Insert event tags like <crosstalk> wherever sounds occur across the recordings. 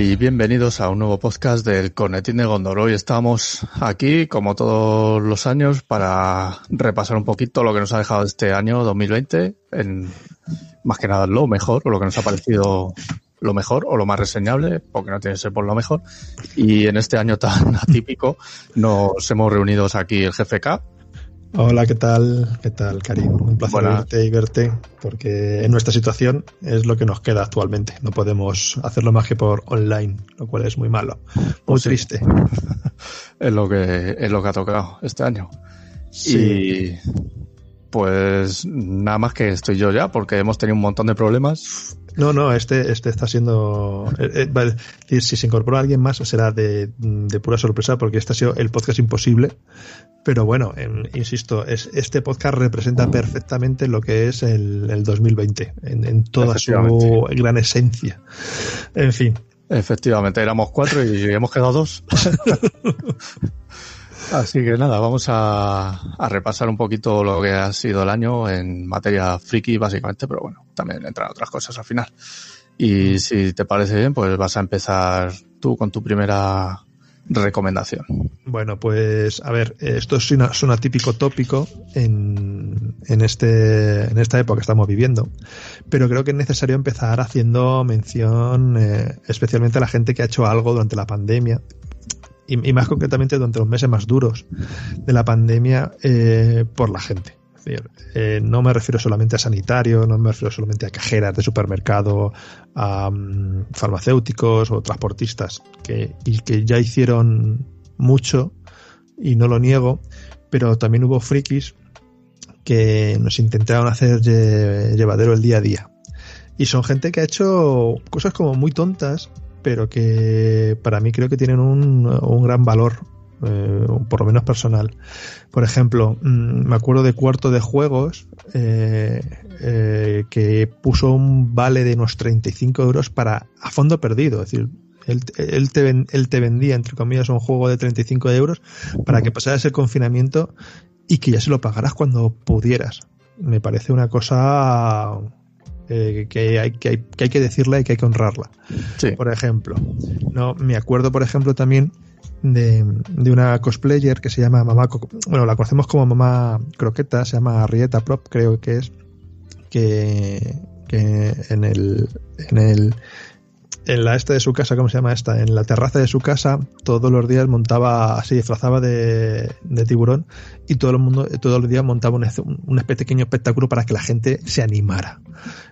Y bienvenidos a un nuevo podcast del Cornetín de Gondor. Hoy estamos aquí, como todos los años, para repasar un poquito lo que nos ha dejado este año 2020, en más que nada lo mejor, o lo que nos ha parecido lo mejor, o lo más reseñable, porque no tiene que ser por lo mejor. Y en este año tan <laughs> atípico nos hemos reunido aquí el jefe K, Hola, ¿qué tal? ¿Qué tal, Karim? Un placer verte y verte, porque en nuestra situación es lo que nos queda actualmente. No podemos hacerlo más que por online, lo cual es muy malo, muy pues triste. <laughs> es lo que es lo que ha tocado este año. Sí. Y pues nada más que estoy yo ya, porque hemos tenido un montón de problemas no, no, este, este está siendo. Eh, eh, si se incorpora alguien más, será de, pura sorpresa, porque este ha sido el podcast imposible. Pero bueno, insisto, es, este podcast representa perfectamente lo que es el, el 2020, en, en toda su gran esencia. En fin. Efectivamente, éramos cuatro y <laughs> hemos quedado dos. <laughs> Así que nada, vamos a, repasar un poquito lo que ha sido el año en materia friki, básicamente, pero bueno, también entran otras cosas al final. Y si te parece bien, pues vas a empezar tú con tu primera recomendación. Bueno, pues a ver, esto es un típico tópico en, en, este, en esta época que estamos viviendo, pero creo que es necesario empezar haciendo mención eh, especialmente a la gente que ha hecho algo durante la pandemia, y, más concretamente durante los meses más duros de la pandemia eh, por la gente. Eh, no me refiero solamente a sanitario, no me refiero solamente a cajeras de supermercado, a mm, farmacéuticos o transportistas que, y que ya hicieron mucho y no lo niego, pero también hubo frikis que nos intentaron hacer llevadero el día a día. Y son gente que ha hecho cosas como muy tontas, pero que para mí creo que tienen un, un gran valor, eh, por lo menos personal. Por ejemplo, mm, me acuerdo de Cuarto de Juegos, eh, eh, que puso un vale de unos 35 euros para a fondo perdido, es decir, él, él, te, él te vendía, entre comillas, un juego de 35 euros para que pasaras el confinamiento y que ya se lo pagaras cuando pudieras. Me parece una cosa eh, que, hay, que, hay, que hay que decirla y que hay que honrarla. Por ejemplo, no me acuerdo, por ejemplo, también de, de, una cosplayer que se llama Mamá, bueno, la conocemos como Mamá Croqueta, se llama Rieta Prop, creo que es, que, que en el, en el en la esta de su casa, ¿cómo se llama esta? En la terraza de su casa, todos los días montaba, así disfrazaba de, de tiburón y todo el mundo, todos los días montaba un, un, pequeño espectáculo para que la gente se animara.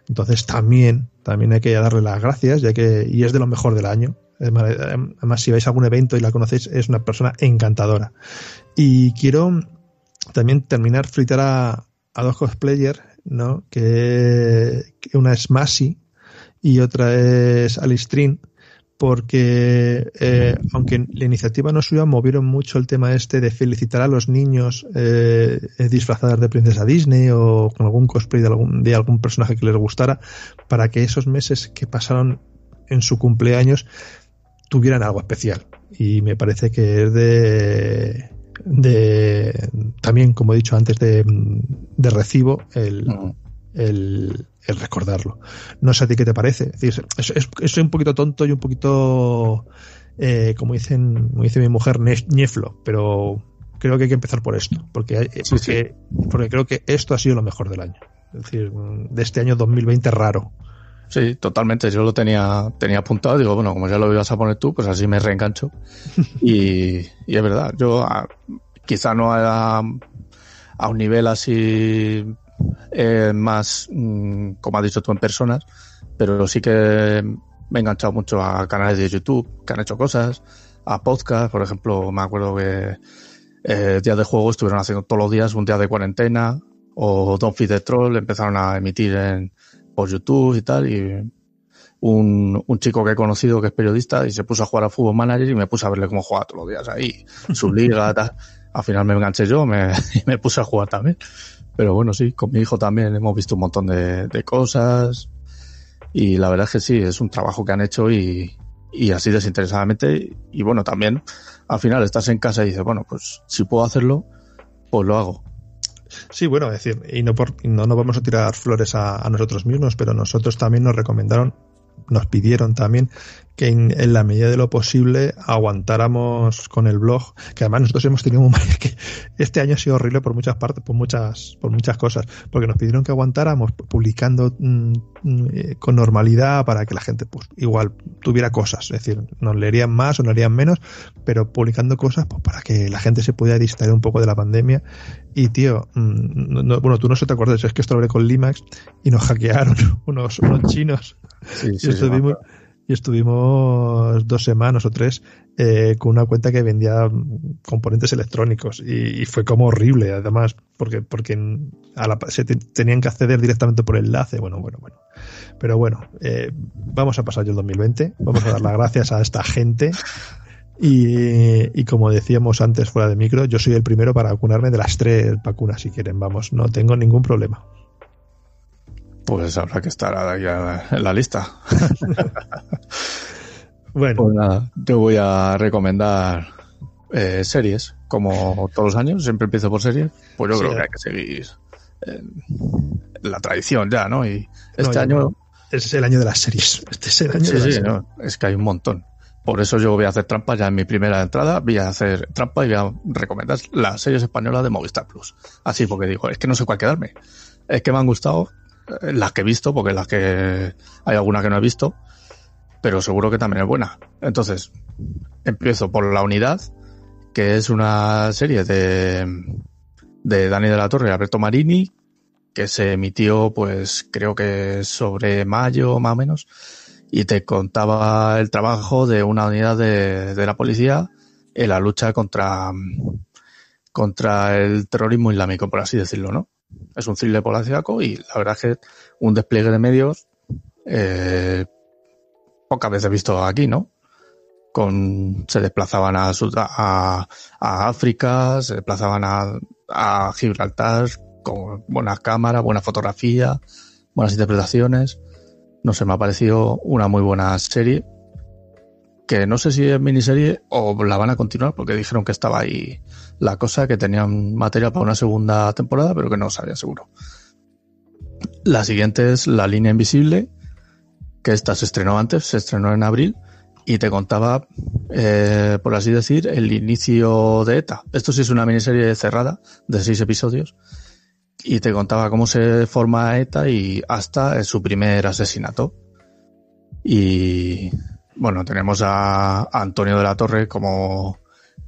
Entonces también, también hay que darle las gracias, ya que, y es de lo mejor del año. Además, si vais a algún evento y la conocéis, es una persona encantadora. Y quiero también terminar, fritar a, a dos cosplayers, ¿no? Que, una es Masi, y otra es Alistrin, porque eh, aunque la iniciativa no suya, movieron mucho el tema este de felicitar a los niños eh, disfrazados de princesa Disney o con algún cosplay de algún, de algún personaje que les gustara, para que esos meses que pasaron en su cumpleaños tuvieran algo especial. Y me parece que es de, de también, como he dicho antes, de, de recibo el, el, el recordarlo. No sé a ti qué te parece. Es, decir, es, un poquito tonto y un poquito, eh, como dicen, como dice mi mujer, ñeflo, pero creo que hay que empezar por esto, porque, porque, porque creo que esto ha sido lo mejor del año. Es decir, de este año 2020 raro. Sí, totalmente. Yo lo tenía, tenía apuntado. Digo, bueno, como ya lo ibas a poner tú, pues así me reengancho. <laughs> y, y es verdad. Yo ah, quizá no a, a un nivel así eh, más, mm, como has dicho tú, en personas, pero sí que me he enganchado mucho a canales de YouTube que han hecho cosas, a podcast, por ejemplo, me acuerdo que eh, días de juego estuvieron haciendo todos los días un día de cuarentena, o Don't Feed the Troll empezaron a emitir en, por YouTube y tal, y un, un, chico que he conocido que es periodista y se puso a jugar a Fútbol Manager y me puse a verle cómo juega todos los días ahí, su liga, <laughs> tal. Al final me enganché yo me, y <laughs> me puse a jugar también. Pero bueno, sí, con mi hijo también hemos visto un montón de, de cosas y la verdad es que sí, es un trabajo que han hecho y, y así desinteresadamente. Y bueno, también al final estás en casa y dices, bueno, pues si puedo hacerlo, pues lo hago. Sí, bueno, es decir, y no, por, no nos vamos a tirar flores a, a, nosotros mismos, pero nosotros también nos recomendaron nos pidieron también que en, la medida de lo posible aguantáramos con el blog, que además nosotros hemos tenido un <laughs> que este año ha sido horrible por muchas partes, por muchas, por muchas cosas, porque nos pidieron que aguantáramos publicando mm, mm, eh, con normalidad para que la gente pues igual tuviera cosas, es decir, nos leerían más o nos leerían menos, pero publicando cosas pues, para que la gente se pudiera distraer un poco de la pandemia. Y tío, mm, bueno, tú no se te acuerdas, es que esto lo hablé con Limax y nos hackearon <laughs> unos, unos chinos. y estuvimos, y estuvimos dos semanas o tres eh, con una cuenta que vendía componentes electrónicos. Y, fue como horrible además porque porque se tenían que acceder directamente por enlace. Bueno bueno bueno. Pero bueno eh, vamos a pasar el 2020 vamos a dar las gracias a esta gente. Y, y, como decíamos antes fuera de micro yo soy el primero para vacunarme de las tres vacunas si quieren. Vamos no tengo ningún problema pues habrá que estar ahí en la lista. <laughs> bueno. Pues nada, yo voy a recomendar eh, series, como todos los años, siempre empiezo por series. Pues yo creo que hay que seguir eh, la tradición ya, ¿no? Y este año. es el año de las series. Este es el año sí, sí, No, es que hay un montón. Por eso yo voy a hacer trampa ya en mi primera entrada, voy a hacer trampa y voy a recomendar las series españolas de Movistar Plus. Así, porque digo, es que no sé cuál quedarme. Es que me han gustado las que he visto, porque las que hay alguna que no he visto, pero seguro que también es buena. Entonces, empiezo por La Unidad, que es una serie de, de Dani de la Torre y Alberto Marini, que se emitió, pues creo que sobre mayo más o menos, y te contaba el trabajo de una unidad de, de la policía en la lucha contra, contra el terrorismo islámico, por así decirlo, ¿no? Es un thriller policíaco y la verdad es que un despliegue de medios eh, pocas veces visto aquí, ¿no? Con, se desplazaban a, a, a África, se desplazaban a, a Gibraltar con buenas cámaras, buena fotografía, buenas interpretaciones. No sé, me ha parecido una muy buena serie. Que no sé si es miniserie o la van a continuar porque dijeron que estaba ahí la cosa que tenían material para una segunda temporada, pero que no sabía seguro. La siguiente es La línea invisible, que esta se estrenó antes, se estrenó en abril, y te contaba, eh, por así decir, el inicio de ETA. Esto sí es una miniserie cerrada de seis episodios, y te contaba cómo se forma ETA y hasta su primer asesinato. Y bueno, tenemos a Antonio de la Torre como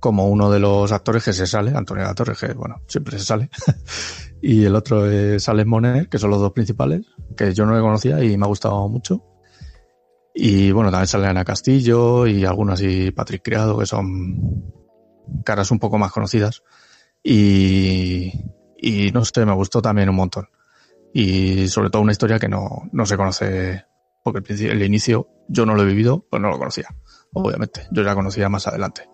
como uno de los actores que se sale, Antonio de la Torre, que bueno, siempre se sale, <laughs> y el otro es Alex Moner, que son los dos principales, que yo no le conocía y me ha gustado mucho. Y bueno, también sale Ana Castillo y algunos así, Patrick Criado, que son caras un poco más conocidas. Y, y no sé, me gustó también un montón. Y sobre todo una historia que no, no se conoce, porque el, el inicio yo no lo he vivido, pues no lo conocía, obviamente. Yo ya conocía más adelante.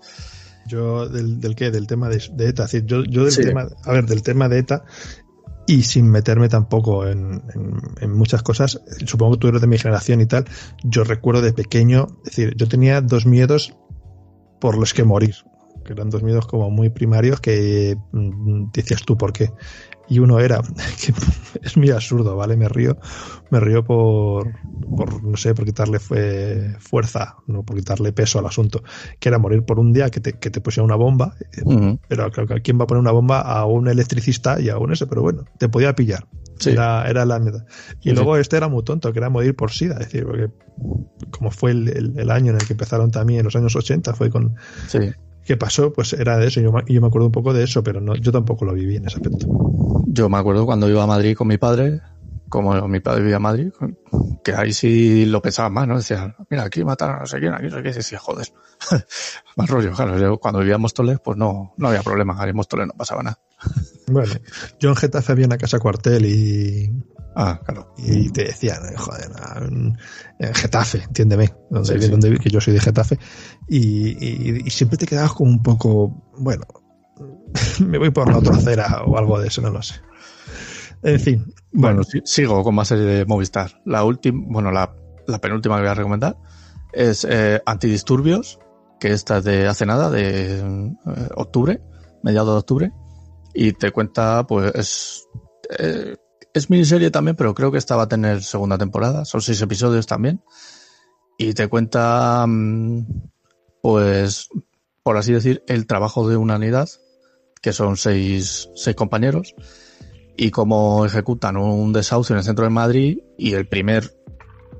Yo, del, del qué, del tema de, ETA. yo, yo del tema, a ver, del tema de ETA, y sin meterme tampoco en, en, muchas cosas, supongo que tú eres de mi generación y tal, yo recuerdo de pequeño, es decir, yo tenía dos miedos por los que morir, que eran dos miedos como muy primarios que mm, decías tú por qué y uno era, <laughs> que es muy absurdo, ¿vale? Me río, me río por, por no sé, por quitarle fue fuerza, no por quitarle peso al asunto, que era morir por un día que te, que te pusiera una bomba, pero creo que quién va a poner una bomba a un electricista y a un ese, pero bueno, te podía pillar. Era, era la meta. Y luego este era muy tonto, que era morir por SIDA, es decir, porque como fue el, el, año en el que empezaron también, en los años 80, fue con, ¿Qué pasó? Pues era de eso. Yo, yo me acuerdo un poco de eso, pero no, yo tampoco lo viví en ese aspecto. Yo me acuerdo cuando iba a Madrid con mi padre, como mi padre vivía a Madrid, que ahí sí lo pensaba más, ¿no? Decía, mira, aquí mataron a no sé quién, aquí no sé qué, decía, joder, <laughs> más rollo, claro. Yo, cuando vivía en Móstoles, pues no, no había problema, ahí en Móstoles no pasaba nada. Bueno, yo en Getafe había una casa cuartel y Ah, claro. Y te decían, joder, en Getafe, entiéndeme, donde, que yo soy de Getafe, y, siempre te quedabas como un poco, bueno, <laughs> me voy por la otra acera o algo de eso, no lo sé. En fin. Bueno, sigo con más serie de Movistar. La última, bueno, la, penúltima que voy a recomendar es eh, Antidisturbios, que esta es de hace nada, de eh, octubre, mediados de octubre, y te cuenta, pues, es, eh, es miniserie también, pero creo que esta va a tener segunda temporada. Son seis episodios también. y te cuenta, mm, pues, por así decir, el trabajo de una unidad, que son seis, seis compañeros, y cómo ejecutan un desahucio en el centro de Madrid y el primer,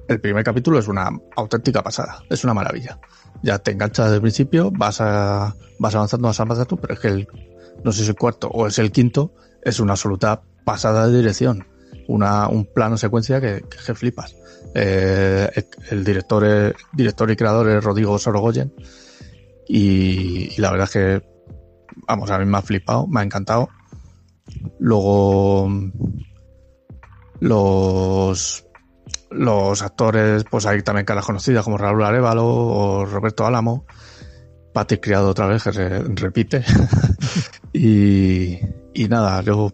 el primer capítulo es una auténtica pasada, es una maravilla. Ya te enganchas desde el principio, vas a, vas avanzando, vas avanzando, pero es que el, no sé si es el cuarto o es el quinto, es una absoluta pasada de dirección. Un plano secuencia que, que, flipas. Eh, el, director, director y creador es Rodrigo Sorogoyen. Y, la verdad es que, vamos, a mí me ha flipado, me ha encantado. Luego, los, los actores, pues hay también caras conocidas como Raúl Arevalo o Roberto Álamo. Patrick Criado otra vez, que repite. <laughs> y, y nada, yo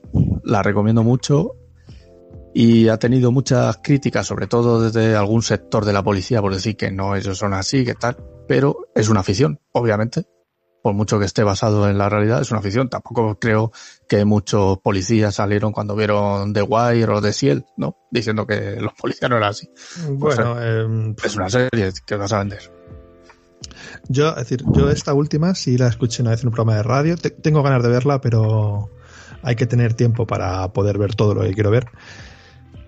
la recomiendo mucho y ha tenido muchas críticas, sobre todo desde algún sector de la policía, por decir que no, ellos son así, que tal, pero es una afición, obviamente, por mucho que esté basado en la realidad, es una afición. Tampoco creo que muchos policías salieron cuando vieron The Wire o The Ciel, ¿no? Diciendo que los policías no eran así. Bueno, eh, es una serie que vas a vender. Yo, es decir, yo esta última sí la escuché una vez en un programa de radio. tengo ganas de verla, pero hay que tener tiempo para poder ver todo lo que quiero ver.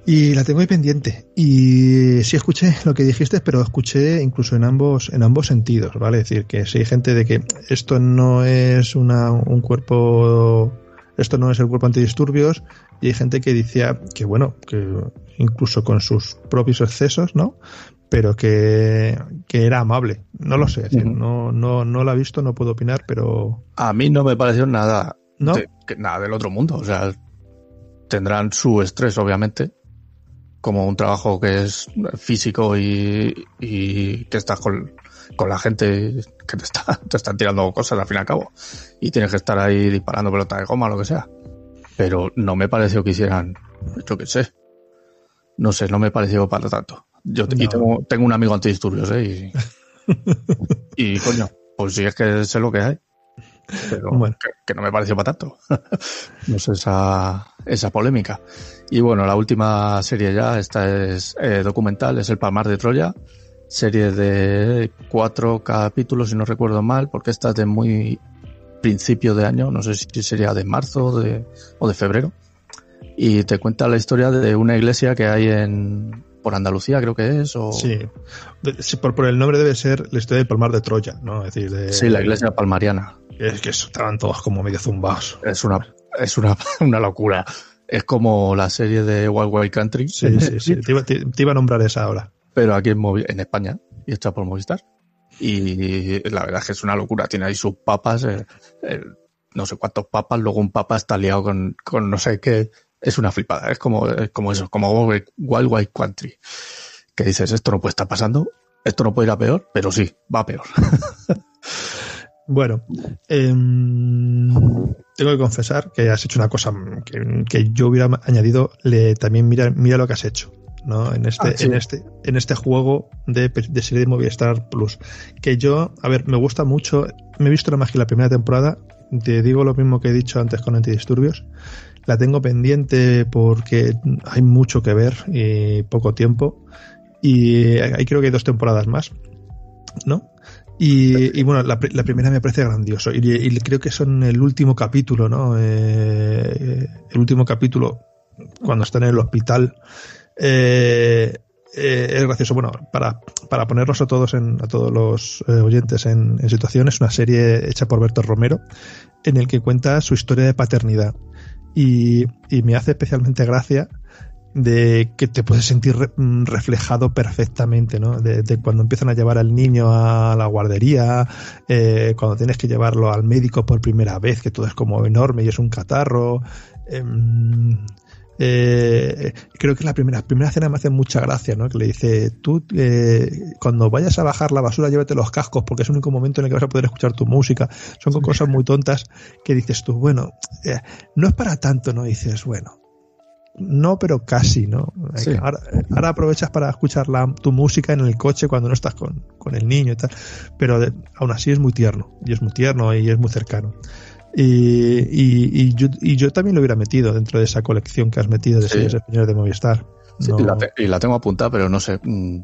Y la tengo ahí pendiente. Y sí escuché lo que dijiste, pero escuché incluso en ambos, en ambos sentidos, ¿vale? Es decir, que si hay gente de que esto no es una, un cuerpo, esto no es el cuerpo antidisturbios, y hay gente que decía que bueno, que incluso con sus propios excesos, ¿no? Pero que, que era amable. No lo sé, es decir, no, no, no la he visto, no puedo opinar, pero. A mí no me pareció nada, ¿No? nada del otro mundo. O sea, tendrán su estrés, obviamente, como un trabajo que es físico y, y que estás con, con, la gente que te, está, <laughs> te están tirando cosas al fin y al cabo. Y tienes que estar ahí disparando pelota de goma o lo que sea. Pero no me pareció que hicieran, yo qué sé. No sé, no me pareció para tanto. Yo y tengo, tengo un amigo antidisturbios, ¿eh? Y, <laughs> y coño, pues si es que sé lo que hay. Pero bueno. que, no me pareció para tanto. <laughs> no sé esa, esa polémica. Y bueno, la última serie ya, esta es eh, documental, es El Palmar de Troya. Serie de cuatro capítulos, si no recuerdo mal, porque esta es de muy principio de año, no sé si sería de marzo de, o de febrero. Y te cuenta la historia de una iglesia que hay en, por Andalucía, creo que es. O... Sí, por, por, el nombre debe ser la historia del Palmar de Troya, ¿no? Es decir, de, sí, la iglesia palmariana. Es que estaban todos como medio zumbados. Es una, es una, <laughs> una locura. Es como la serie de Wild Wild Country. Sí, sí, sí. Te iba, a nombrar esa ahora. Pero aquí en, en España, y hecha por Movistar. Y la verdad es que es una locura. Tiene ahí sus papas, eh, eh, no sé cuántos papas, luego un papa está liado con, con no sé qué. Es una flipada. Es como, es como eso, como Wild Wild Country. Que dices, esto no puede estar pasando, esto no puede ir a peor, pero sí, va a peor. <laughs> Bueno, eh, tengo que confesar que has hecho una cosa que, que yo hubiera añadido. Le, también mira, mira lo que has hecho. ¿no? En este, ah, en este, en este juego de, de, serie de Movistar Plus. Que yo, a ver, me gusta mucho. Me he visto la magia la primera temporada. Te digo lo mismo que he dicho antes con Antidisturbios. La tengo pendiente porque hay mucho que ver y poco tiempo. Y ahí creo que hay dos temporadas más. ¿No? Y, bueno, la, primera me parece grandioso. Y, creo que son el último capítulo, ¿no? Eh, el último capítulo, cuando están en el hospital. Eh, eh, es gracioso. Bueno, para, para ponerlos a todos, en, a todos los oyentes en, en situación, es una serie hecha por Berto Romero, en el que cuenta su historia de paternidad. Y, y me hace especialmente gracia de que te puedes sentir mm, reflejado perfectamente, ¿no? De, cuando empiezan a llevar al niño a la guardería, eh, cuando tienes que llevarlo al médico por primera vez, que todo es como enorme y es un catarro. Em, eh, creo que la primera, primera cena me hace mucha gracia, ¿no? Que le dice, tú eh, cuando vayas a bajar la basura llévate los cascos porque es el único momento en el que vas a poder escuchar tu música. Son cosas muy tontas que dices tú, bueno, no es para tanto, ¿no? dices, bueno, no, pero casi, ¿no? Ahora, aprovechas para escuchar la, tu música en el coche cuando no estás con, el niño y tal. Pero aún así es muy tierno. Y es muy tierno y es muy cercano. Y, y, yo, y, yo, también lo hubiera metido dentro de esa colección que has metido de series españolas de Movistar. y, la tengo apuntada, pero no sé. Mm,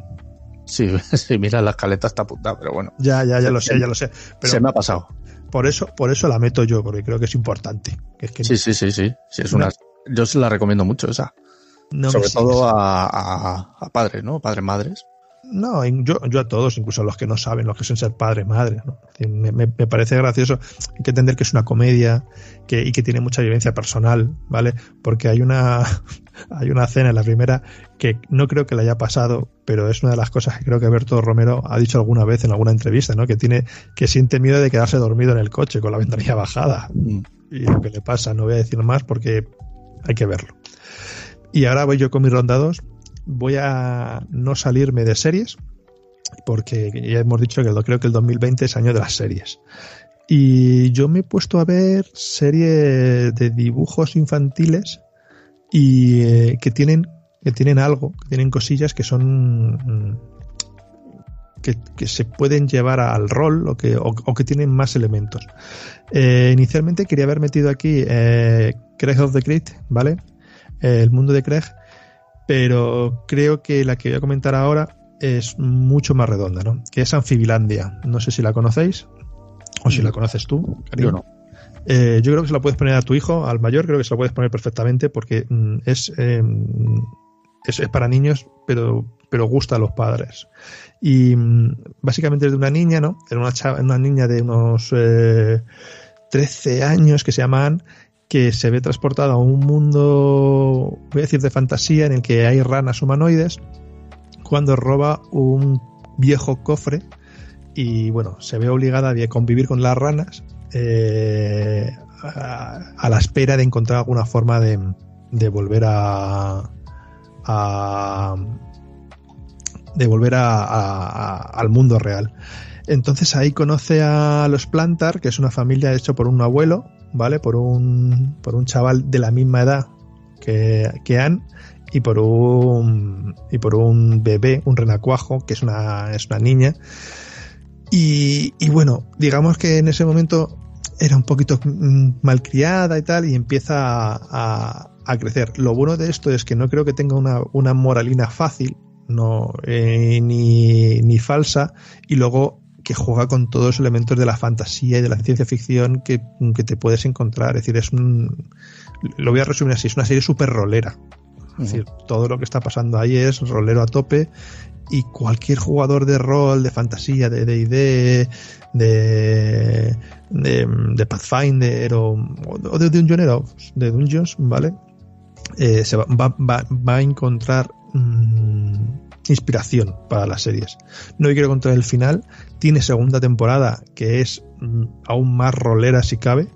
Sí, <laughs> sí, mira, la escaleta está apuntada, pero bueno. Ya, ya, ya lo sé, ya lo sé. Pero se me ha pasado. Por eso, por eso la meto yo, porque creo que es importante. Es que sí, sí, sí, sí, sí. es una, yo se la recomiendo mucho esa. Sobre todo a, a, a, padres, ¿no? Padres, madres. No, yo, yo a todos, incluso a los que no saben lo que son ser padre, madre. ¿no? Me, me, parece gracioso. Hay que entender que es una comedia que, y que tiene mucha violencia personal, ¿vale? Porque hay una, <laughs> hay una cena en la primera que no creo que le haya pasado, pero es una de las cosas que creo que Berto Romero ha dicho alguna vez en alguna entrevista, ¿no? Que tiene, que siente miedo de quedarse dormido en el coche con la ventanilla bajada. Mm. Y lo que le pasa, no voy a decir más porque hay que verlo. Y ahora voy yo con mis rondados voy a no salirme de series, porque ya hemos dicho que creo que el 2020 es año de las series. Y yo me he puesto a ver series de dibujos infantiles y eh, que tienen que tienen algo, que tienen cosillas que son mm, que, se pueden llevar al rol o que, o, que tienen más elementos. Eh, inicialmente quería haber metido aquí eh, Craig of the Crypt, ¿vale? el mundo de Craig, pero creo que la que voy a comentar ahora es mucho más redonda, ¿no? Que es Anfibilandia. No sé si la conocéis o si la conoces tú. Yo no. Eh, yo creo que se la puedes poner a tu hijo, al mayor, creo que se la puedes poner perfectamente porque mm, em, es, es, para niños, pero, pero gusta a los padres. Y mm, básicamente es de una niña, ¿no? Era una, una niña de unos 13 eh, años que se llama Anne que se ve transportada a un mundo, voy a decir, de fantasía en el que hay ranas humanoides, cuando roba un viejo cofre y bueno, se ve obligada a convivir con las ranas eh, a, la espera de encontrar alguna forma de, de volver a, a de volver a, al mundo real. Entonces ahí conoce a los Plantar, que es una familia hecha por un abuelo, ¿vale? Por un, por un chaval de la misma edad que, que Anne y por un y por un bebé, un renacuajo, que es una, es una niña. Y, y bueno, digamos que en ese momento era un poquito malcriada y tal, y empieza a, a, crecer. Lo bueno de esto es que no creo que tenga una, una moralina fácil, no, eh, ni, ni falsa, y luego que juega con todos los elementos de la fantasía y de la ciencia ficción que, te puedes encontrar. Es decir, es un. Lo voy a resumir así: es una serie súper rolera. Es decir, todo lo que está pasando ahí es rolero a tope y cualquier jugador de rol, de fantasía, de D&D, de, de, Pathfinder o, de Dungeoneros, de Dungeons, ¿vale? Eh, se va, va, va, a encontrar mm, inspiración para las series. No quiero contar el final. Tiene segunda temporada que es mm, aún más rolera si cabe.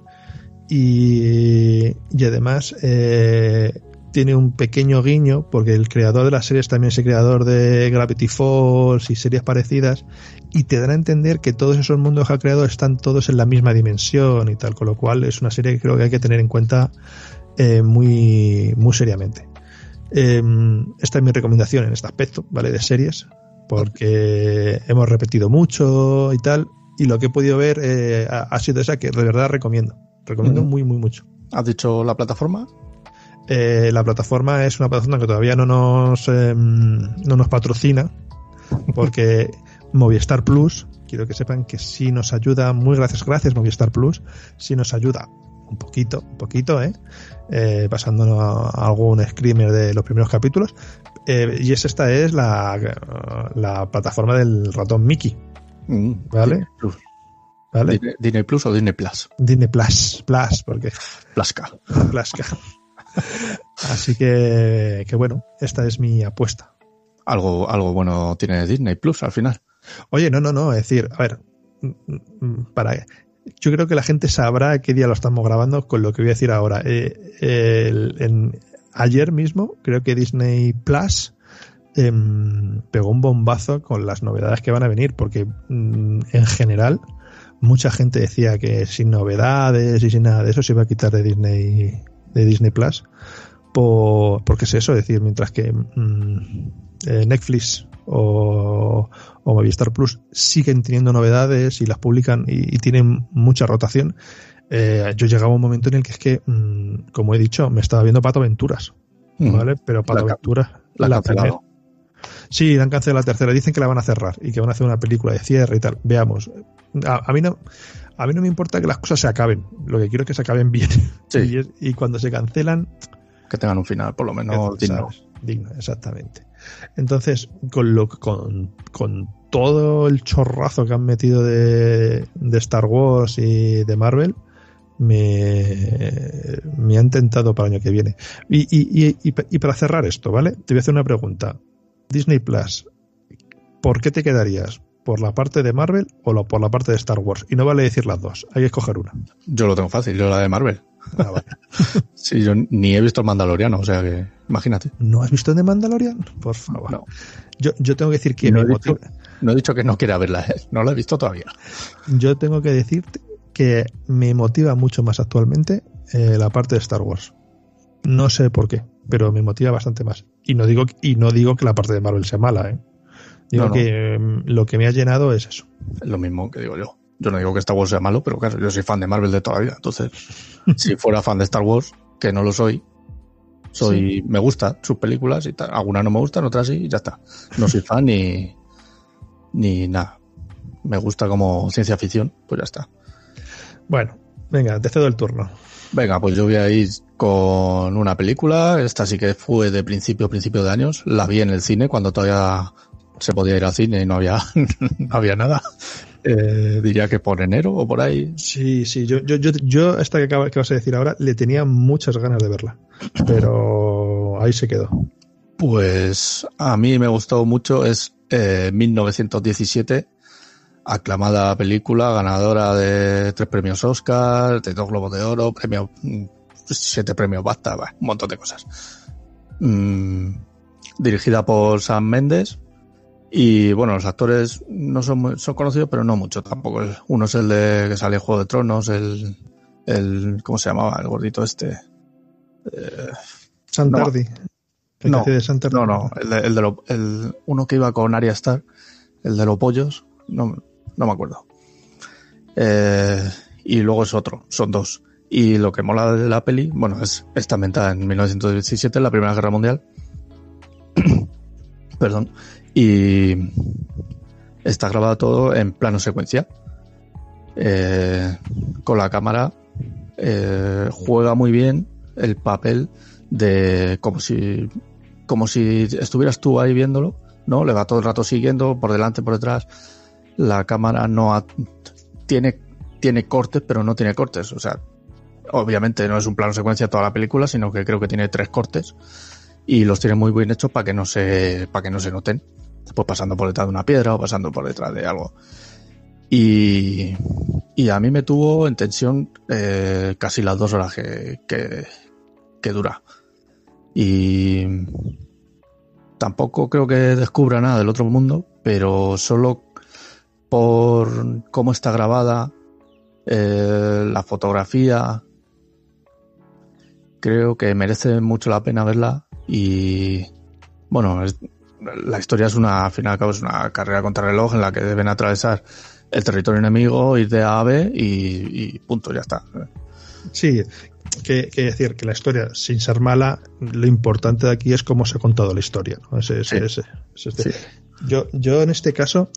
Y, y además eh, tiene un pequeño guiño porque el creador de las series también es el creador de Gravity Falls y series parecidas y te dan a entender que todos esos mundos que ha creado están todos en la misma dimensión y tal, con lo cual es una serie que creo que hay que tener en cuenta eh, muy, muy seriamente. Em, esta es mi recomendación en este aspecto, ¿vale? De series, porque hemos repetido mucho y tal, y lo que he podido ver eh, ha, sido esa que de verdad recomiendo. Recomiendo muy, muy mucho. ¿Has dicho la plataforma? Eh, la plataforma es una plataforma que todavía no nos, em, no nos patrocina, porque <laughs> Movistar Plus, quiero que sepan que sí nos ayuda, muy gracias, gracias Movistar Plus, sí nos ayuda un poquito, un poquito, ¿eh? eh pasándonos a algún screamer de los primeros capítulos. Eh, y es esta es la, la plataforma del ratón Mickey. Mm, ¿Vale? Plus. ¿Vale? Disney, Plus o Disney Plus. Disney Plus, Plus, porque. Plaska. Plaska. Así que, que bueno, esta es mi apuesta. Algo, algo bueno tiene Disney Plus al final. Oye, no, no, no, es decir, a ver, mm, mm, para yo creo que la gente sabrá qué día lo estamos grabando con lo que voy a decir ahora. Eh, ayer mismo creo que Disney Plus em, pegó un bombazo con las novedades que van a venir, porque mm, en general mucha gente decía que sin novedades y sin nada de eso se iba a quitar de Disney de Disney Plus. Por, porque es eso, es decir, mientras que mm, eh, Netflix o, o Movistar Plus siguen teniendo novedades y las publican y, tienen mucha rotación. Eh, yo llegaba a un momento en el que es que, mm, como he dicho, me estaba viendo Pato Aventuras, ¿vale? Pero Pato Aventuras, la, la Sí, han cancelado la tercera. Dicen que la van a cerrar y que van a hacer una película de cierre y tal. Veamos. A, a mí no. A mí no me importa que las cosas se acaben. Lo que quiero es que se acaben bien. Sí. <laughs> Y, es- y cuando se cancelan, Que tengan un final, por lo menos digno. Digno, exactamente. Entonces, con lo con, con todo el chorrazo que han metido de, de Star Wars y de Marvel, me, me han tentado para el año que viene. Y, y, y, y pa- y para cerrar esto, ¿vale? Te voy a hacer una pregunta. Disney Plus, ¿por qué te quedarías? ¿Por la parte de Marvel o por la parte de Star Wars? Y no vale decir las dos, hay que escoger una. Yo lo tengo fácil, yo la de Marvel. Ah, vale. <laughs> Sí, yo ni he visto el Mandaloriano, o sea que imagínate. ¿No has visto The Mandalorian? Por favor. No, Yo, yo tengo que decir que No me he dicho- no he dicho que no quiera verla, ¿eh? no la he visto todavía. Yo tengo que decirte que me motiva mucho más actualmente eh, la parte de Star Wars. No sé por qué, pero me motiva bastante más. Y no digo, y no digo que la parte de Marvel sea mala, ¿eh? Digo No, no. que mm, lo que me ha llenado es eso. Es lo mismo que digo yo. Yo no digo que Star Wars sea malo, pero claro, yo soy fan de Marvel de toda la vida. Entonces, <laughs> si fuera fan de Star Wars, que no lo soy, soy, me gustan sus películas y tal. Algunas no me gustan, otras sí, y ya está. No soy fan ni, ni nada. Me gusta como ciencia ficción, pues ya está. Bueno, venga, te cedo el turno. Venga, pues yo voy a ir con una película. Esta sí que fue de principio, principio de años. La vi en el cine cuando todavía se podía ir al cine y no había, <laughs> no había nada. Eh, diría que por enero o por ahí. Sí, sí, yo, yo, yo, yo esta que, acaba- que vas a decir ahora le tenía muchas ganas de verla, pero ahí se quedó. Pues a mí me gustó mucho. Es eh, 1917, aclamada película, ganadora de tres premios Oscar, de dos Globos de Oro, premio, mm, siete premios BAFTA, un montón de cosas. Mm, dirigida por Sam Mendes. Y bueno, los actores no son, muy- son conocidos, pero no mucho tampoco. Uno es el de que sale en Juego de Tronos, el, el ¿cómo se llamaba? El gordito este. Santardi. El que No, Santardi. No, no, el, de, el de lo- el- uno que iba con Arya Stark, el de los pollos, no, no me acuerdo. Eh, y luego es otro, son dos. Y lo que mola de la peli, bueno, es está ambientada en 1917, en la Primera Guerra Mundial. <clears throat> Perdón. Y está grabado todo en plano secuencia. Eh, con la cámara eh, juega muy bien el papel de como si como si estuvieras tú ahí viéndolo, ¿no? Le va todo el rato siguiendo por delante, por detrás. La cámara no ha- tiene tiene cortes, pero no tiene cortes, o sea, obviamente no es un plano secuencia toda la película, sino que creo que tiene tres cortes y los tiene muy bien hechos para que no se para que no se noten. Pues pasando por detrás de una piedra o pasando por detrás de algo. Y, y a mí me tuvo en tensión eh, casi las dos horas que, que, que dura. Y tampoco creo que descubra nada del otro mundo, pero solo por cómo está grabada, eh, la fotografía, creo que merece mucho la pena verla. Y bueno, es- la historia es una, al fin y al cabo, es una carrera contra reloj en la que deben atravesar el territorio enemigo, ir de A a B y, y punto, ya está. Sí, que, que decir que la historia, sin ser mala, lo importante de aquí es cómo se ha contado la historia. ¿no? Ese- ese- Sí. ese- este. Sí. Yo, yo en este caso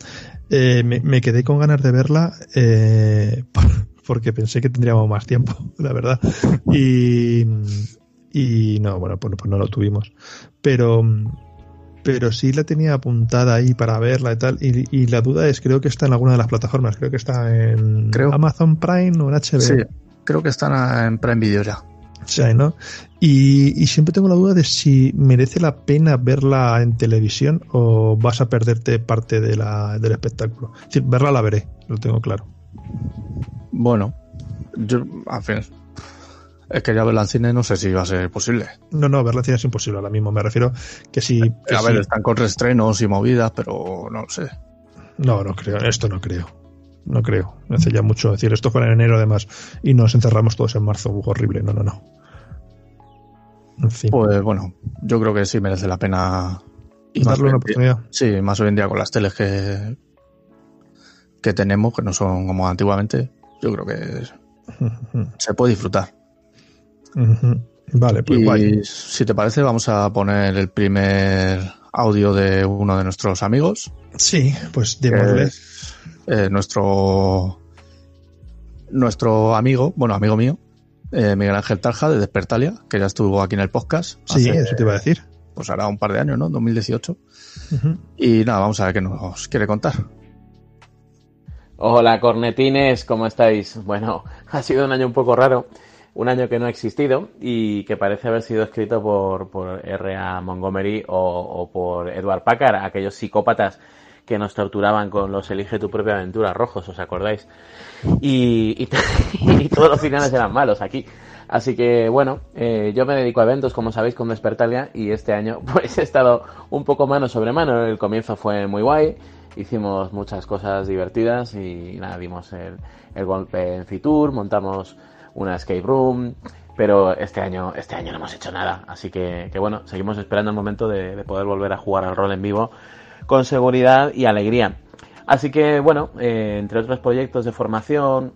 eh, me, me quedé con ganas de verla eh, por- porque pensé que tendríamos más tiempo, <laughs> la verdad. Y, y no, bueno, pues, pues no lo tuvimos. Pero, pero sí la tenía apuntada ahí para verla y tal. Y, y la duda es, creo que está en alguna de las plataformas. Creo que está en Creo. Amazon Prime o en HBO. Sí, creo que están en Prime Video ya. Sí, ¿no? Y, y siempre tengo la duda de si merece la pena verla en televisión o vas a perderte parte de la, del espectáculo. Es decir, verla la veré, lo tengo claro. Bueno, yo, al fin, es que ya verla en cine no sé si va a ser posible. No, no, verla en cine es imposible ahora mismo. Me refiero que si. que A ver, si- están con restrenos y movidas, pero no lo sé. No, no creo. Esto no creo. No creo. Hace ya mucho. Es decir, esto fue en enero además y nos encerramos todos en marzo. Uf, horrible. No, no, no. En fin. Pues bueno, yo creo que sí merece la pena. Y darle una día- oportunidad. Sí, más hoy en día con las teles que, que tenemos, que no son como antiguamente, yo creo que se puede disfrutar. Vale, pues y guay. si te parece, vamos a poner el primer audio de uno de nuestros amigos. Sí, pues démosle. Eh, nuestro nuestro amigo, bueno, amigo mío, eh, Miguel Ángel Tarja de Despertalia, que ya estuvo aquí en el podcast. Sí, eso te iba a decir. Pues hará un par de años, ¿no? 2018. Y nada, vamos a ver qué nos quiere contar. Hola, cornetines, ¿cómo estáis? Bueno, ha sido un año un poco raro, un año que no ha existido y que parece haber sido escrito por, por R.A. Montgomery o, o por Edward Packard, aquellos psicópatas que nos torturaban con los Elige tu propia aventura rojos, ¿os acordáis? Y, <laughs> y, todos los finales eran malos aquí. Así que bueno, eh, yo me dedico a eventos, como sabéis, con Despertalia y este año <laughs> pues he estado un poco mano sobre mano. El comienzo fue muy guay, hicimos muchas cosas divertidas y nada, dimos el, el golpe en Fitur, montamos una escape room, pero este año, este año no hemos hecho nada. Así que, que bueno, seguimos esperando el momento de, de poder volver a jugar al rol en vivo con seguridad y alegría. Así que, bueno, eh, entre otros proyectos de formación,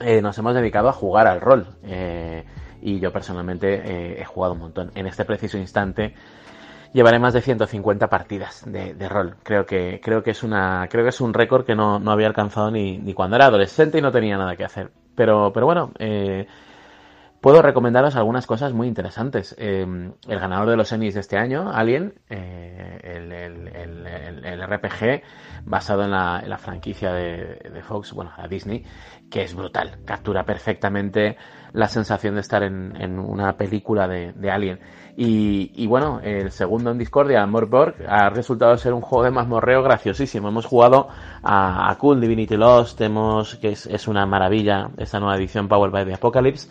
eh, nos hemos dedicado a jugar al rol. Eh, y yo personalmente he jugado un montón. En este preciso instante llevaré más de 150 partidas de, rol. Creo que, creo que es una, creo que es un récord que no, no había alcanzado ni, ni, cuando era adolescente y no tenía nada que hacer. Pero, pero bueno, puedo recomendaros algunas cosas muy interesantes. Eh, el ganador de los Emmys de este año, Alien, eh, el, el, el, el, RPG basado en la, la franquicia de, de, Fox, bueno, a Disney, que es brutal. Captura perfectamente la sensación de estar en, en una película de, de Alien. Y, y, bueno, el segundo en Discordia, Morborg, ha resultado ser un juego de mazmorreo graciosísimo. Hemos jugado a, a Cool Divinity Lost, hemos, que es, es una maravilla esta nueva edición Powered by the Apocalypse.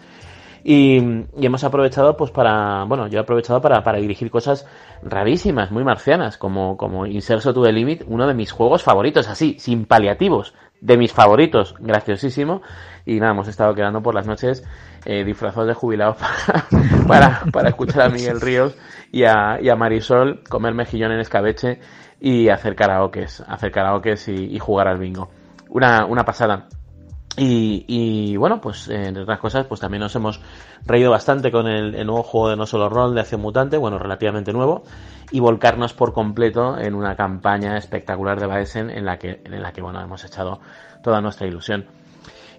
Y, y, hemos aprovechado, pues para, bueno, yo he aprovechado para, para dirigir cosas rarísimas, muy marcianas, como, como Inserso to the Limit, uno de mis juegos favoritos, así, sin paliativos, de mis favoritos, graciosísimo. Y nada, hemos estado quedando por las noches eh, disfrazados de jubilados <laughs> para, para, para, escuchar a Miguel Ríos y a, y a Marisol comer mejillón en escabeche y hacer karaokes, hacer karaokes y, y jugar al bingo. Una, una pasada. Y, y, bueno, pues eh, entre otras cosas, pues también nos hemos reído bastante con el, nuevo juego de No Solo Roll de Acción Mutante, bueno, relativamente nuevo, y volcarnos por completo en una campaña espectacular de Baesen en la que, en la que bueno, hemos echado toda nuestra ilusión.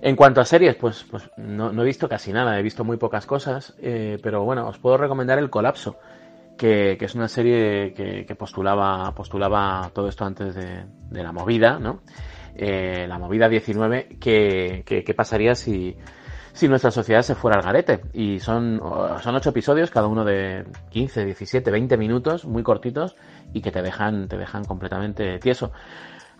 En cuanto a series, pues, pues no, no he visto casi nada, he visto muy pocas cosas, eh, pero bueno, os puedo recomendar El Colapso, que, que es una serie que, que, postulaba, postulaba todo esto antes de, de la movida, ¿no? Eh, la movida 19, ¿qué, pasaría si, si nuestra sociedad se fuera al garete? Y son, son ocho episodios, cada uno de 15, 17, 20 minutos, muy cortitos, y que te dejan, te dejan completamente tieso.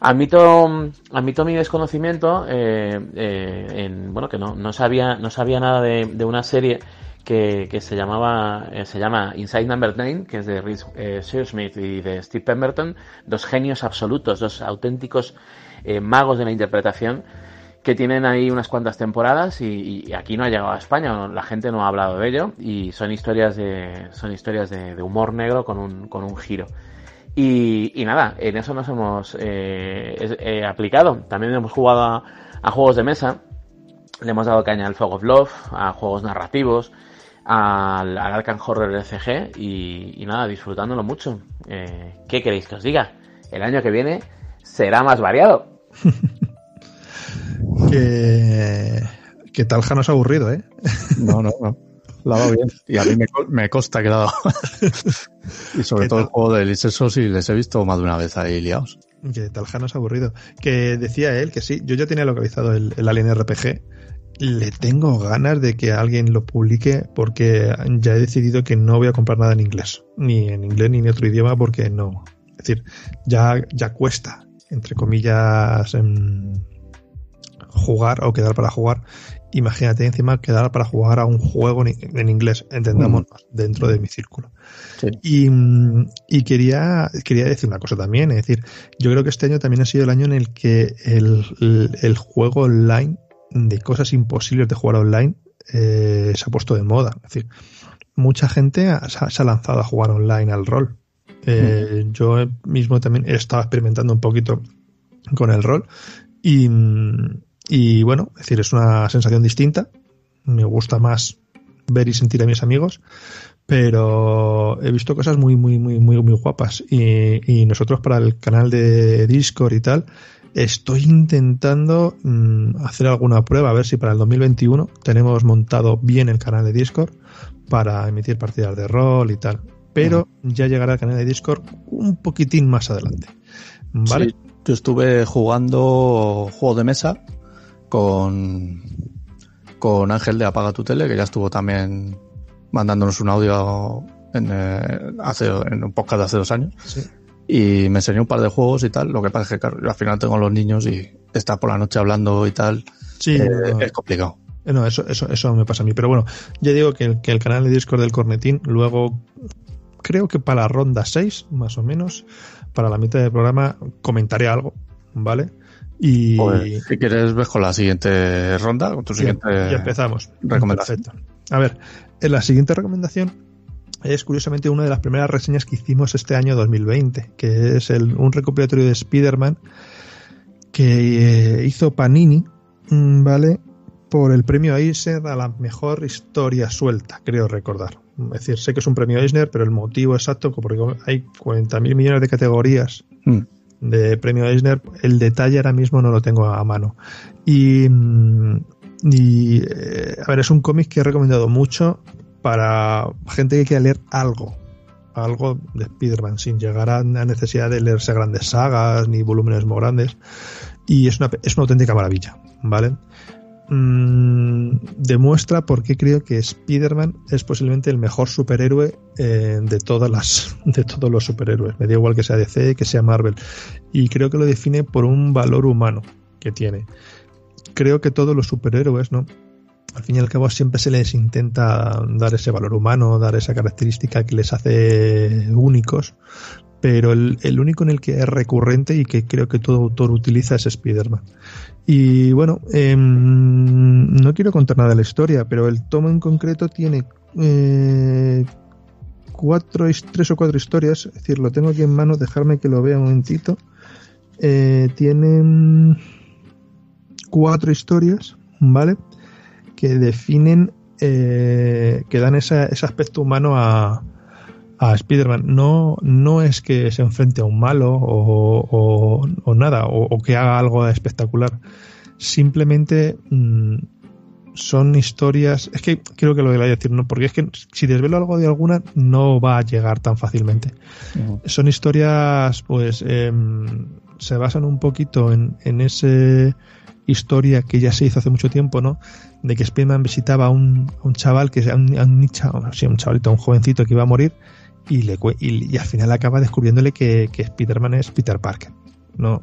Admito, admito mi desconocimiento, eh, eh, en, bueno, que no, no sabía, no sabía nada de, de una serie que, que, se llamaba eh, se llama Inside Number 9, que es de eh, Shearsmith y de Steve Pemberton, dos genios absolutos, dos auténticos eh, magos de la interpretación que tienen ahí unas cuantas temporadas y, aquí no ha llegado a España, la gente no ha hablado de ello y son historias de son historias de, humor negro con un, con un giro. Y, nada, en eso nos hemos eh, eh, aplicado. También hemos jugado a, juegos de mesa, le hemos dado caña al Fog of Love, a juegos narrativos, al, al Arkham Horror LCG y, nada, disfrutándolo mucho. ¿Qué queréis que os diga? El año que viene será más variado. <laughs> que, que Talja no es aburrido, ¿eh? No, no, no. La va bien. Y a mí me, me consta que la dado. <laughs> y sobre todo el juego de Licesos y les he visto más de una vez ahí liados. Que Talja no es aburrido. Que decía él que sí, yo ya tenía localizado el, el Alien RPG. Le tengo ganas de que alguien lo publique porque ya he decidido que no voy a comprar nada en inglés. Ni en inglés ni en otro idioma porque no. Es decir, ya, ya cuesta entre comillas, en jugar o quedar para jugar. Imagínate encima quedar para jugar a un juego en inglés, entendamos, mm. dentro de mi círculo. Sí. Y, y, quería, quería decir una cosa también, es decir, yo creo que este año también ha sido el año en el que el, el, el juego online de cosas imposibles de jugar online eh, se ha puesto de moda. Es decir, mucha gente ha, se ha lanzado a jugar online al rol. Eh, yo mismo también he estado experimentando un poquito con el rol y, y, bueno, es decir, es una sensación distinta. Me gusta más ver y sentir a mis amigos, pero he visto cosas muy, muy, muy, muy, muy guapas. Y, nosotros para el canal de Discord y tal, estoy intentando mm, hacer alguna prueba, a ver si para el 2021 tenemos montado bien el canal de Discord para emitir partidas de rol y tal. Pero ya llegará el canal de Discord un poquitín más adelante. ¿Vale? yo estuve jugando juego de mesa con, con Ángel de Apaga tu Tele, que ya estuvo también mandándonos un audio en, eh, hace, en un podcast de hace dos años. Y me enseñó un par de juegos y tal. Lo que pasa es que al final tengo los niños y estar por la noche hablando y tal sí, eh, es complicado. Eh, no, eso, eso, eso me pasa a mí. Pero bueno, ya digo que, que el canal de Discord del Cornetín, luego creo que para la ronda 6, más o menos, para la mitad del programa, comentaré algo, ¿vale? Y pues, si quieres, ves con la siguiente ronda, con tu siguiente. Ya, empezamos. Recomendación. A ver, en la siguiente recomendación es curiosamente una de las primeras reseñas que hicimos este año 2020, que es el, un recopilatorio de Spider-Man que eh, hizo Panini, mm, ¿vale? Por el premio Eisner a la mejor historia suelta, creo recordar. Es decir, sé que es un premio Eisner, pero el motivo exacto, porque hay 40.000 millones de categorías. Mm de premio Eisner, el detalle ahora mismo no lo tengo a mano. Y, mm, y eh, a ver, es un cómic que he recomendado mucho para gente que quiera leer algo, algo de Spider-Man, sin llegar a la necesidad de leerse grandes sagas ni volúmenes muy grandes. Y es una, es una auténtica maravilla, ¿vale? Mm, demuestra por qué creo que Spider-Man es posiblemente el mejor superhéroe eh, de todas las <laughs> de todos los superhéroes. Me da igual que sea DC, que sea Marvel. Y creo que lo define por un valor humano que tiene. Creo que todos los superhéroes, ¿no? Al fin y al cabo siempre se les intenta dar ese valor humano, dar esa característica que les hace únicos, pero el, único en el que es recurrente y que creo que todo autor utiliza es Spider-Man. Y bueno, em, no quiero contar nada de la historia, pero el tomo en concreto tiene eh, cuatro, tres o cuatro historias. Es decir, lo tengo aquí en mano, dejarme que lo vea un momentito. Eh, tienen cuatro historias, ¿vale? Que definen, eh, que dan ese aspecto humano a, a Spider-Man. No, no es que se enfrente a un malo o, nada, o, que haga algo espectacular. Simplemente mm, son historias. Es que creo que lo voy a decir, ¿no? Porque es que si desvelo algo de alguna, no va a llegar tan fácilmente. Son historias, pues, em, se basan un poquito en, en esa historia que ya se hizo hace mucho tiempo, ¿no? De que Spider-Man visitaba a un, un chaval que un, un, un chavalito, un jovencito que iba a morir y, al final acaba descubriéndole que, que Spider-Man es Peter Parker. ¿no?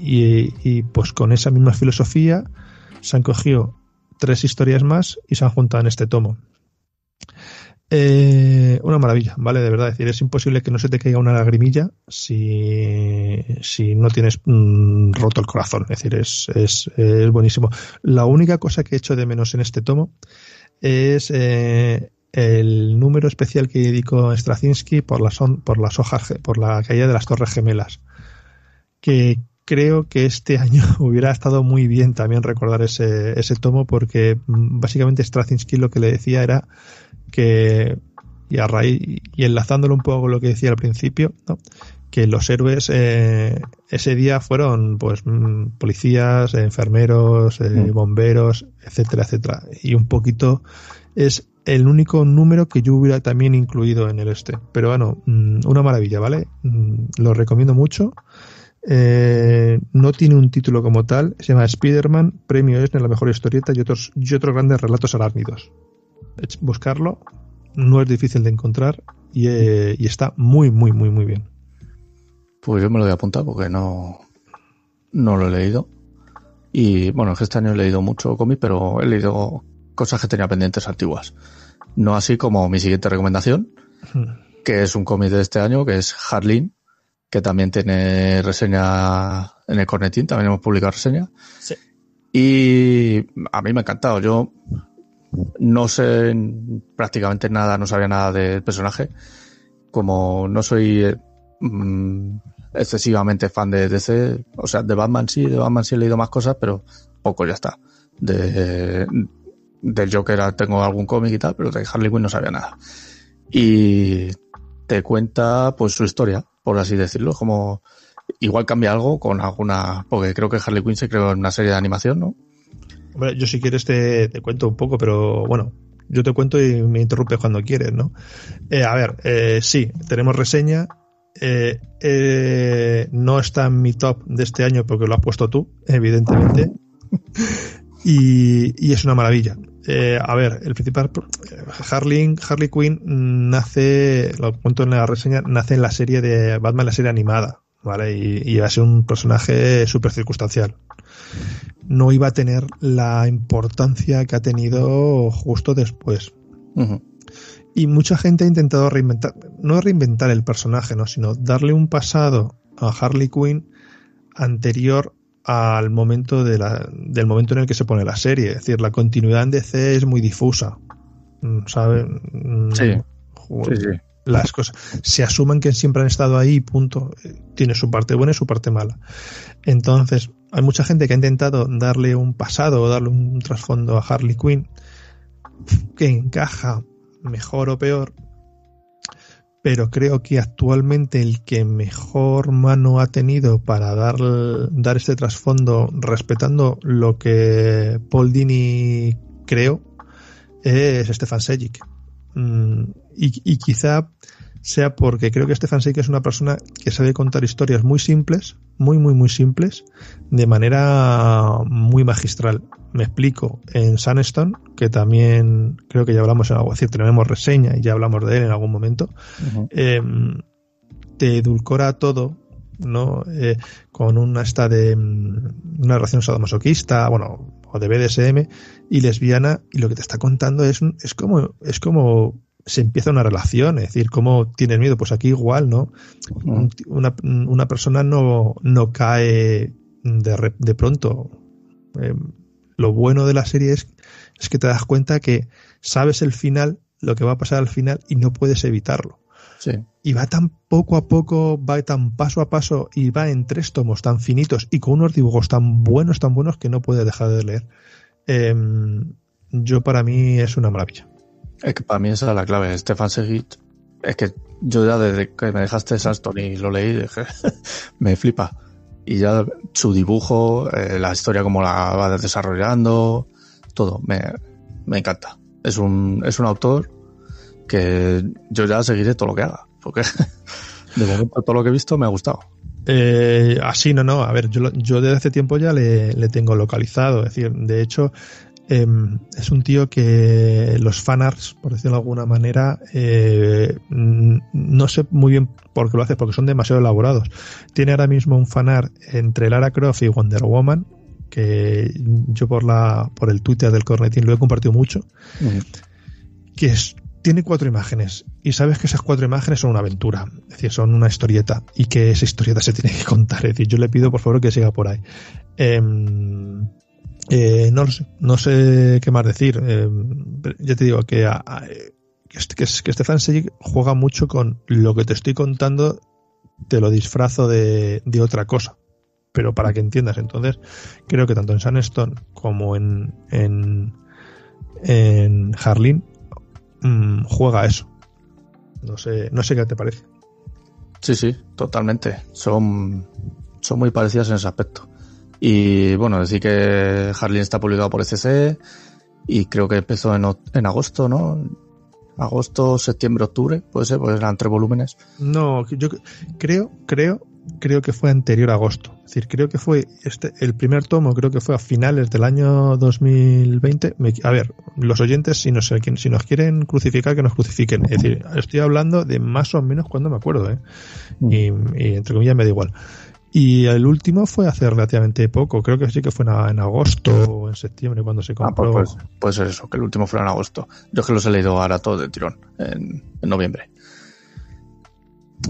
Y, pues con esa misma filosofía se han cogido tres historias más y se han juntado en este tomo. Eh, una maravilla, ¿vale? De verdad, decir, es imposible que no se te caiga una lagrimilla si, si no tienes mm, roto el corazón. Es decir, es, es, es, buenísimo. La única cosa que he hecho de menos en este tomo es eh, el número especial que dedicó Straczynski por las, por las hojas, por la caída de las Torres Gemelas. Que creo que este <laughs> año hubiera estado muy bien también recordar ese, ese tomo porque mm, básicamente Straczynski lo que le decía era que, y a raíz, y enlazándolo un poco con lo que decía al principio, que los héroes eh, ese día fueron pues mm, policías, enfermeros, eh, mm. bomberos, etcétera, etcétera. Y un poquito es el único número que yo hubiera también incluido en el este. Pero bueno, mm, una maravilla, ¿vale? Mm, lo recomiendo mucho. Eh, no tiene un título como tal, se llama Spider-Man, premio en la mejor historieta y otros, y otros grandes relatos arácnidos. Buscarlo no es difícil de encontrar y, eh, y, está muy, muy, muy, muy bien. Pues yo me lo voy a apuntar porque no, no lo he leído. Y bueno, este año he leído mucho cómic, pero he leído cosas que tenía pendientes antiguas. No así como mi siguiente recomendación, que es un cómic de este año, que es Harleen, que también tiene reseña en el Cornetín, también hemos publicado reseña. Sí. Y a mí me ha encantado. Yo no sé prácticamente nada, no sabía nada del personaje. Como no soy mm, excesivamente fan de DC, o sea, de Batman sí, de Batman sí he leído más cosas, pero poco ya está. De, del Joker tengo algún cómic y tal, pero de Harley Quinn no sabía nada. y te cuenta pues su historia, por así decirlo, como igual cambia algo con alguna, porque creo que Harley Quinn se creó en una serie de animación, ¿no? Hombre, yo si quieres te, te cuento un poco, pero bueno, yo te cuento y me interrumpes cuando quieres, ¿no? Eh, a ver, eh, sí, tenemos reseña. Eh, eh, no está en mi top de este año porque lo has puesto tú, evidentemente. <laughs> y, y es una maravilla. Eh, a ver, el principal. Harley, Harley Quinn nace, lo cuento en la reseña, nace en la serie de Batman, la serie animada, ¿vale? Y, y va a ser un personaje súper circunstancial. No iba a tener la importancia que ha tenido justo después. Y mucha gente ha intentado reinventar, no reinventar el personaje, ¿no? sino darle un pasado a Harley Quinn anterior al momento de la, del momento en el que se pone la serie. Es decir, la continuidad en DC es muy difusa. Mm, ¿Saben? Mm, Sí. Sí, sí. Las cosas se asumen que siempre han estado ahí punto. Eh, Tiene su parte buena y su parte mala. Entonces, hay mucha gente que ha intentado darle un pasado o darle un trasfondo a Harley Quinn que encaja mejor o peor, pero creo que actualmente el que mejor mano ha tenido para dar, dar este trasfondo respetando lo que Paul Dini creó es Stefan Sejic. Mm, y, y quizá sea porque creo que Stefan Sejic es una persona que sabe contar historias muy simples, muy, muy, muy simples, de manera muy magistral. Me explico, en Sunstone, que también creo que ya hablamos en algo, es decir, tenemos reseña y ya hablamos de él en algún momento, eh, te edulcora todo, ¿no? Eh, con una esta de mm, una relación sadomasoquista, bueno, o de BDSM y lesbiana, y lo que te está contando es, es como, es como se empieza una relación, es decir, cómo tienes miedo, pues aquí igual, ¿no? Una, una persona no, no cae de, de pronto. Eh, lo bueno de la serie es, es que te das cuenta que sabes el final, lo que va a pasar al final, y no puedes evitarlo Sí. y va tan poco a poco, va tan paso a paso y va en tres tomos tan finitos y con unos dibujos tan buenos, tan buenos que no puedes dejar de leer. Em, yo para mí es una maravilla. Es que para mí esa es la clave. Stefan Sejic, es que yo ya desde que me dejaste Sandstorm y lo leí, dije, <laughs> me flipa. Y ya su dibujo, eh, la historia como la va desarrollando, todo, me, me encanta. Es un, es un autor que yo ya seguiré todo lo que haga, porque <laughs> de momento todo lo que he visto me ha gustado. Eh, así no, no. A ver, yo, yo desde hace tiempo ya le, le tengo localizado. Es decir, de hecho, em, es un tío que los fanarts, por decirlo de alguna manera, eh, mm, no sé muy bien por qué lo hace, porque son demasiado elaborados. Tiene ahora mismo un fanart entre Lara Croft y Wonder Woman, que yo por la por el Twitter del Cornetín lo he compartido mucho, que es, tiene cuatro imágenes y sabes que esas cuatro imágenes son una aventura, es decir, son una historieta y que esa historieta se tiene que contar. Es decir, yo le pido por favor que siga por ahí. Em, eh, no no sé qué más decir. Em, ya te digo que, a- a- que, est- que, Stefan juega mucho con lo que te estoy contando, te lo disfrazo de, de otra cosa. Pero para que entiendas, entonces, creo que tanto en Sunstone como en, en, en Harleen mm, juega eso. No sé, no sé qué te parece. Sí, sí, totalmente. Son, son muy parecidas en ese aspecto. Y bueno, decir que Harleen está publicado por ECC y creo que empezó en, en agosto, ¿no? Agosto, septiembre, octubre, puede ser, pues eran tres volúmenes. No, yo creo, creo, creo que fue anterior a agosto. Es decir, creo que fue este, el primer tomo, creo que fue a finales del año 2020. Me- a ver, los oyentes, si nos, si nos quieren crucificar, que nos crucifiquen. Es decir, estoy hablando de más o menos cuando me acuerdo, ¿eh? Mm. Y, y entre comillas me da igual. Y el último fue hace relativamente poco, creo que sí que fue en, agosto o en septiembre cuando se Ah, compró. pues, pues puede ser eso, que el último fue en agosto. Yo es que los he leído ahora todos de tirón, en, en noviembre.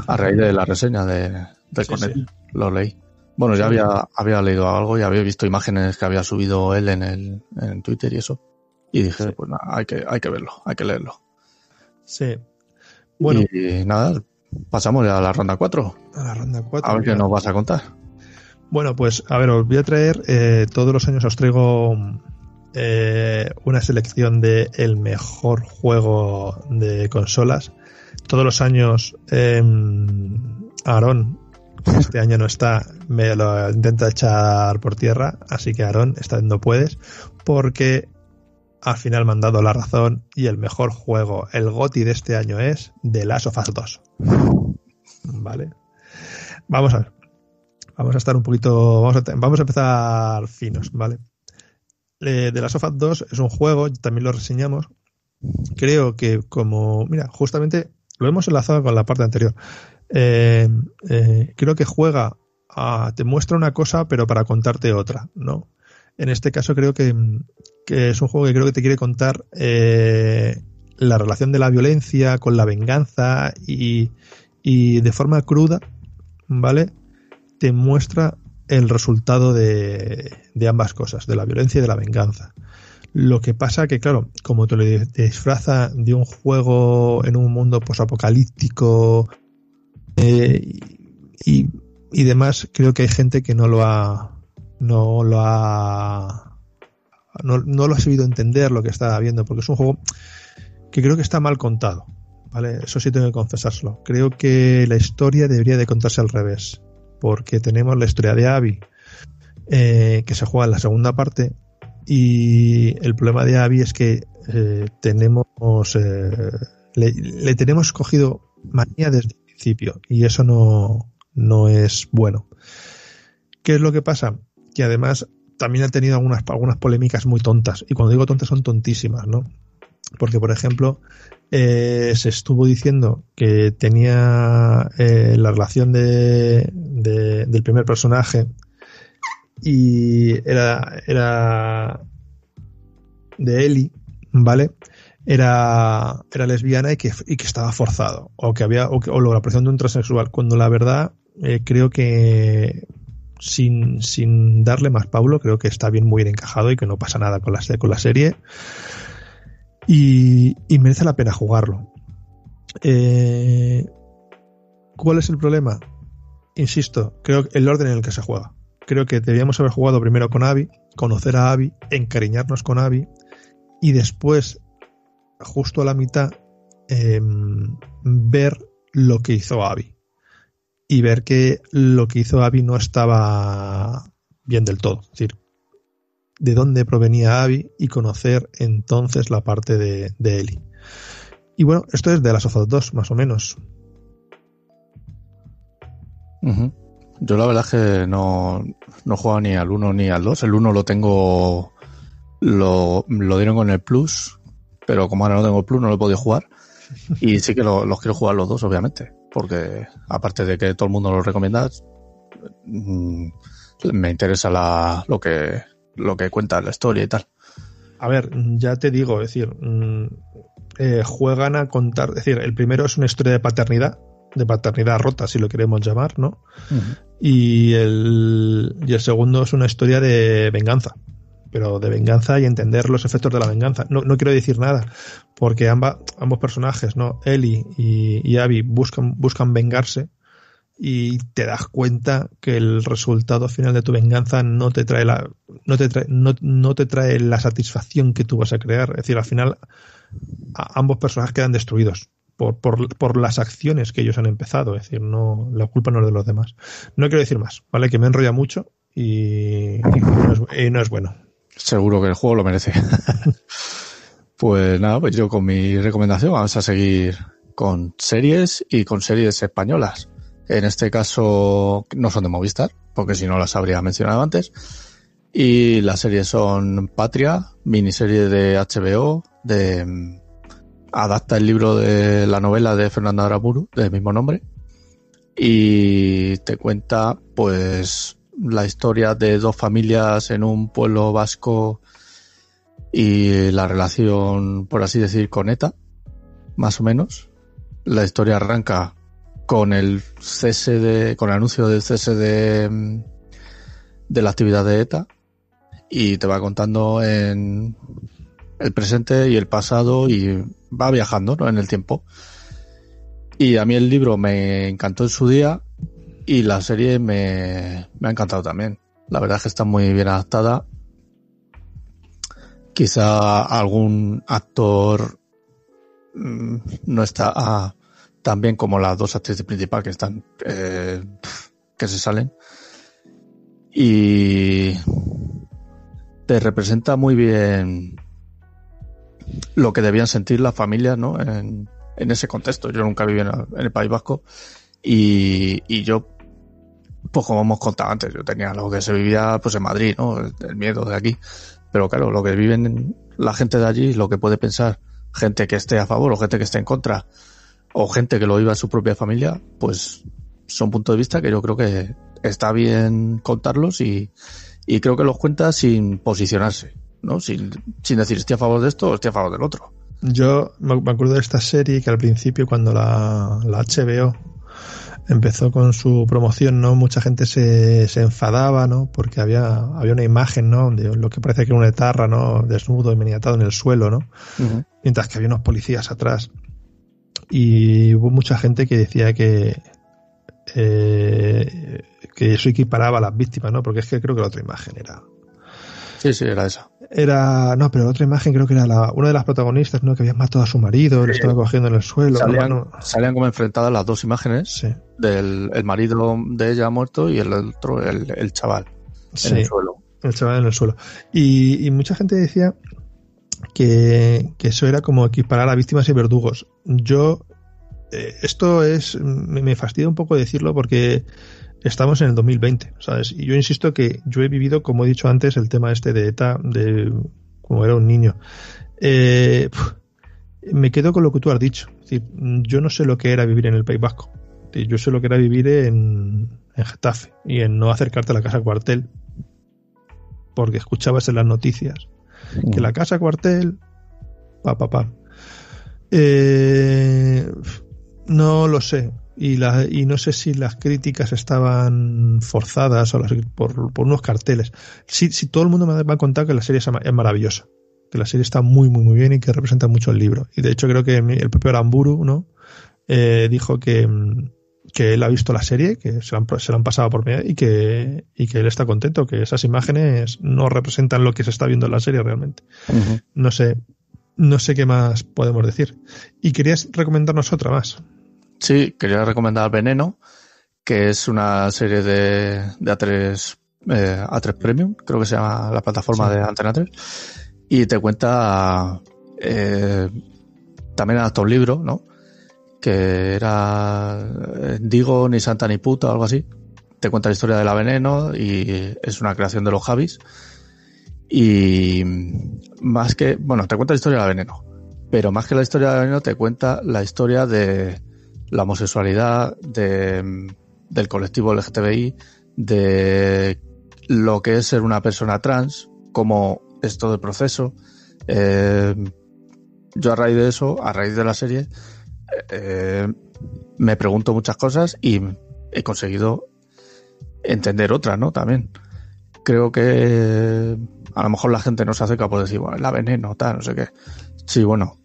A raíz de la reseña de, de Sí, Cornet, sí. lo leí. Bueno, ya había, había leído algo y había visto imágenes que había subido él en el en Twitter y eso. Y dije, Sí. pues nada, hay que, hay que verlo, hay que leerlo. Sí. Bueno, Y, nada, pasamos ya a la ronda 4. a la ronda 4. A ver qué nos vas a contar. Bueno, pues a ver, os voy a traer, eh, todos los años os traigo eh, una selección de el mejor juego de consolas. Todos los años, eh, Aaron, este año no está, me lo intenta echar por tierra, así que Aaron, esta vez no puedes, porque al final me han dado la razón y el mejor juego, el GOTI de este año es The Last of Us 2. ¿Vale? Vamos a ver. Vamos a estar un poquito. Vamos a, vamos a empezar finos, ¿vale? Eh, The Last of Us 2 es un juego, también lo reseñamos. Creo que como. Mira, justamente lo hemos enlazado con la parte anterior. Eh, eh, creo que juega a, te muestra una cosa, pero para contarte otra, ¿no? En este caso creo que, que es un juego que creo que te quiere contar eh, la relación de la violencia con la venganza y, y de forma cruda, ¿vale? Te muestra el resultado de, de, ambas cosas, de la violencia y de la venganza. Lo que pasa que, claro, como te lo disfraza de un juego en un mundo posapocalíptico eh, y, y, demás, creo que hay gente que no lo ha no lo ha no, no lo ha sabido entender lo que está viendo, porque es un juego que creo que está mal contado. ¿vale? Eso sí tengo que confesárselo. Creo que la historia debería de contarse al revés, porque tenemos la historia de Abby, eh, que se juega en la segunda parte, y el problema de Abby es que eh, tenemos eh, le, le, tenemos cogido manía desde el principio, y eso no, no es bueno. ¿Qué es lo que pasa? Que además también ha tenido algunas, algunas polémicas muy tontas, y cuando digo tontas son tontísimas, ¿no? Porque, por ejemplo, eh, se estuvo diciendo que tenía eh, la relación de, de, del primer personaje y era, era de Ellie, ¿vale? Era, era lesbiana y que, y que estaba forzado, o que había, o, que, la presión de un transexual, cuando la verdad eh, creo que sin, sin darle más Paulo, creo que está bien muy bien encajado y que no pasa nada con la, con la serie y, y merece la pena jugarlo. Eh, ¿Cuál es el problema? Insisto, creo que el orden en el que se juega. Creo que debíamos haber jugado primero con Abby, conocer a Abby, encariñarnos con Abby y después, justo a la mitad, eh, ver lo que hizo Abby. Y ver que lo que hizo Abby no estaba bien del todo. Es decir, de dónde provenía Abby y conocer entonces la parte de, de Ellie. Y bueno, esto es de las of 2, más o menos. Yo la verdad es que no, no juego ni al 1 ni al 2. El 1 lo tengo. Lo, lo, dieron con el Plus, pero como ahora no tengo el Plus, no lo he podido jugar. Y sí que lo, los quiero jugar los dos, obviamente. Porque aparte de que todo el mundo lo recomienda, mm, me interesa la, lo que lo que cuenta la historia y tal. A ver, ya te digo, es decir, eh, juegan a contar, es decir, el primero es una historia de paternidad, de paternidad rota, si lo queremos llamar, ¿no? Uh -huh. y, el, y el segundo es una historia de venganza, pero de venganza y entender los efectos de la venganza. No, no quiero decir nada, porque amba, ambos personajes, ¿no? Ellie y, y Abby buscan, buscan vengarse y te das cuenta que el resultado final de tu venganza no te trae la no te trae, no, no te trae la satisfacción que tú vas a crear. Es decir al final ambos personajes quedan destruidos por, por, por, las acciones que ellos han empezado. Es decir no la culpa no es de los demás. No quiero decir más vale que me enrolla mucho y, y no es bueno seguro que el juego lo merece <laughs> pues nada pues yo con mi recomendación vamos a seguir con series y con series españolas en este caso no son de Movistar, porque si no las habría mencionado antes. Y las series son Patria, miniserie de HBO, de adapta el libro de la novela de Fernando Aramburu, del mismo nombre. Y te cuenta, pues, la historia de dos familias en un pueblo vasco y la relación, por así decir, con ETA, más o menos. La historia arranca con el cese de, con el anuncio del cese de, de la actividad de ETA y te va contando en el presente y el pasado y va viajando ¿no? en el tiempo. Y a mí el libro me encantó en su día y la serie me, me ha encantado también. La verdad es que está muy bien adaptada quizá algún actor mm, no está ah, tan bien como las dos actrices principales que están eh, que se salen y te representa muy bien lo que debían sentir las familias ¿no? en, ese contexto. Yo nunca viví en, el País Vasco y, y, yo, pues como hemos contado antes, yo tenía lo que se vivía pues en Madrid, ¿no? el, miedo de aquí. Pero claro, lo que viven la gente de allí, lo que puede pensar gente que esté a favor o gente que esté en contra o gente que lo viva en su propia familia, pues son puntos de vista que yo creo que está bien contarlos y, creo que los cuenta sin posicionarse, ¿no? Sin, sin decir estoy a favor de esto o estoy a favor del otro. Yo me acuerdo de esta serie que al principio cuando la, la HBO empezó con su promoción, ¿no? Mucha gente se, se enfadaba, ¿no? Porque había, había una imagen, ¿no? De lo que parece que era una etarra, ¿no? Desnudo y maniatado en el suelo, ¿no? Mientras que había unos policías atrás. Y hubo mucha gente que decía que, eh, que eso equiparaba a las víctimas, ¿no? Porque es que creo que la otra imagen era. Sí, sí, era esa. Era, no, pero la otra imagen creo que era la, una de las protagonistas, ¿no? Que había matado a su marido, le estaba cogiendo en el suelo. Salían, como enfrentadas las dos imágenes del el marido de ella muerto y el otro, el, chaval, en el suelo. El chaval en el suelo. Y, y mucha gente decía que, que, eso era como equiparar a víctimas y verdugos. Yo eh, esto es, me, fastidia un poco decirlo porque estamos en el 2020, ¿sabes? Y yo insisto que yo he vivido, como he dicho antes, el tema este de ETA, de como era un niño. Eh, me quedo con lo que tú has dicho. Es decir, yo no sé lo que era vivir en el País Vasco. Yo sé lo que era vivir en, en Getafe y en no acercarte a la casa cuartel. Porque escuchabas en las noticias que la casa cuartel, pa, pa, pa. Eh, no lo sé. Y, la, y no sé si las críticas estaban forzadas o las, por, por, unos carteles. Si, si todo el mundo me va a contar que la serie es maravillosa, que la serie está muy, muy, muy bien y que representa mucho el libro. Y de hecho creo que el propio Aramburu, ¿no? Eh, dijo que, que él ha visto la serie, que se la han, se han pasado por medio y que, y que él está contento, que esas imágenes no representan lo que se está viendo en la serie realmente. No sé, no sé qué más podemos decir. Y querías recomendarnos otra más. Sí, quería recomendar Veneno, que es una serie de, de A3, eh, A3 Premium, creo que se llama la plataforma de Antena 3, y te cuenta, eh, también hasta un libro, ¿no? Que era eh, Digo, ni Santa ni puta, o algo así. Te cuenta la historia de la Veneno y es una creación de los Javis. Y más que, bueno, te cuenta la historia de la Veneno, pero más que la historia de la Veneno te cuenta la historia de la homosexualidad, de, del colectivo LGTBI, de lo que es ser una persona trans, cómo es todo el proceso. Eh, yo a raíz de eso, a raíz de la serie, eh, me pregunto muchas cosas y he conseguido entender otras, ¿no? También. Creo que a lo mejor la gente no se acerca por decir, bueno, es la veneno, tal, no sé qué. Sí, bueno,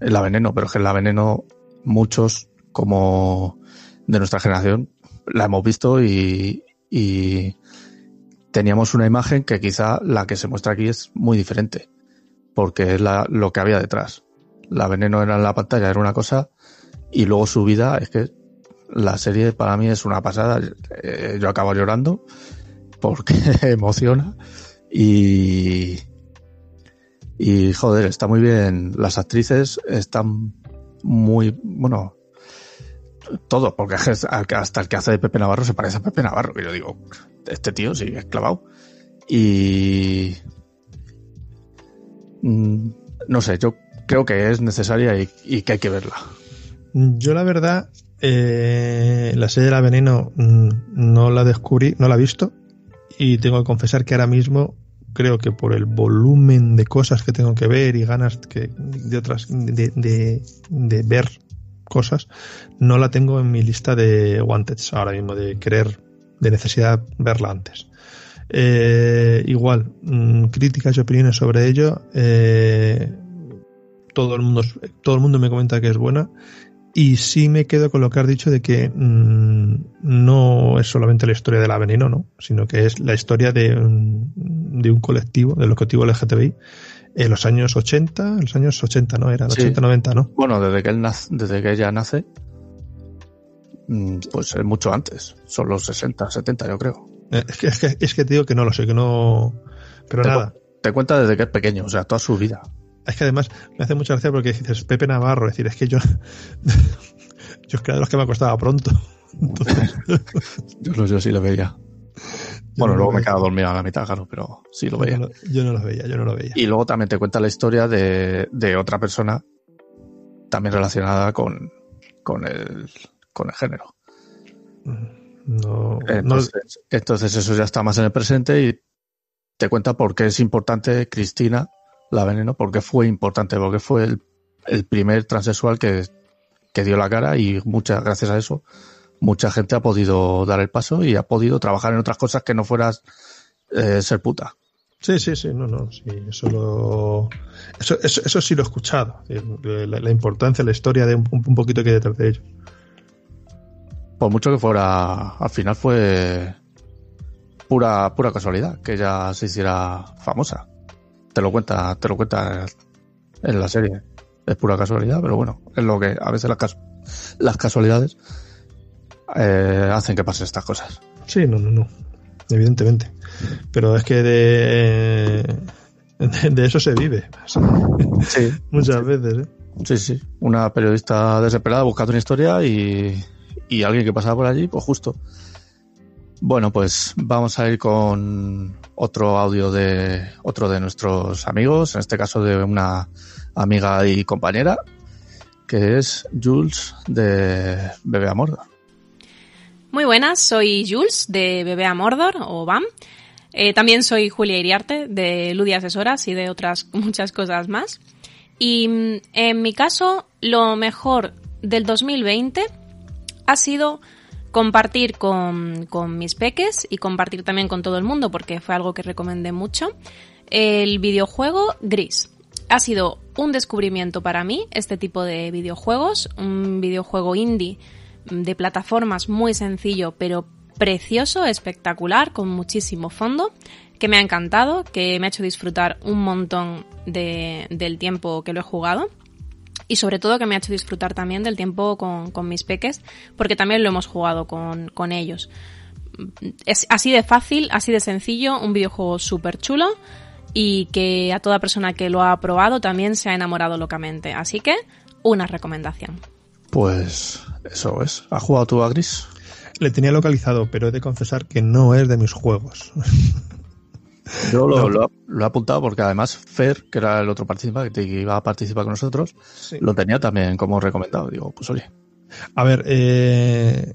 es la veneno, pero es que la veneno muchos como de nuestra generación la hemos visto y, teníamos una imagen que quizá la que se muestra aquí es muy diferente, porque es la, lo que había detrás. La veneno era en la pantalla, era una cosa, y luego su vida, es que la serie para mí es una pasada. Eh, yo acabo llorando porque <laughs> emociona y, y joder, está muy bien. Las actrices están muy, bueno, todo, porque hasta el que hace de Pepe Navarro se parece a Pepe Navarro, que yo digo, este tío sí es clavado. Y mm, no sé, yo creo que es necesaria y, que hay que verla. Yo la verdad, eh, la serie de la veneno mm, no la descubrí, no la he visto y tengo que confesar que ahora mismo creo que por el volumen de cosas que tengo que ver y ganas de otras de ver cosas, no la tengo en mi lista de wanted ahora mismo, de querer, de necesidad verla antes. Eh, igual, mm, críticas y opiniones sobre ello. Eh, todo, el mundo, todo el mundo me comenta que es buena. Y sí me quedo con lo que has dicho de que mm, no es solamente la historia de la veneno, ¿no? sino que es la historia de, de un colectivo, del colectivo LGTBI, en los años 80, en los años 80, ¿no? Eran 80, 90, ¿no? Bueno, desde que, él nace, desde que ella nace, mm, pues es mucho antes. Son los 60, 70, yo creo. Eh, es, que, es, que, es que te digo que no lo sé, que no... Pero te, nada. Te cuenta desde que es pequeño, o sea, toda su vida. Es que además me hace mucha gracia porque dices Pepe Navarro, es decir, es que yo... <laughs> yo es que era de los que me acostaba pronto. <laughs> Entonces... <laughs> yo, no, yo sí lo veía. Bueno, luego me quedaba dormido a la mitad, claro, pero sí lo veía. Yo no, yo no, lo veía, yo no lo veía. Y luego también te cuenta la historia de, de otra persona también relacionada con, con, el, con el género. No, entonces, no... entonces, eso ya está más en el presente y te cuenta por qué es importante Cristina la veneno, porque fue importante, porque fue el, el primer transexual que, que dio la cara y muchas gracias a eso mucha gente ha podido dar el paso y ha podido trabajar en otras cosas que no fueras eh, ser puta. Sí, sí, sí, no, no, sí, eso, lo, eso, eso, eso sí lo he escuchado, la, la, importancia, la historia de un, un poquito que hay detrás de ello. Por mucho que fuera, al final fue pura, pura casualidad que ella se hiciera famosa. Te lo cuenta, te lo cuenta en la serie. Es pura casualidad, pero bueno, es lo que a veces las, cas las casualidades eh, hacen que pasen estas cosas. Sí, no, no, no. Evidentemente. Pero es que de, de, de eso se vive. Sí. <laughs> Muchas veces, ¿eh? Sí, sí. Una periodista desesperada buscando una historia y, y alguien que pasaba por allí, pues justo. Bueno, pues vamos a ir con otro audio de otro de nuestros amigos, en este caso de una amiga y compañera, que es Jules de Bebé Amor. Muy buenas, soy Jules de Bebé a Mordor o BAM. También soy Julia Iriarte de Ludia Asesoras y de otras <laughs> muchas cosas más. Y mm, en mi caso, lo mejor del 2020 ha sido compartir con, con, mis peques y compartir también con todo el mundo porque fue algo que recomendé mucho. El videojuego Gris. Ha sido un descubrimiento para mí este tipo de videojuegos, un videojuego indie de plataformas muy sencillo pero precioso, espectacular, con muchísimo fondo, que me ha encantado, que me ha hecho disfrutar un montón de, del tiempo que lo he jugado y sobre todo que me ha hecho disfrutar también del tiempo con, con mis peques, porque también lo hemos jugado con, con ellos. Es así de fácil, así de sencillo, un videojuego súper chulo y que a toda persona que lo ha probado también se ha enamorado locamente. Así que, una recomendación. Pues eso es. ¿Has jugado tú a Gris? Le tenía localizado, pero he de confesar que no es de mis juegos. <laughs> Yo lo, no. lo, lo, he apuntado porque además Fer, que era el otro participante que iba a participar con nosotros, sí. lo tenía también como recomendado. Digo, pues oye. A ver, eh,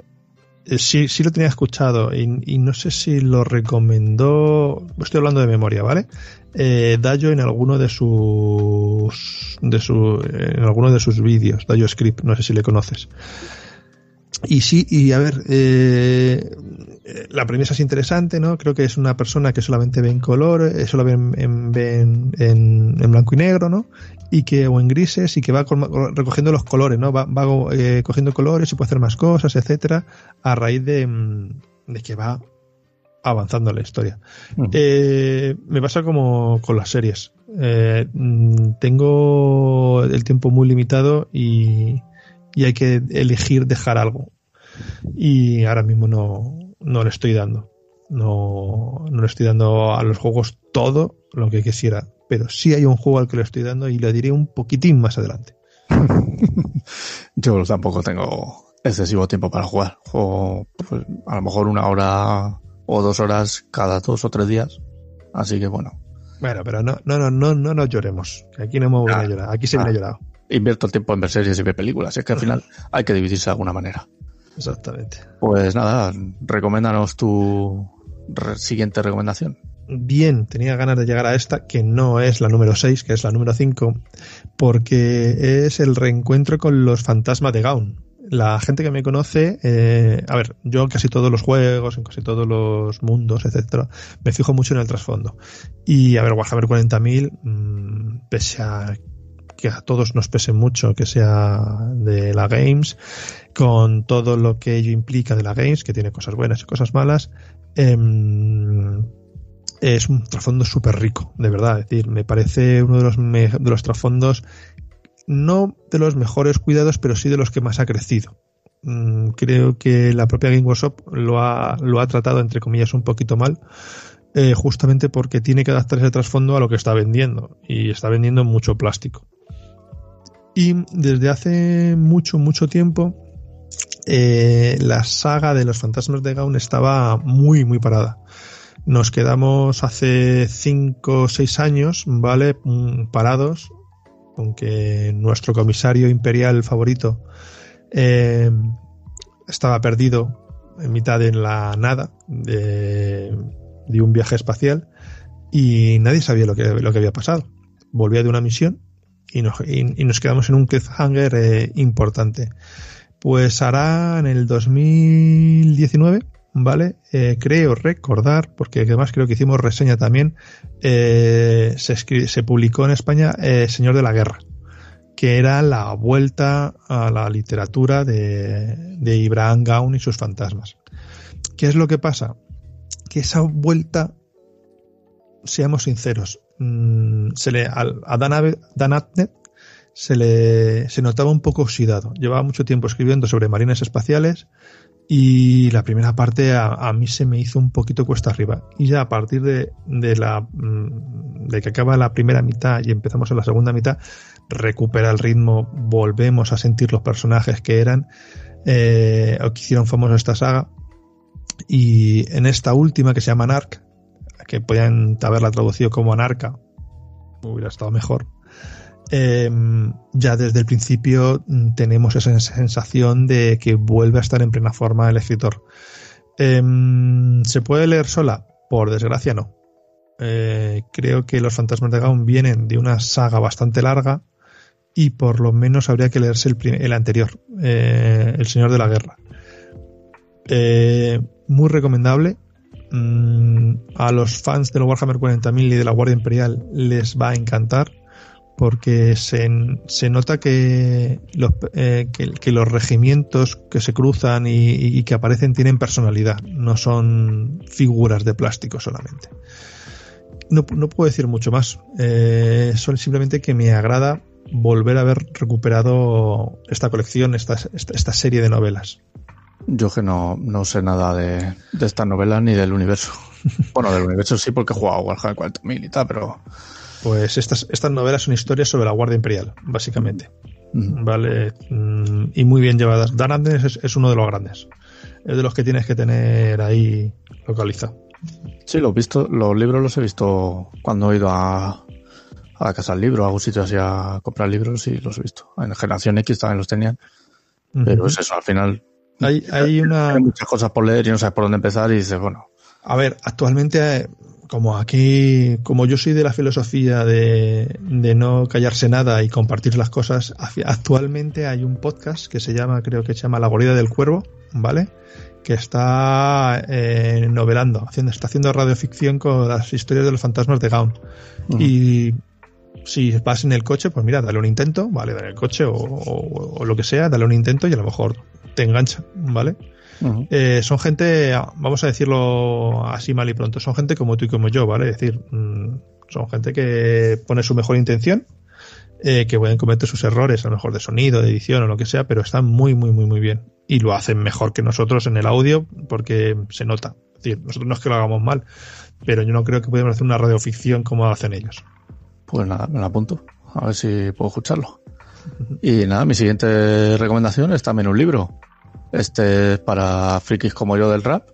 sí, sí lo tenía escuchado y, y, no sé si lo recomendó. Estoy hablando de memoria, ¿vale? Eh, Dayo en alguno de sus de su en alguno de sus vídeos, Dayo Script, no sé si le conoces. Y sí, y a ver, eh, la premisa es interesante, ¿no? Creo que es una persona que solamente ve en color, eh, solo ve en, en, en, blanco y negro, ¿no? Y que, o en grises, y que va recogiendo los colores, ¿no? Va, va eh, cogiendo colores y puede hacer más cosas, etcétera, a raíz de, mm, de que va avanzando en la historia. Uh -huh. eh, me pasa como con las series. Eh, mm, tengo el tiempo muy limitado y, y hay que elegir dejar algo. Y ahora mismo no, no le estoy dando. No, no le estoy dando a los juegos todo lo que quisiera. Pero sí hay un juego al que le estoy dando y le diré un poquitín más adelante. <laughs> Yo tampoco tengo excesivo tiempo para jugar. Juego pues, a lo mejor una hora o dos horas cada dos o tres días. Así que bueno. Bueno, pero no, no, no, no, no nos lloremos. Aquí no hemos ah, a llorar. Aquí se ah, viene a llorar. Invierto el tiempo en ver series y ver películas. Es que al final <laughs> hay que dividirse de alguna manera. Exactamente. Pues nada, recomiéndanos tu re siguiente recomendación. Bien, tenía ganas de llegar a esta, que no es la número 6, que es la número 5, porque es el reencuentro con los fantasmas de Gaun. La gente que me conoce, eh, a ver, yo en casi todos los juegos, en casi todos los mundos, etcétera, me fijo mucho en el trasfondo. Y a ver, Warhammer 40.000, mmm, pese a que a todos nos pese mucho que sea de la Games, con todo lo que ello implica de la Games, que tiene cosas buenas y cosas malas. Eh, es un trasfondo súper rico, de verdad. Es decir, me parece uno de los, de los trasfondos, no de los mejores cuidados, pero sí de los que más ha crecido. Mm, creo que la propia Game Workshop lo ha, lo ha tratado, entre comillas, un poquito mal, eh, justamente porque tiene que adaptar ese trasfondo a lo que está vendiendo, y está vendiendo mucho plástico. Y desde hace mucho, mucho tiempo, eh, la saga de los fantasmas de Gaun estaba muy, muy parada. Nos quedamos hace 5 o 6 años, ¿vale? Mm, parados, con que nuestro comisario imperial favorito eh, estaba perdido en mitad de la nada de, un viaje espacial y nadie sabía lo que, lo que había pasado. Volvía de una misión y nos, quedamos en un cliffhanger eh, importante. Pues hará en el 2019 ¿vale? Eh, creo recordar, porque además creo que hicimos reseña también, eh, se, publicó en España eh, Señor de la Guerra, que era la vuelta a la literatura de, de Ibrahim Gaun y sus fantasmas. ¿Qué es lo que pasa? Que esa vuelta, seamos sinceros, mm, se le, a Dan, Dan Abnett se le se notaba un poco oxidado. Llevaba mucho tiempo escribiendo sobre marines espaciales, y la primera parte a, mí se me hizo un poquito cuesta arriba. Y ya a partir de, de, la, mm, de que acaba la primera mitad y empezamos en la segunda mitad, recupera el ritmo, volvemos a sentir los personajes que eran eh, o que hicieron famosa esta saga. Y en esta última que se llama Narc, que podían haberla traducido como Anarca, hubiera estado mejor Em, ya desde el principio mm, tenemos esa sensación de que vuelve a estar en plena forma el escritor. Em, ¿Se puede leer sola? Por desgracia no. Eh, creo que los fantasmas de Gaun vienen de una saga bastante larga y por lo menos habría que leerse el, anterior, eh, El Señor de la Guerra. Eh, muy recomendable. Mm, a los fans de los Warhammer 40.000 y de la Guardia Imperial les va a encantar porque se, se nota que los, eh, que, los regimientos que se cruzan y, que aparecen tienen personalidad, no son figuras de plástico solamente. No, no puedo decir mucho más, eh, son simplemente que me agrada volver a haber recuperado esta colección, esta, esta, serie de novelas. Yo que no, no sé nada de, de esta novela ni del universo. <laughs> bueno, del universo sí porque he jugado a Warhammer 40.000 y tal, pero pues estas, estas novelas son historias sobre la Guardia Imperial, básicamente. ¿Vale? Mm, y muy bien llevadas. Dan es, es, uno de los grandes. Es de los que tienes que tener ahí localizado. Sí, los, visto, los libros los he visto cuando he ido a, a la casa del libro, a algún sitio así a comprar libros y los he visto. En Generación X también los tenían. Pero es eso, al final. Hay, hay, una... hay muchas cosas por leer y no sabes por dónde empezar y dices, bueno. A ver, actualmente como aquí, como yo soy de la filosofía de, no callarse nada y compartir las cosas, actualmente hay un podcast que se llama, creo que se llama La Gorida del Cuervo, ¿vale? Que está eh, novelando, haciendo, está haciendo radioficción con las historias de los fantasmas de Gaun. Y si vas en el coche, pues mira, dale un intento, ¿vale? Dale el coche o, o, lo que sea, dale un intento y a lo mejor te engancha, ¿vale? Eh, son gente, vamos a decirlo así mal y pronto, son gente como tú y como yo, ¿vale? Es decir, mm, son gente que pone su mejor intención, eh, que pueden cometer sus errores, a lo mejor de sonido, de edición o lo que sea, pero están muy, muy, muy, muy bien. Y lo hacen mejor que nosotros en el audio porque se nota. Es decir, nosotros no es que lo hagamos mal, pero yo no creo que podamos hacer una radioficción como hacen ellos. Pues nada, me la apunto. A ver si puedo escucharlo. Y nada, mi siguiente recomendación es también un libro. Este es para frikis como yo del rap.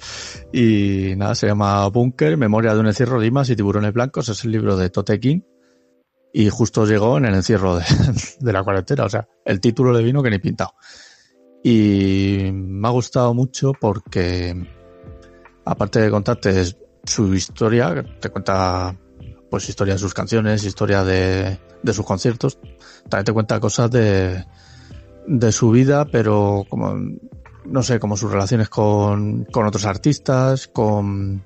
<laughs> y nada, se llama Bunker, Memoria de un encierro, limas y tiburones blancos. Es el libro de Tote King. Y justo llegó en el encierro <laughs> de, la cuarentena. O sea, el título le vino que ni pintado. Y me ha gustado mucho porque, aparte de contarte su historia, te cuenta pues historia de sus canciones, historia de, de sus conciertos, también te cuenta cosas de, de su vida, pero como, no sé, como sus relaciones con, con otros artistas, con,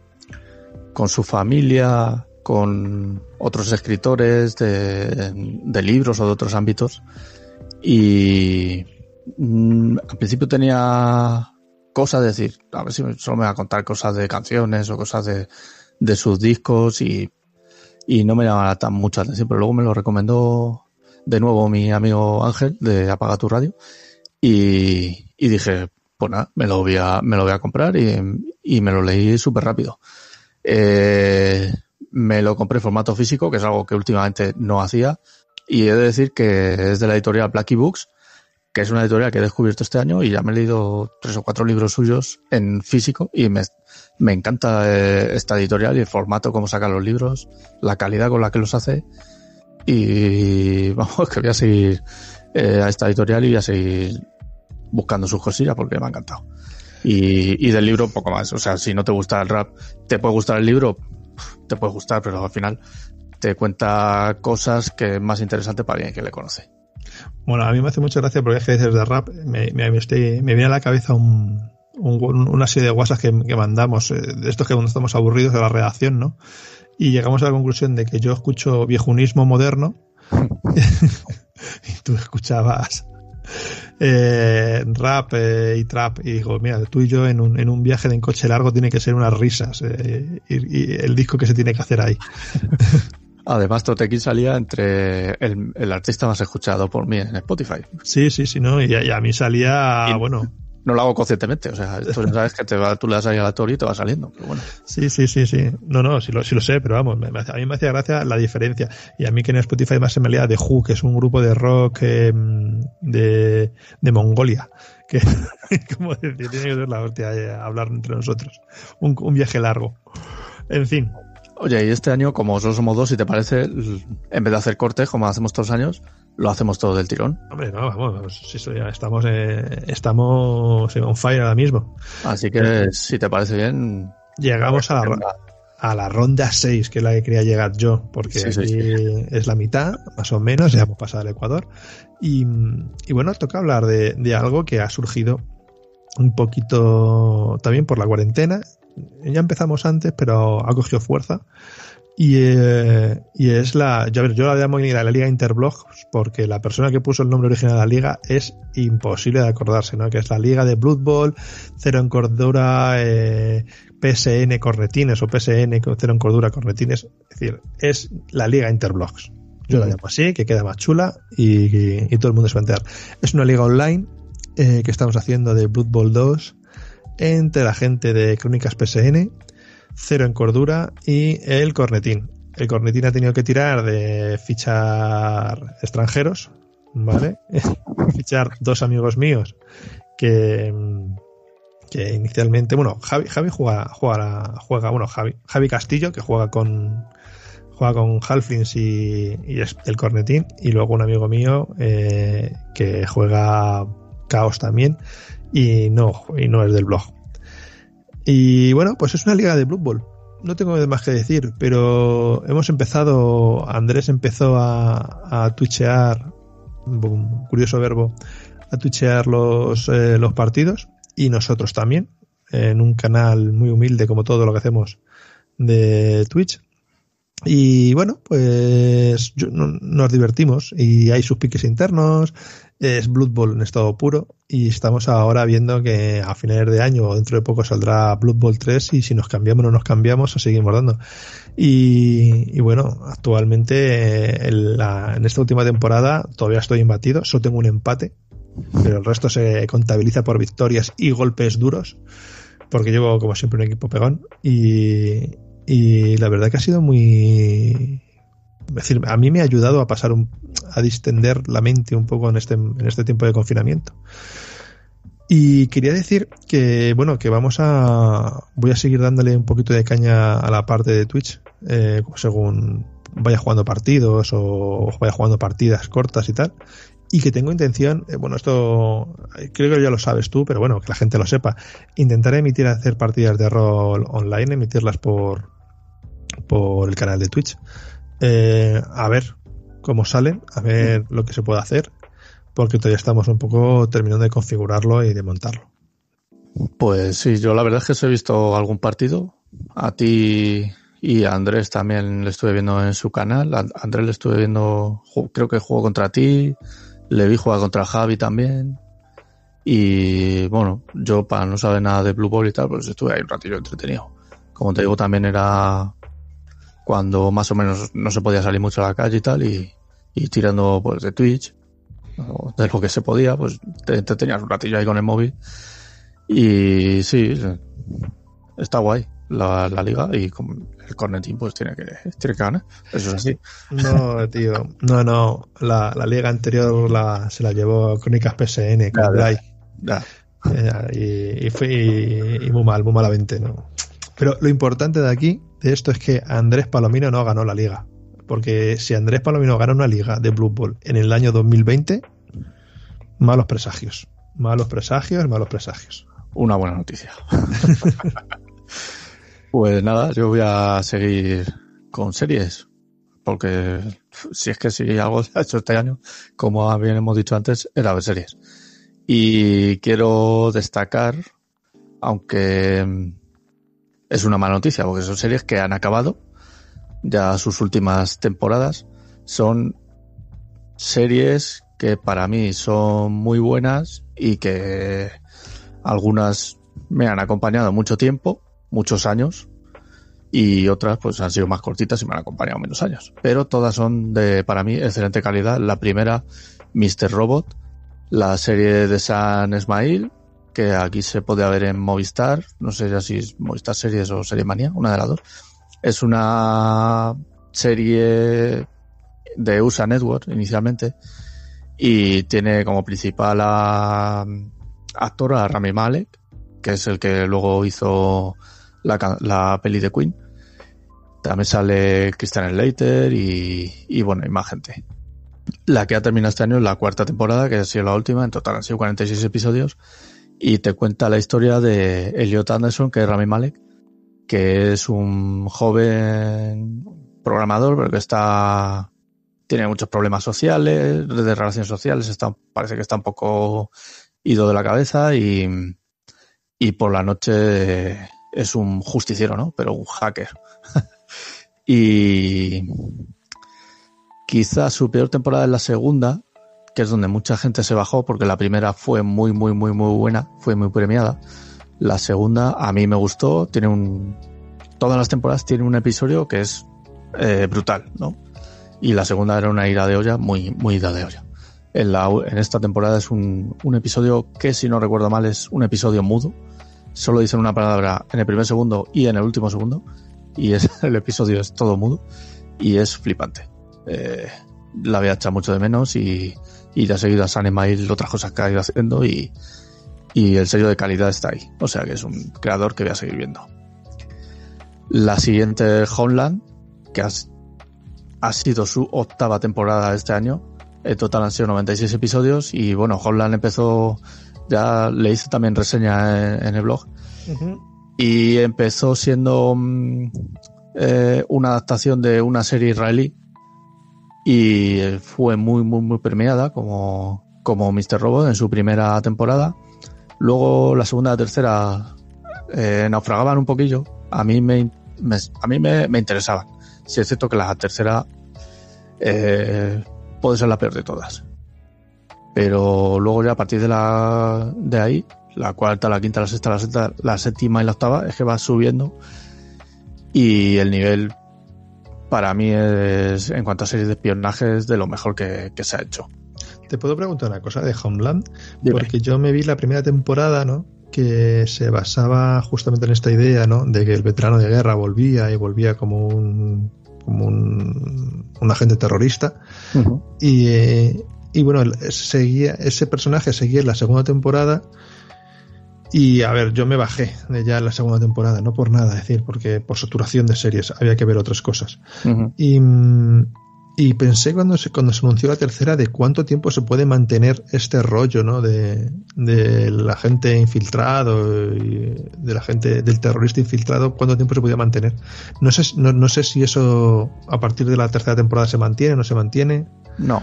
con su familia, con otros escritores de, de libros o de otros ámbitos. Y mm, al principio tenía cosas de decir, a ver si solo me va a contar cosas de canciones o cosas de, de sus discos y, y no me llamaba tan mucha atención, pero luego me lo recomendó de nuevo mi amigo Ángel de Apaga tu Radio y, dije, pues nada, me lo voy a, me lo voy a comprar y, y me lo leí súper rápido. Eh, me lo compré en formato físico, que es algo que últimamente no hacía, y he de decir que es de la editorial Blacky Books, que es una editorial que he descubierto este año y ya me he leído tres o cuatro libros suyos en físico y me, me encanta eh, esta editorial y el formato, cómo saca los libros, la calidad con la que los hace y <laughs> vamos, que voy a seguir eh, a esta editorial y voy a seguir buscando sus cosillas porque me ha encantado. Y, y del libro poco más, o sea, si no te gusta el rap, te puede gustar el libro, te puede gustar, pero al final te cuenta cosas que es más interesante para alguien que le conoce. Bueno, a mí me hace mucha gracia porque es que dices de rap, me, me, me, viene a la cabeza un, un, una serie de WhatsApp que, que mandamos, eh, de estos que cuando estamos aburridos de la redacción, ¿no? Y llegamos a la conclusión de que yo escucho viejunismo moderno <laughs> y tú escuchabas eh, rap eh, y trap y digo, mira, tú y yo en un, en un viaje en coche largo tiene que ser unas risas eh, y, y, el disco que se tiene que hacer ahí. <laughs> Además, Totequín salía entre el, el, artista más escuchado por mí en Spotify. Sí, sí, sí, ¿no? Y, y a mí salía, y, bueno, no lo hago conscientemente, o sea, tú sabes que te va, tú le das ahí aleatorio y te va saliendo, pero bueno. Sí, sí, sí, sí. No, no, sí lo, sí lo sé, pero vamos, me, a mí me hacía gracia la diferencia. Y a mí que en Spotify más se me lea de Who, que es un grupo de rock eh, de, de Mongolia, que, <laughs> como decir, tiene que ser la hostia eh, hablar entre nosotros. Un, un viaje largo. En fin. Oye, y este año, como solo somos dos, si te parece, en vez de hacer cortes, como hacemos todos los años, lo hacemos todo del tirón. Hombre, no, vamos, si eso ya estamos, eh, estamos on fire ahora mismo. Así que, eh, si te parece bien. Llegamos a la, a la ronda 6, que es la que quería llegar yo, porque sí, aquí sí. es la mitad, más o menos, ya hemos pasado al Ecuador. Y, y bueno, toca hablar de, de algo que ha surgido un poquito también por la cuarentena. Ya empezamos antes, pero ha cogido fuerza. Y, eh, y, es la, yo, yo la llamo la, la Liga Interblogs porque la persona que puso el nombre original de la liga es imposible de acordarse, ¿no? Que es la Liga de Blood Bowl, Cero en Cordura, eh, PSN Cornetines o PSN Cero en Cordura Cornetines. Es decir, es la Liga Interblogs. Yo la llamo así, que queda más chula y, y, y todo el mundo se va a enterar. Es una liga online eh, que estamos haciendo de Blood Bowl 2 entre la gente de Crónicas PSN cero en cordura y el cornetín. El cornetín ha tenido que tirar de fichar extranjeros, ¿vale? <laughs> fichar dos amigos míos que, que inicialmente, bueno, Javi, Javi juega, juega, bueno, Javi, Javi Castillo, que juega con juega con Halflings y, y el cornetín, y luego un amigo mío eh, que juega Chaos también, y no, y no es del blog. Y bueno, pues es una liga de Blood. No tengo más que decir, pero hemos empezado, Andrés empezó a, a twitchear, un curioso verbo, a twitchear los, eh, los partidos y nosotros también, en un canal muy humilde como todo lo que hacemos de Twitch. Y bueno, pues nos divertimos y hay sus piques internos, es Blood Bowl en estado puro y estamos ahora viendo que a finales de año o dentro de poco saldrá Blood Bowl 3 y si nos cambiamos o no nos cambiamos, seguimos dando. Y, bueno, actualmente en, la, en esta última temporada todavía estoy imbatido, solo tengo un empate, pero el resto se contabiliza por victorias y golpes duros, porque llevo como siempre un equipo pegón y, y la verdad que ha sido muy es decir, a mí me ha ayudado a pasar un, a distender la mente un poco en este, en este tiempo de confinamiento. Y quería decir que, bueno, que vamos a, voy a seguir dándole un poquito de caña a la parte de Twitch, eh, según vaya jugando partidos o vaya jugando partidas cortas y tal. Y que tengo intención, eh, bueno, esto creo que ya lo sabes tú, pero bueno, que la gente lo sepa. Intentaré emitir, hacer partidas de rol online, emitirlas por, por el canal de Twitch. Eh, a ver cómo salen, a ver lo que se puede hacer, porque todavía estamos un poco terminando de configurarlo y de montarlo. Pues sí, yo la verdad es que os he visto algún partido. A ti y a Andrés también le estuve viendo en su canal. Andrés le estuve viendo, creo que jugó contra ti. Le vi jugar contra Javi también. Y bueno, yo para no saber nada de Blue Ball y tal, pues estuve ahí un ratillo entretenido Como te digo, también era cuando más o menos no se podía salir mucho a la calle y tal, y, y tirando pues de Twitch, o de lo que se podía, pues te, te tenías un ratillo ahí con el móvil. Y sí, está guay la, la liga y con el cornetín pues tiene que, tiene que ganar. Eso es así. No, tío. No, no. La, la liga anterior la, se la llevó Crónicas PSN con. Blay. Eh, y, y fue y, y muy mal, muy malamente, ¿no? Pero lo importante de aquí, de esto, es que Andrés Palomino no ganó la liga. Porque si Andrés Palomino gana una liga de Blue Ball en el año 2020, malos presagios. Malos presagios, malos presagios. Una buena noticia. <laughs> pues nada, yo voy a seguir con series. Porque si es que si algo se ha hecho este año, como bien hemos dicho antes, era ver series. Y quiero destacar, aunque es una mala noticia, porque son series que han acabado ya sus últimas temporadas. Son series que para mí son muy buenas y que algunas me han acompañado mucho tiempo, muchos años, y otras pues han sido más cortitas y me han acompañado menos años. Pero todas son de, para mí, excelente calidad. La primera, Mr. Robot, la serie de San Ismail, que aquí se puede ver en Movistar, no sé si es Movistar Series o Serie Manía, una de las dos. Es una serie de USA Network inicialmente y tiene como principal actor a Rami Malek, que es el que luego hizo la, la peli de Queen. También sale Christian Slater y, y bueno, y más gente. La que ha terminado este año es la cuarta temporada, que ha sido la última, en total han sido 46 episodios, y te cuenta la historia de Elliot Anderson, que es Rami Malek, que es un joven programador, pero que está tiene muchos problemas sociales, de relaciones sociales, está, parece que está un poco ido de la cabeza y, y por la noche es un justiciero, ¿no? Pero un hacker. <laughs> y quizás su peor temporada es la segunda, que es donde mucha gente se bajó, porque la primera fue muy, muy, muy, muy buena, fue muy premiada. La segunda a mí me gustó, tiene un... Todas las temporadas tienen un episodio que es eh, brutal, ¿no? Y la segunda era una ira de olla, muy, muy ira de olla. En, la, en esta temporada es un, un episodio que, si no recuerdo mal, es un episodio mudo. Solo dicen una palabra en el primer segundo y en el último segundo. Y es, <laughs> el episodio es todo mudo. Y es flipante. Eh, la había echado mucho de menos y, y ya seguido a San Email otras cosas que ha ido haciendo y, y el sello de calidad está ahí. O sea que es un creador que voy a seguir viendo. La siguiente Homeland, que has, ha sido su octava temporada este año. En total han sido 96 episodios y bueno, Homeland empezó, ya le hice también reseña en, en el blog y empezó siendo mm, eh, una adaptación de una serie israelí y fue muy, muy, muy premiada como, como Mr. Robot en su primera temporada. Luego la segunda y la tercera eh, naufragaban un poquillo. A mí me, a mí me, me interesaban. Si es cierto que la tercera eh, puede ser la peor de todas. Pero luego ya a partir de la de ahí, la cuarta, la quinta, la sexta, la sexta, la séptima y la octava, es que va subiendo. Y el nivel para mí es, en cuanto a series de espionaje, es de lo mejor que, que se ha hecho. Te puedo preguntar una cosa de Homeland, Dime. porque yo me vi la primera temporada, ¿no? Que se basaba justamente en esta idea, ¿no? De que el veterano de guerra volvía y volvía como un como un, un agente terrorista y, eh, y bueno, seguía ese personaje seguía en la segunda temporada y a ver, yo me bajé de ya en la segunda temporada, no por nada, es decir, porque por saturación de series había que ver otras cosas. Y, y pensé cuando se, cuando se anunció la tercera de cuánto tiempo se puede mantener este rollo, ¿no? De, de la gente infiltrado y de la gente, del terrorista infiltrado, cuánto tiempo se podía mantener. No sé, no, no sé si eso a partir de la tercera temporada se mantiene, no se mantiene. No.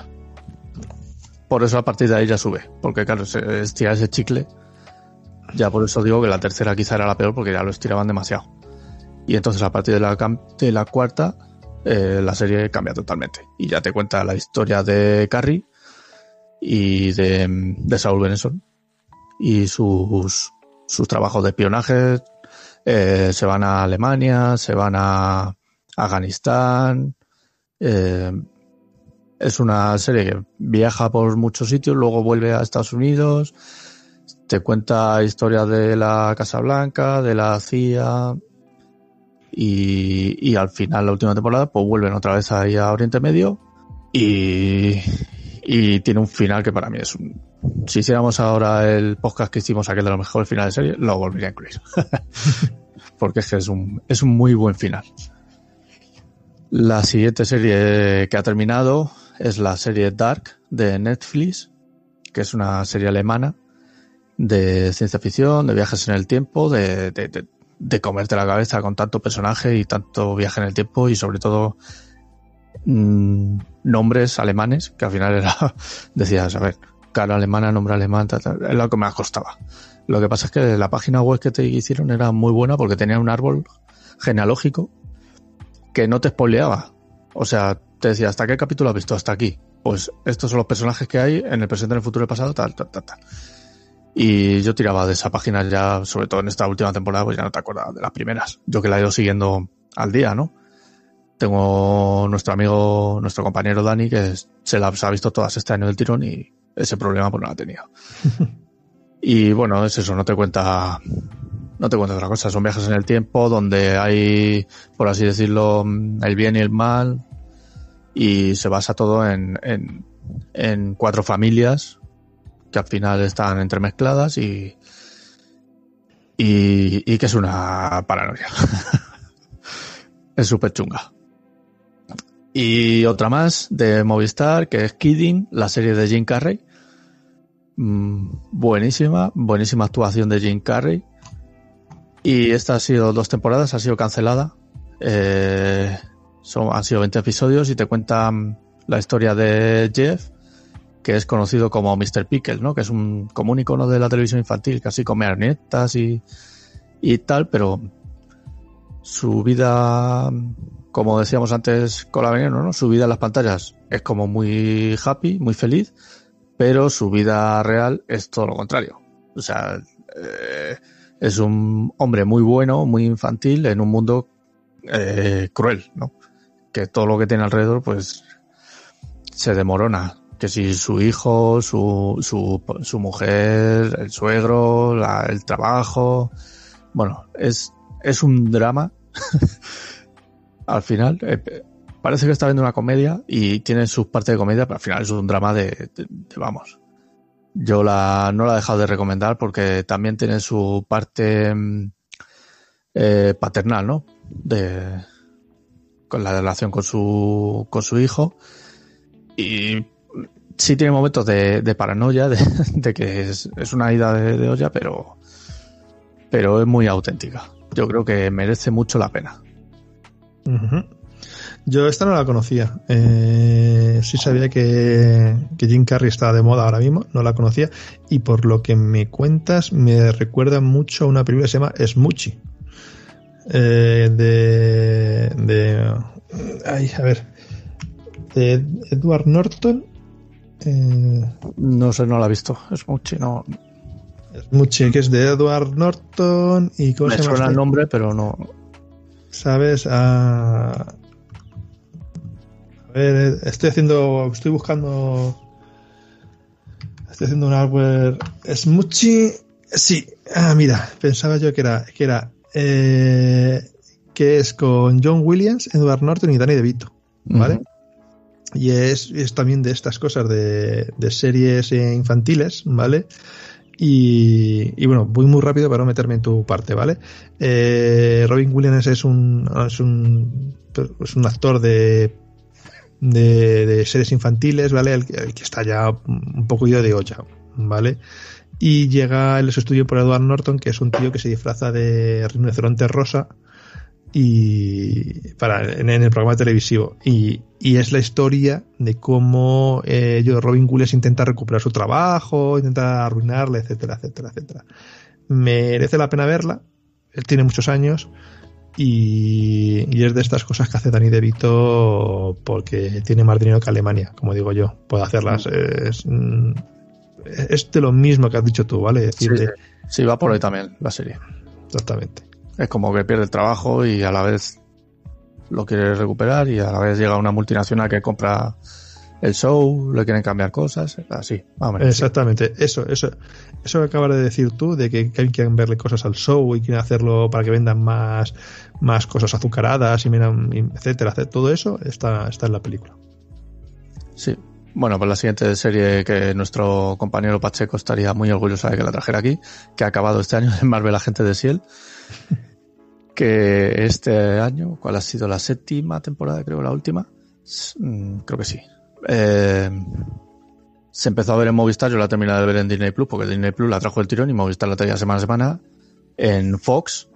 Por eso a partir de ahí ya sube. Porque claro, se estira ese chicle. Ya por eso digo que la tercera quizá era la peor porque ya lo estiraban demasiado. Y entonces a partir de la, de la cuarta, eh, la serie cambia totalmente. Y ya te cuenta la historia de Carrie y de, de Saul Benson. Y sus, sus trabajos de espionaje, Eh, se van a Alemania, se van a Afganistán. Eh, es una serie que viaja por muchos sitios, luego vuelve a Estados Unidos, te cuenta historias de la Casa Blanca, de la CIA y, al final, la última temporada, pues vuelven otra vez ahí a Oriente Medio y, y tiene un final que para mí es un... Si hiciéramos ahora el podcast que hicimos aquel de los mejores finales de serie, lo volvería a incluir. <laughs> Porque es que es un, es un muy buen final. La siguiente serie que ha terminado es la serie Dark de Netflix, que es una serie alemana de ciencia ficción, de viajes en el tiempo, de, de, de, comerte la cabeza con tanto personaje y tanto viaje en el tiempo y sobre todo mmm, nombres alemanes, que al final era, <laughs> decías, a ver, cara alemana, nombre alemán, es lo que más costaba. Lo que pasa es que la página web que te hicieron era muy buena porque tenía un árbol genealógico que no te spoileaba. O sea, te decía, ¿hasta qué capítulo has visto? Hasta aquí. Pues estos son los personajes que hay en el presente, en el futuro, el pasado, tal, tal, tal, tal. Y yo tiraba de esa página ya, sobre todo en esta última temporada, pues ya no te acuerdas de las primeras. Yo que la he ido siguiendo al día, ¿no? Tengo nuestro amigo, nuestro compañero Dani, que se las ha visto todas este año del tirón y ese problema pues no lo ha tenido. y bueno, es eso, no te cuenta, no te cuenta otra cosa, son viajes en el tiempo donde hay, por así decirlo, el bien y el mal y se basa todo en, en, en cuatro familias al final están entremezcladas y, y, y que es una paranoia. <laughs> es súper chunga. Y otra más de Movistar, que es Kidding, la serie de Jim Carrey. Mm, buenísima, buenísima actuación de Jim Carrey. Y esta ha sido dos temporadas, ha sido cancelada. Eh, son, han sido 20 episodios y te cuentan la historia de Jeff, que es conocido como Mr. Pickle, ¿no? Que es un, como un icono de la televisión infantil, casi come arnetas y, y tal, pero su vida, como decíamos antes con la veneno, ¿no? Su vida en las pantallas es como muy happy, muy feliz, pero su vida real es todo lo contrario. O sea, eh, es un hombre muy bueno, muy infantil en un mundo eh, cruel, ¿no? Que todo lo que tiene alrededor, pues, se demorona. Que si su hijo, su, su, su mujer, el suegro, el trabajo, bueno, es, es un drama. <laughs> al final, eh, parece que está viendo una comedia y tiene sus partes de comedia, pero al final es un drama de, vamos. Yo la, no la he dejado de recomendar porque también tiene su parte eh, paternal, ¿no? De, con la relación con su, con su hijo. Y sí tiene momentos de, paranoia, <laughs> de, que es, una ida de, olla, pero, pero es muy auténtica. Yo creo que merece mucho la pena. Yo esta no la conocía. Eh, sí sabía que, que, Jim Carrey estaba de moda ahora mismo, no la conocía. Y por lo que me cuentas, me recuerda mucho a una película que se llama Smoochie. Eh, de, de. Ay, a ver. De Edward Norton. Eh, no sé, no la he visto. Smoochie, no. Smoochie, que es de Edward Norton. y ¿cómo Me se suena el nombre, pero no. ¿Sabes? Ah, a ver, estoy haciendo. Estoy buscando. Estoy haciendo un hardware. Smoochie. Sí. Ah, mira. Pensaba yo que era. Que era. Eh, que es con John Williams, Edward Norton y Danny DeVito. ¿Vale? Uh -huh. Y es, es, también de estas cosas de, series infantiles, ¿vale? Y, bueno, voy muy rápido para no meterme en tu parte, ¿vale? Eh, Robin Williams es un, es un, es un actor de, de, series infantiles, ¿vale? El, que está ya un poco ido de olla, ¿vale? Y llega el sustituido por Edward Norton, que es un tío que se disfraza de rinoceronte rosa y para en, en el programa televisivo y, y, es la historia de cómo eh, Robin Williams intenta recuperar su trabajo, intenta arruinarle, etcétera, etcétera, etcétera. Merece la pena verla. Él tiene muchos años y, y, es de estas cosas que hace Dani DeVito porque tiene más dinero que Alemania, como digo yo. Puede hacerlas. Es, es de lo mismo que has dicho tú, ¿vale? Sí. sí, va por ahí también la serie. Exactamente. Es como que pierde el trabajo y a la vez lo quiere recuperar y a la vez llega una multinacional que compra el show, le quieren cambiar cosas, así. Exactamente, eso, eso, eso que acabas de decir tú, de que, quieren verle cosas al show y quieren hacerlo para que vendan más, más cosas azucaradas y miran, etcétera, todo eso está, está en la película. Sí. Bueno, pues la siguiente serie que nuestro compañero Pacheco estaría muy orgulloso de que la trajera aquí, que ha acabado este año <laughs> en Marvel Agente de Ciel. Que este año, ¿cuál ha sido la séptima temporada? Creo la última. Mm, creo que sí. Eh, se empezó a ver en Movistar, yo la terminé de ver en Disney Plus, porque Disney Plus la trajo el tirón y Movistar la traía semana a semana en Fox.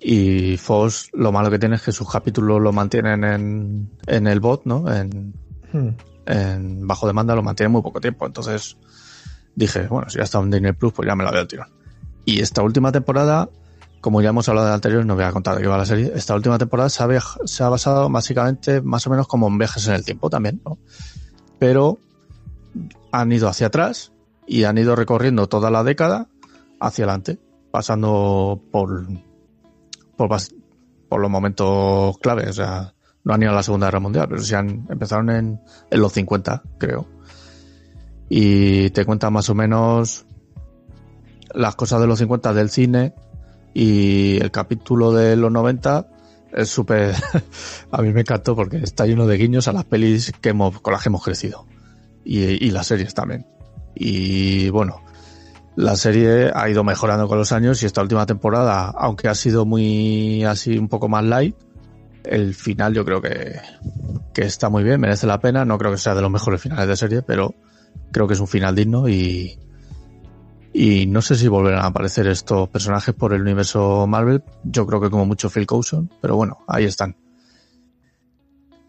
Y Fox lo malo que tiene es que sus capítulos lo mantienen en, en el bot, ¿no? En, hmm. en bajo demanda lo mantienen muy poco tiempo. Entonces dije, bueno, si ya está en Disney Plus, pues ya me la veo el tirón. Y esta última temporada como ya hemos hablado de anterior, no voy a contar de qué va la serie. Esta última temporada se ha, basado básicamente más o menos como en viajes en el tiempo también, ¿no? Pero han ido hacia atrás y han ido recorriendo toda la década hacia adelante, pasando por, por, por los momentos claves. O sea, no han ido a la Segunda Guerra Mundial, pero sí han, empezaron en, en los 50, creo. Y te cuentan más o menos las cosas de los 50 del cine, y el capítulo de los 90 es súper... <laughs> a mí me encantó porque está lleno de guiños a las pelis que hemos, con las que hemos crecido. Y, y las series también. Y bueno, la serie ha ido mejorando con los años y esta última temporada, aunque ha sido muy así un poco más light, el final yo creo que, que está muy bien, merece la pena. No creo que sea de los mejores finales de serie, pero creo que es un final digno y, y no sé si volverán a aparecer estos personajes por el universo Marvel. Yo creo que como mucho Phil Coulson, pero bueno, ahí están.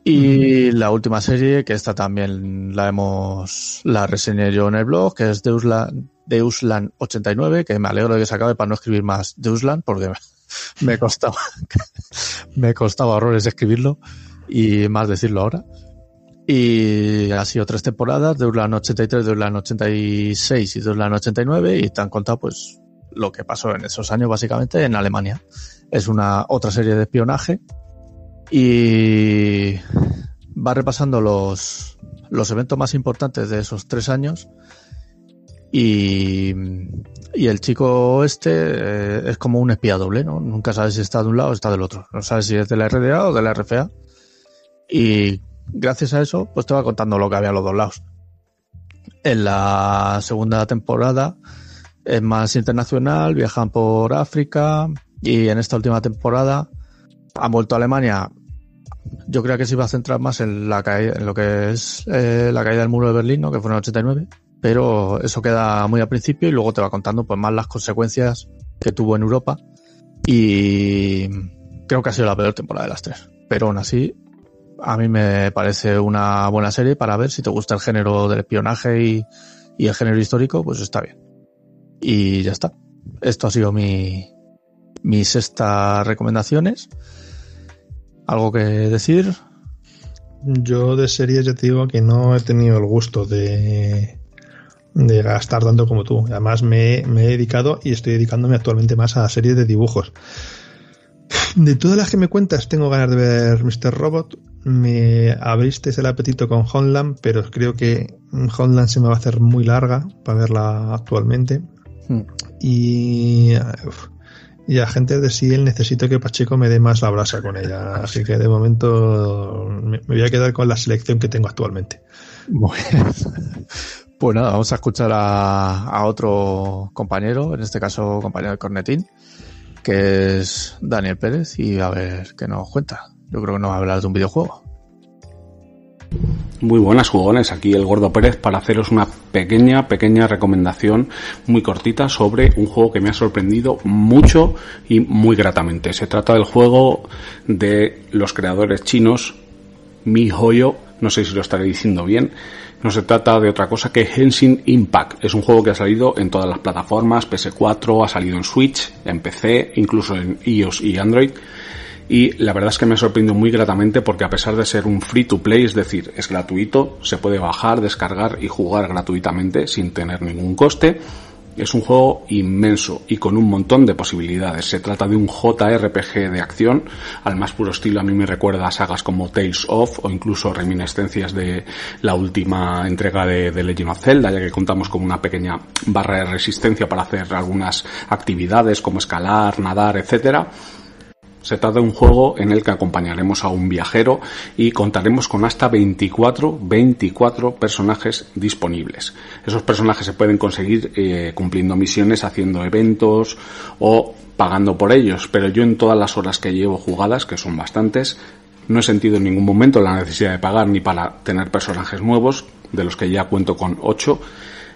Y la última serie, que esta también la hemos, la reseñé yo en el blog, que es Deusland, Deusland 89, que me alegro de que se acabe para no escribir más Deusland, porque me <laughs> costaba, <laughs> me costaba horrores escribirlo y más decirlo ahora. Y ha sido tres temporadas, de Urlan 83, de Urlan 86 y de Urlan 89 y te han contado pues lo que pasó en esos años básicamente en Alemania. Es una otra serie de espionaje y va repasando los, los eventos más importantes de esos tres años y, y el chico este eh, es como un espía doble, ¿no? Nunca sabes si está de un lado o está del otro. No sabes si es de la RDA o de la RFA. Y gracias a eso, pues te va contando lo que había a los dos lados. En la segunda temporada es más internacional, viajan por África y en esta última temporada han vuelto a Alemania. Yo creo que se iba a centrar más en, la caída, lo que es eh, la caída del muro de Berlín, ¿no? que fue en el 89, pero eso queda muy al principio y luego te va contando pues más las consecuencias que tuvo en Europa y creo que ha sido la peor temporada de las tres. Pero aún así a mí me parece una buena serie para ver si te gusta el género del espionaje y, el género histórico, pues está bien. Y ya está. Esto ha sido mi, mis sextas recomendaciones. ¿Algo que decir? Yo de series ya te digo que no he tenido el gusto de, de gastar tanto como tú. Además me, me he dedicado y estoy dedicándome actualmente más a series de dibujos. De todas las que me cuentas, tengo ganas de ver Mr. Robot. Me abriste el apetito con Homeland, pero creo que Homeland se me va a hacer muy larga para verla actualmente. Hmm. Y, y a gente de Siel necesito que Pacheco me dé más la brasa con ella. Así que de momento me, voy a quedar con la selección que tengo actualmente. Pues nada, vamos a escuchar a, a otro compañero, en este caso compañero de Cornetín que es Daniel Pérez, y a ver qué nos cuenta. Yo creo que nos va de un videojuego. Muy buenas jugones, aquí el Gordo Pérez para haceros una pequeña, pequeña recomendación muy cortita sobre un juego que me ha sorprendido mucho y muy gratamente. Se trata del juego de los creadores chinos MiHoYo, no sé si lo estaré diciendo bien, no se trata de otra cosa que Henshin Impact. Es un juego que ha salido en todas las plataformas, PS4, ha salido en Switch, en PC, incluso en iOS y Android. Y la verdad es que me ha sorprendido muy gratamente porque a pesar de ser un free to play, es decir, es gratuito, se puede bajar, descargar y jugar gratuitamente sin tener ningún coste, Es un juego inmenso y con un montón de posibilidades. Se trata de un JRPG de acción, al más puro estilo a mí me recuerda a sagas como Tales of o incluso reminiscencias de la última entrega de, de Legend of Zelda, ya que contamos con una pequeña barra de resistencia para hacer algunas actividades como escalar, nadar, etcétera se trata de un juego en el que acompañaremos a un viajero y contaremos con hasta 24, 24 personajes disponibles. Esos personajes se pueden conseguir eh, cumpliendo misiones, haciendo eventos o pagando por ellos, pero yo en todas las horas que llevo jugadas, que son bastantes, no he sentido en ningún momento la necesidad de pagar ni para tener personajes nuevos, de los que ya cuento con 8,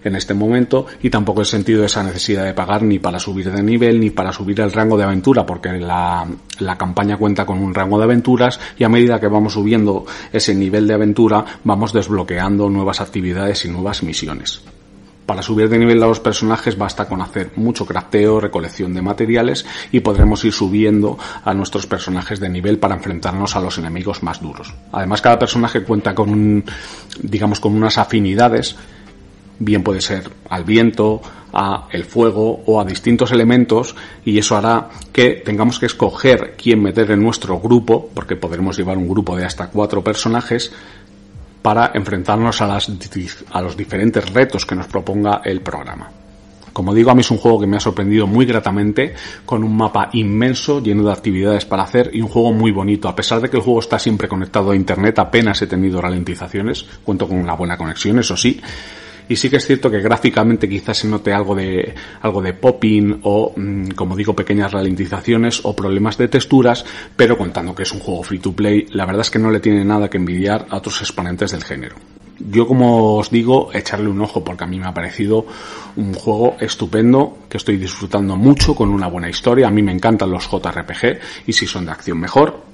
en este momento y tampoco he sentido esa necesidad de pagar ni para subir de nivel ni para subir el rango de aventura porque la, la campaña cuenta con un rango de aventuras y a medida que vamos subiendo ese nivel de aventura vamos desbloqueando nuevas actividades y nuevas misiones. Para subir de nivel a los personajes basta con hacer mucho crafteo, recolección de materiales y podremos ir subiendo a nuestros personajes de nivel para enfrentarnos a los enemigos más duros. Además cada personaje cuenta con digamos con unas afinidades bien puede ser al viento, a el fuego o a distintos elementos y eso hará que tengamos que escoger quién meter en nuestro grupo, porque podremos llevar un grupo de hasta cuatro personajes para enfrentarnos a, las, a los diferentes retos que nos proponga el programa. Como digo, a mí es un juego que me ha sorprendido muy gratamente, con un mapa inmenso, lleno de actividades para hacer y un juego muy bonito. A pesar de que el juego está siempre conectado a internet, apenas he tenido ralentizaciones, cuento con una buena conexión, eso sí, y sí que es cierto que gráficamente quizás se note algo de algo de popping o mm, como digo pequeñas ralentizaciones o problemas de texturas pero contando que es un juego free to play la verdad es que no le tiene nada que envidiar a otros exponentes del género yo como os digo, echarle un ojo porque a mí me ha parecido un juego estupendo que estoy disfrutando mucho con una buena historia. A mí me encantan los JRPG y si son de acción mejor.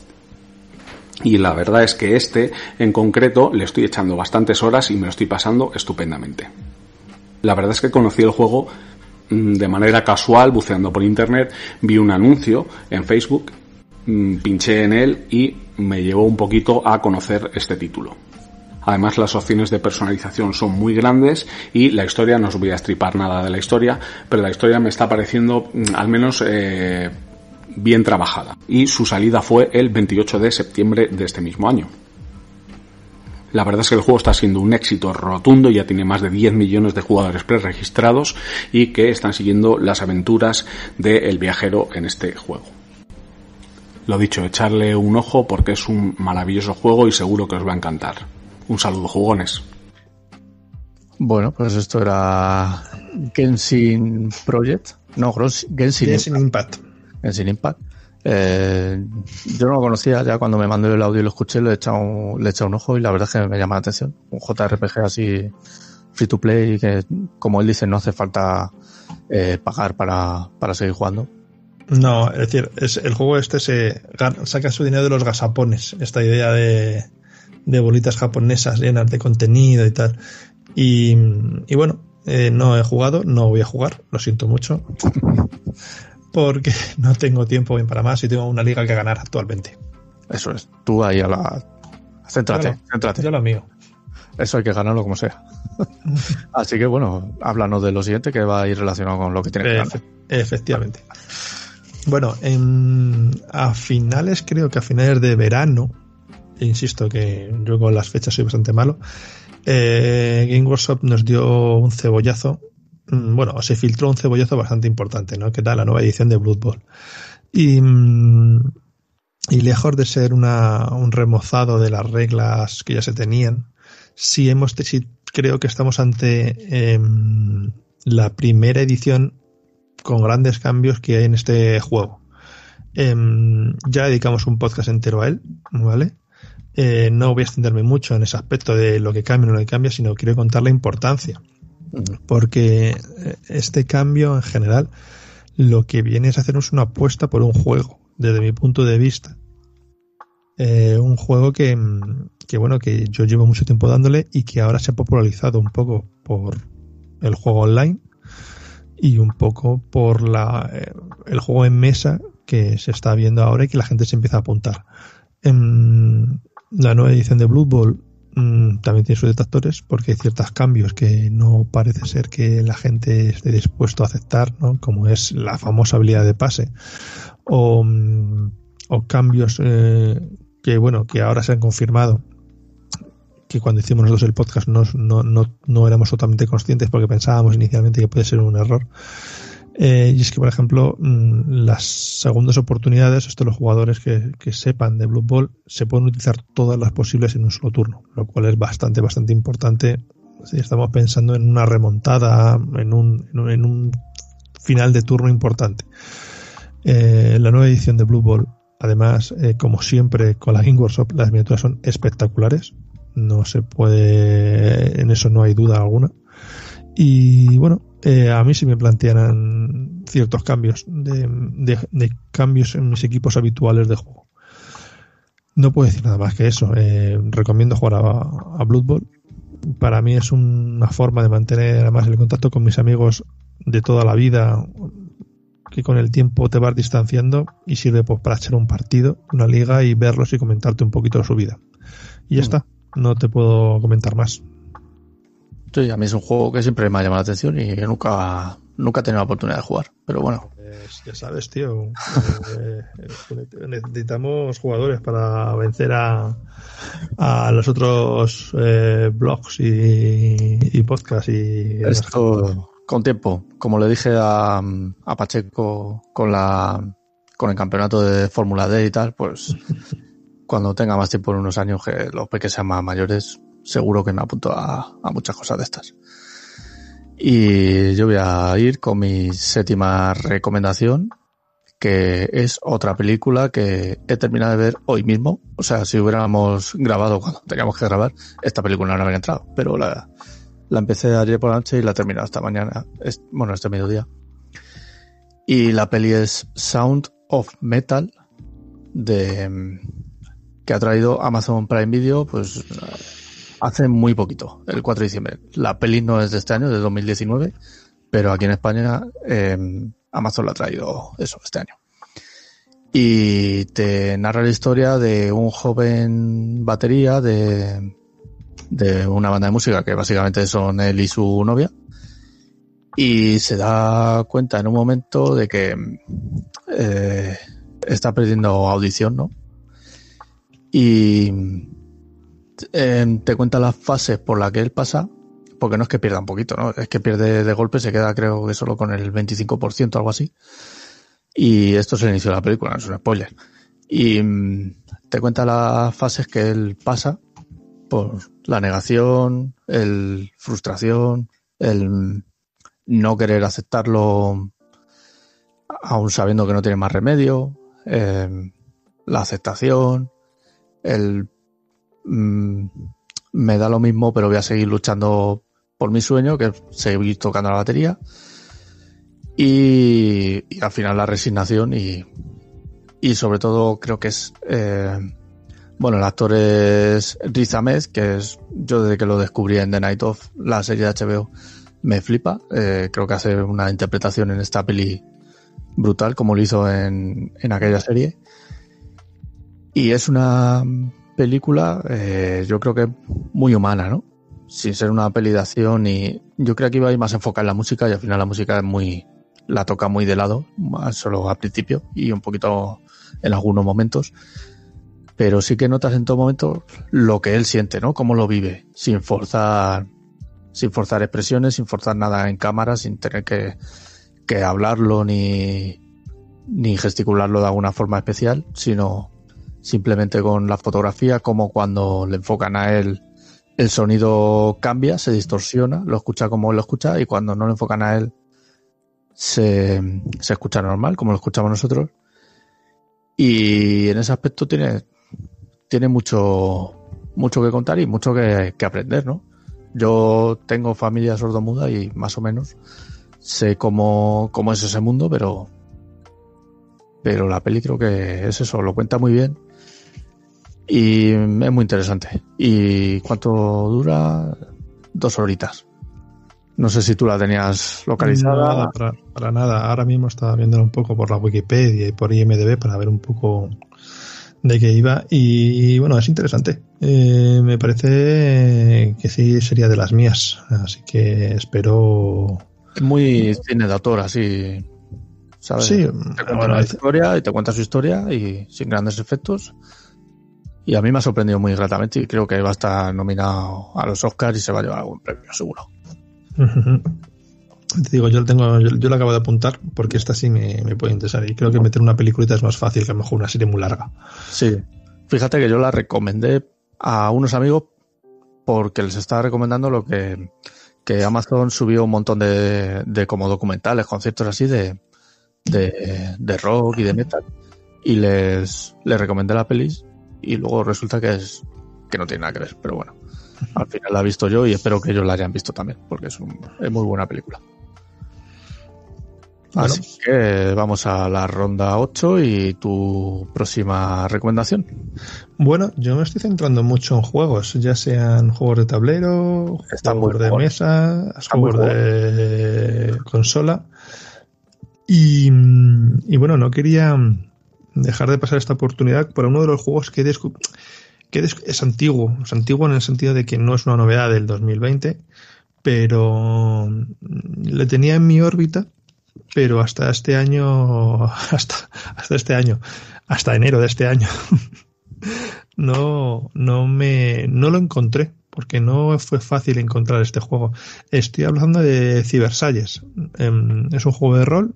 Y la verdad es que este, en concreto, le estoy echando bastantes horas y me lo estoy pasando estupendamente. La verdad es que conocí el juego mm, de manera casual, buceando por internet, vi un anuncio en Facebook, mm, pinché en él y me llevó un poquito a conocer este título. Además, las opciones de personalización son muy grandes y la historia, no os voy a estripar nada de la historia, pero la historia me está pareciendo, mm, al menos, eh, bien trabajada. Y su salida fue el 28 de septiembre de este mismo año. La verdad es que el juego está siendo un éxito rotundo, ya tiene más de 10 millones de jugadores preregistrados y que están siguiendo las aventuras del viajero en este juego. Lo dicho, echarle un ojo porque es un maravilloso juego y seguro que os va a encantar. Un saludo, jugones. Bueno, pues esto era Genshin Project. No, Genshin, Genshin Impact en Sin Impact. Eh, yo no lo conocía, ya cuando me mandó el audio y lo escuché, le he, echado, le he echado un ojo y la verdad es que me llama la atención. Un JRPG así free to play que, como él dice, no hace falta eh, pagar para, para seguir jugando. No, es decir, es, el juego este se saca su dinero de los gasapones, esta idea de, de bolitas japonesas llenas de contenido y tal. Y, y bueno, eh, no he jugado, no voy a jugar, lo siento mucho. <laughs> porque <laughs> no tengo tiempo bien para más y tengo una liga que ganar actualmente. Eso es, tú ahí a la... Céntrate, céntrate. Yo lo mío. Eso hay que ganarlo como sea. <laughs> Así que bueno, háblanos de lo siguiente que va a ir relacionado con lo que tiene que ganar. Efectivamente. Bueno, en, a finales, creo que a finales de verano, insisto que yo con las fechas soy bastante malo, eh, Game Workshop nos dio un cebollazo bueno, se filtró un cebollazo bastante importante, ¿no? Que tal la nueva edición de Blood Bowl. Y, mm, y lejos de ser una, un remozado de las reglas que ya se tenían, sí hemos, sí creo que estamos ante em, la primera edición con grandes cambios que hay en este juego. Em, ya dedicamos un podcast entero a él, ¿vale? Eh, no voy a extenderme mucho en ese aspecto de lo que cambia o no lo que cambia, sino quiero contar la importancia porque eh, este cambio en general lo que viene es hacernos una apuesta por un juego, desde mi punto de vista. Eh, un juego que, que, bueno, que yo llevo mucho tiempo dándole y que ahora se ha popularizado un poco por el juego online y un poco por la, eh, el juego en mesa que se está viendo ahora y que la gente se empieza a apuntar. En la nueva edición de Blood Bowl mm, también tiene sus detractores porque hay ciertos cambios que no parece ser que la gente esté dispuesto a aceptar, ¿no? como es la famosa habilidad de pase o, mm, o cambios eh, que bueno que ahora se han confirmado que cuando hicimos nosotros el podcast no, no, no, no éramos totalmente conscientes porque pensábamos inicialmente que puede ser un error eh, y es que, por ejemplo, mm, las segundas oportunidades, esto los jugadores que, sepan de Blue Ball, se pueden utilizar todas las posibles en un solo turno, lo cual es bastante, bastante importante si estamos pensando en una remontada, en un, en un final de turno importante. Eh, la nueva edición de Blue Ball, además, eh, como siempre con la Game Workshop, las miniaturas son espectaculares. No se puede, en eso no hay duda alguna. Y bueno, eh, a mí sí me plantean ciertos cambios de, cambios en mis equipos habituales de juego. No puedo decir nada más que eso. Eh, recomiendo jugar a, a, Blood Bowl. Para mí es una forma de mantener además el contacto con mis amigos de toda la vida, que con el tiempo te vas distanciando y sirve pues, para echar un partido, una liga y verlos y comentarte un poquito de su vida. Y ya mm. está. No te puedo comentar más. A mí es un juego que siempre me ha llamado la atención y nunca, nunca he tenido la oportunidad de jugar. Pero bueno. Pues ya sabes, tío. Eh, eh, necesitamos jugadores para vencer a, a los otros eh, blogs y, y podcasts. Y Esto con tiempo. Como le dije a, a Pacheco con la con el campeonato de Fórmula D y tal, pues cuando tenga más tiempo en unos años que los peques sean más mayores, seguro que me apunto a, a muchas cosas de estas. Y yo voy a ir con mi séptima recomendación, que es otra película que he terminado de ver hoy mismo. O sea, si hubiéramos grabado cuando teníamos que grabar, esta película no habría entrado. Pero la, la empecé ayer por la noche y la he terminado esta mañana. bueno, este mediodía. Y la peli es Sound of Metal, de que ha traído Amazon Prime Video, pues hace muy poquito, el 4 de diciembre. La peli no es de este año, de 2019, pero aquí en España eh, Amazon la ha traído eso, este año. Y te narra la historia de un joven batería de, de una banda de música que básicamente son él y su novia. Y se da cuenta en un momento de que eh, está perdiendo audición, ¿no? Y te cuenta las fases por las que él pasa, porque no es que pierda un poquito, ¿no? Es que pierde de golpe, se queda creo que solo con el 25% o algo así. Y esto es el inicio de la película, no es un spoiler. Y mm, te cuenta las fases que él pasa por la negación, el frustración, el no querer aceptarlo aún sabiendo que no tiene más remedio, eh, la aceptación, el Mm, me da lo mismo, pero voy a seguir luchando por mi sueño, que es seguir tocando la batería. Y, al final la resignación y, y sobre todo creo que es, eh, bueno, el actor es Riz Ahmed, que es, yo desde que lo descubrí en The Night of, la serie de HBO, me flipa. Eh, creo que hace una interpretación en esta peli brutal, como lo hizo en, en aquella serie. Y es una, película, eh, yo creo que muy humana, ¿no? Sin ser una peli y yo creo que iba a ir más enfocada en la música y al final la música es muy, la toca muy de lado, solo al principio y un poquito en algunos momentos. Pero sí que notas en todo momento lo que él siente, ¿no? Cómo lo vive, sin forzar, sin forzar expresiones, sin forzar nada en cámara, sin tener que, que hablarlo ni, ni gesticularlo de alguna forma especial, sino simplemente con la fotografía, como cuando le enfocan a él, el sonido cambia, se distorsiona, lo escucha como lo escucha, y cuando no le enfocan a él, se, se escucha normal, como lo escuchamos nosotros. Y en ese aspecto tiene, tiene mucho, mucho que contar y mucho que, que aprender, ¿no? Yo tengo familia sordomuda y más o menos sé cómo, cómo es ese mundo, pero, pero la peli creo que es eso, lo cuenta muy bien y es muy interesante. ¿Y cuánto dura? Dos horitas. No sé si tú la tenías localizada. para, nada. Ahora mismo estaba viéndola un poco por la Wikipedia y por IMDB para ver un poco de qué iba y, bueno, es interesante. Eh, me parece que sí sería de las mías, así que espero... Es muy cine de autor, así, ¿sabes? Sí, te cuenta la historia y te cuenta su historia y sin grandes efectos. Y a mí me ha sorprendido muy gratamente y creo que va a estar nominado a los Oscars y se va a llevar algún premio, seguro. Te digo, yo lo tengo, yo, yo lo acabo de apuntar porque esta sí me, me puede interesar. Y creo que meter una peliculita es más fácil que a lo mejor una serie muy larga. Sí. Fíjate que yo la recomendé a unos amigos porque les estaba recomendando lo que, que Amazon subió un montón de, de como documentales, conciertos así de, de, de rock y de metal. Y les, les recomendé la pelis y luego resulta que es que no tiene nada que ver, pero bueno. Al final la he visto yo y espero que ellos la hayan visto también, porque es, un- es muy buena película. Bueno. Así que vamos a la ronda 8 y tu próxima recomendación. Bueno, yo me estoy centrando mucho en juegos, ya sean juegos de tablero, Están juegos de mesa, Están muy juegos de consola. Y, y bueno, no quería dejar de pasar esta oportunidad por uno de los juegos que, que es antiguo. Es antiguo en el sentido de que no es una novedad del 2020, pero le tenía en mi órbita, pero hasta este año, <laughs> hasta, hasta este año, hasta enero de este año, <laughs> no, no me, no lo encontré, porque no fue fácil encontrar este juego. Estoy hablando de Cybersalles. Em, Es un juego de rol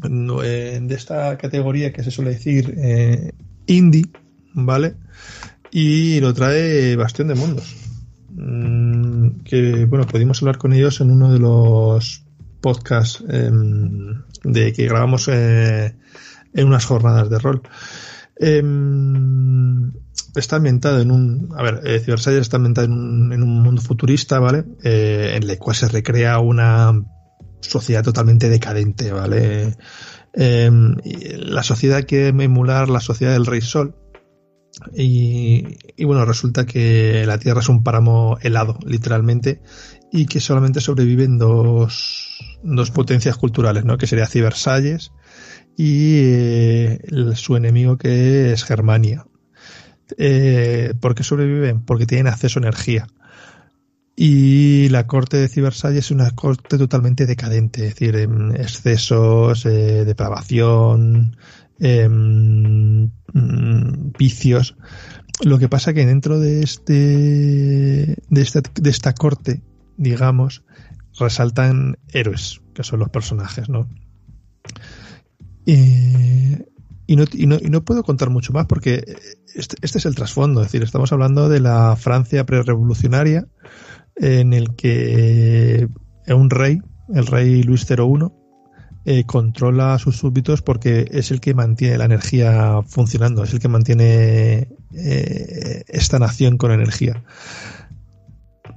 de esta categoría que se suele decir eh, indie, ¿vale? Y lo trae Bastión de Mundos. Mm, que bueno, pudimos hablar con ellos en uno de los podcasts em, de que grabamos eh, en unas jornadas de rol. Em, está ambientado en un. A ver, eh, Cybersalles está ambientado en un, en un mundo futurista, ¿vale? Eh, en el cual se recrea una sociedad totalmente decadente, ¿vale? Em, la sociedad quiere emular la sociedad del Rey Sol. Y, bueno, resulta que la Tierra es un páramo helado, literalmente, y que solamente sobreviven dos, dos potencias culturales, ¿no? Que sería Cibersalles y eh, su enemigo que es Germania. Eh, ¿Por qué sobreviven? Porque tienen acceso a energía. Y la corte de Cibersalles es una corte totalmente decadente, es decir, em, excesos, eh, depravación, em, mm, vicios. Lo que pasa que dentro de este, de esta, de esta corte, digamos, resaltan héroes, que son los personajes, ¿no? Eh, y, no, y, no, y no puedo contar mucho más porque este, este es el trasfondo, es decir, estamos hablando de la Francia prerevolucionaria en el que un rey, el rey Luis 01, eh, controla a sus súbditos porque es el que mantiene la energía funcionando, es el que mantiene eh, esta nación con energía.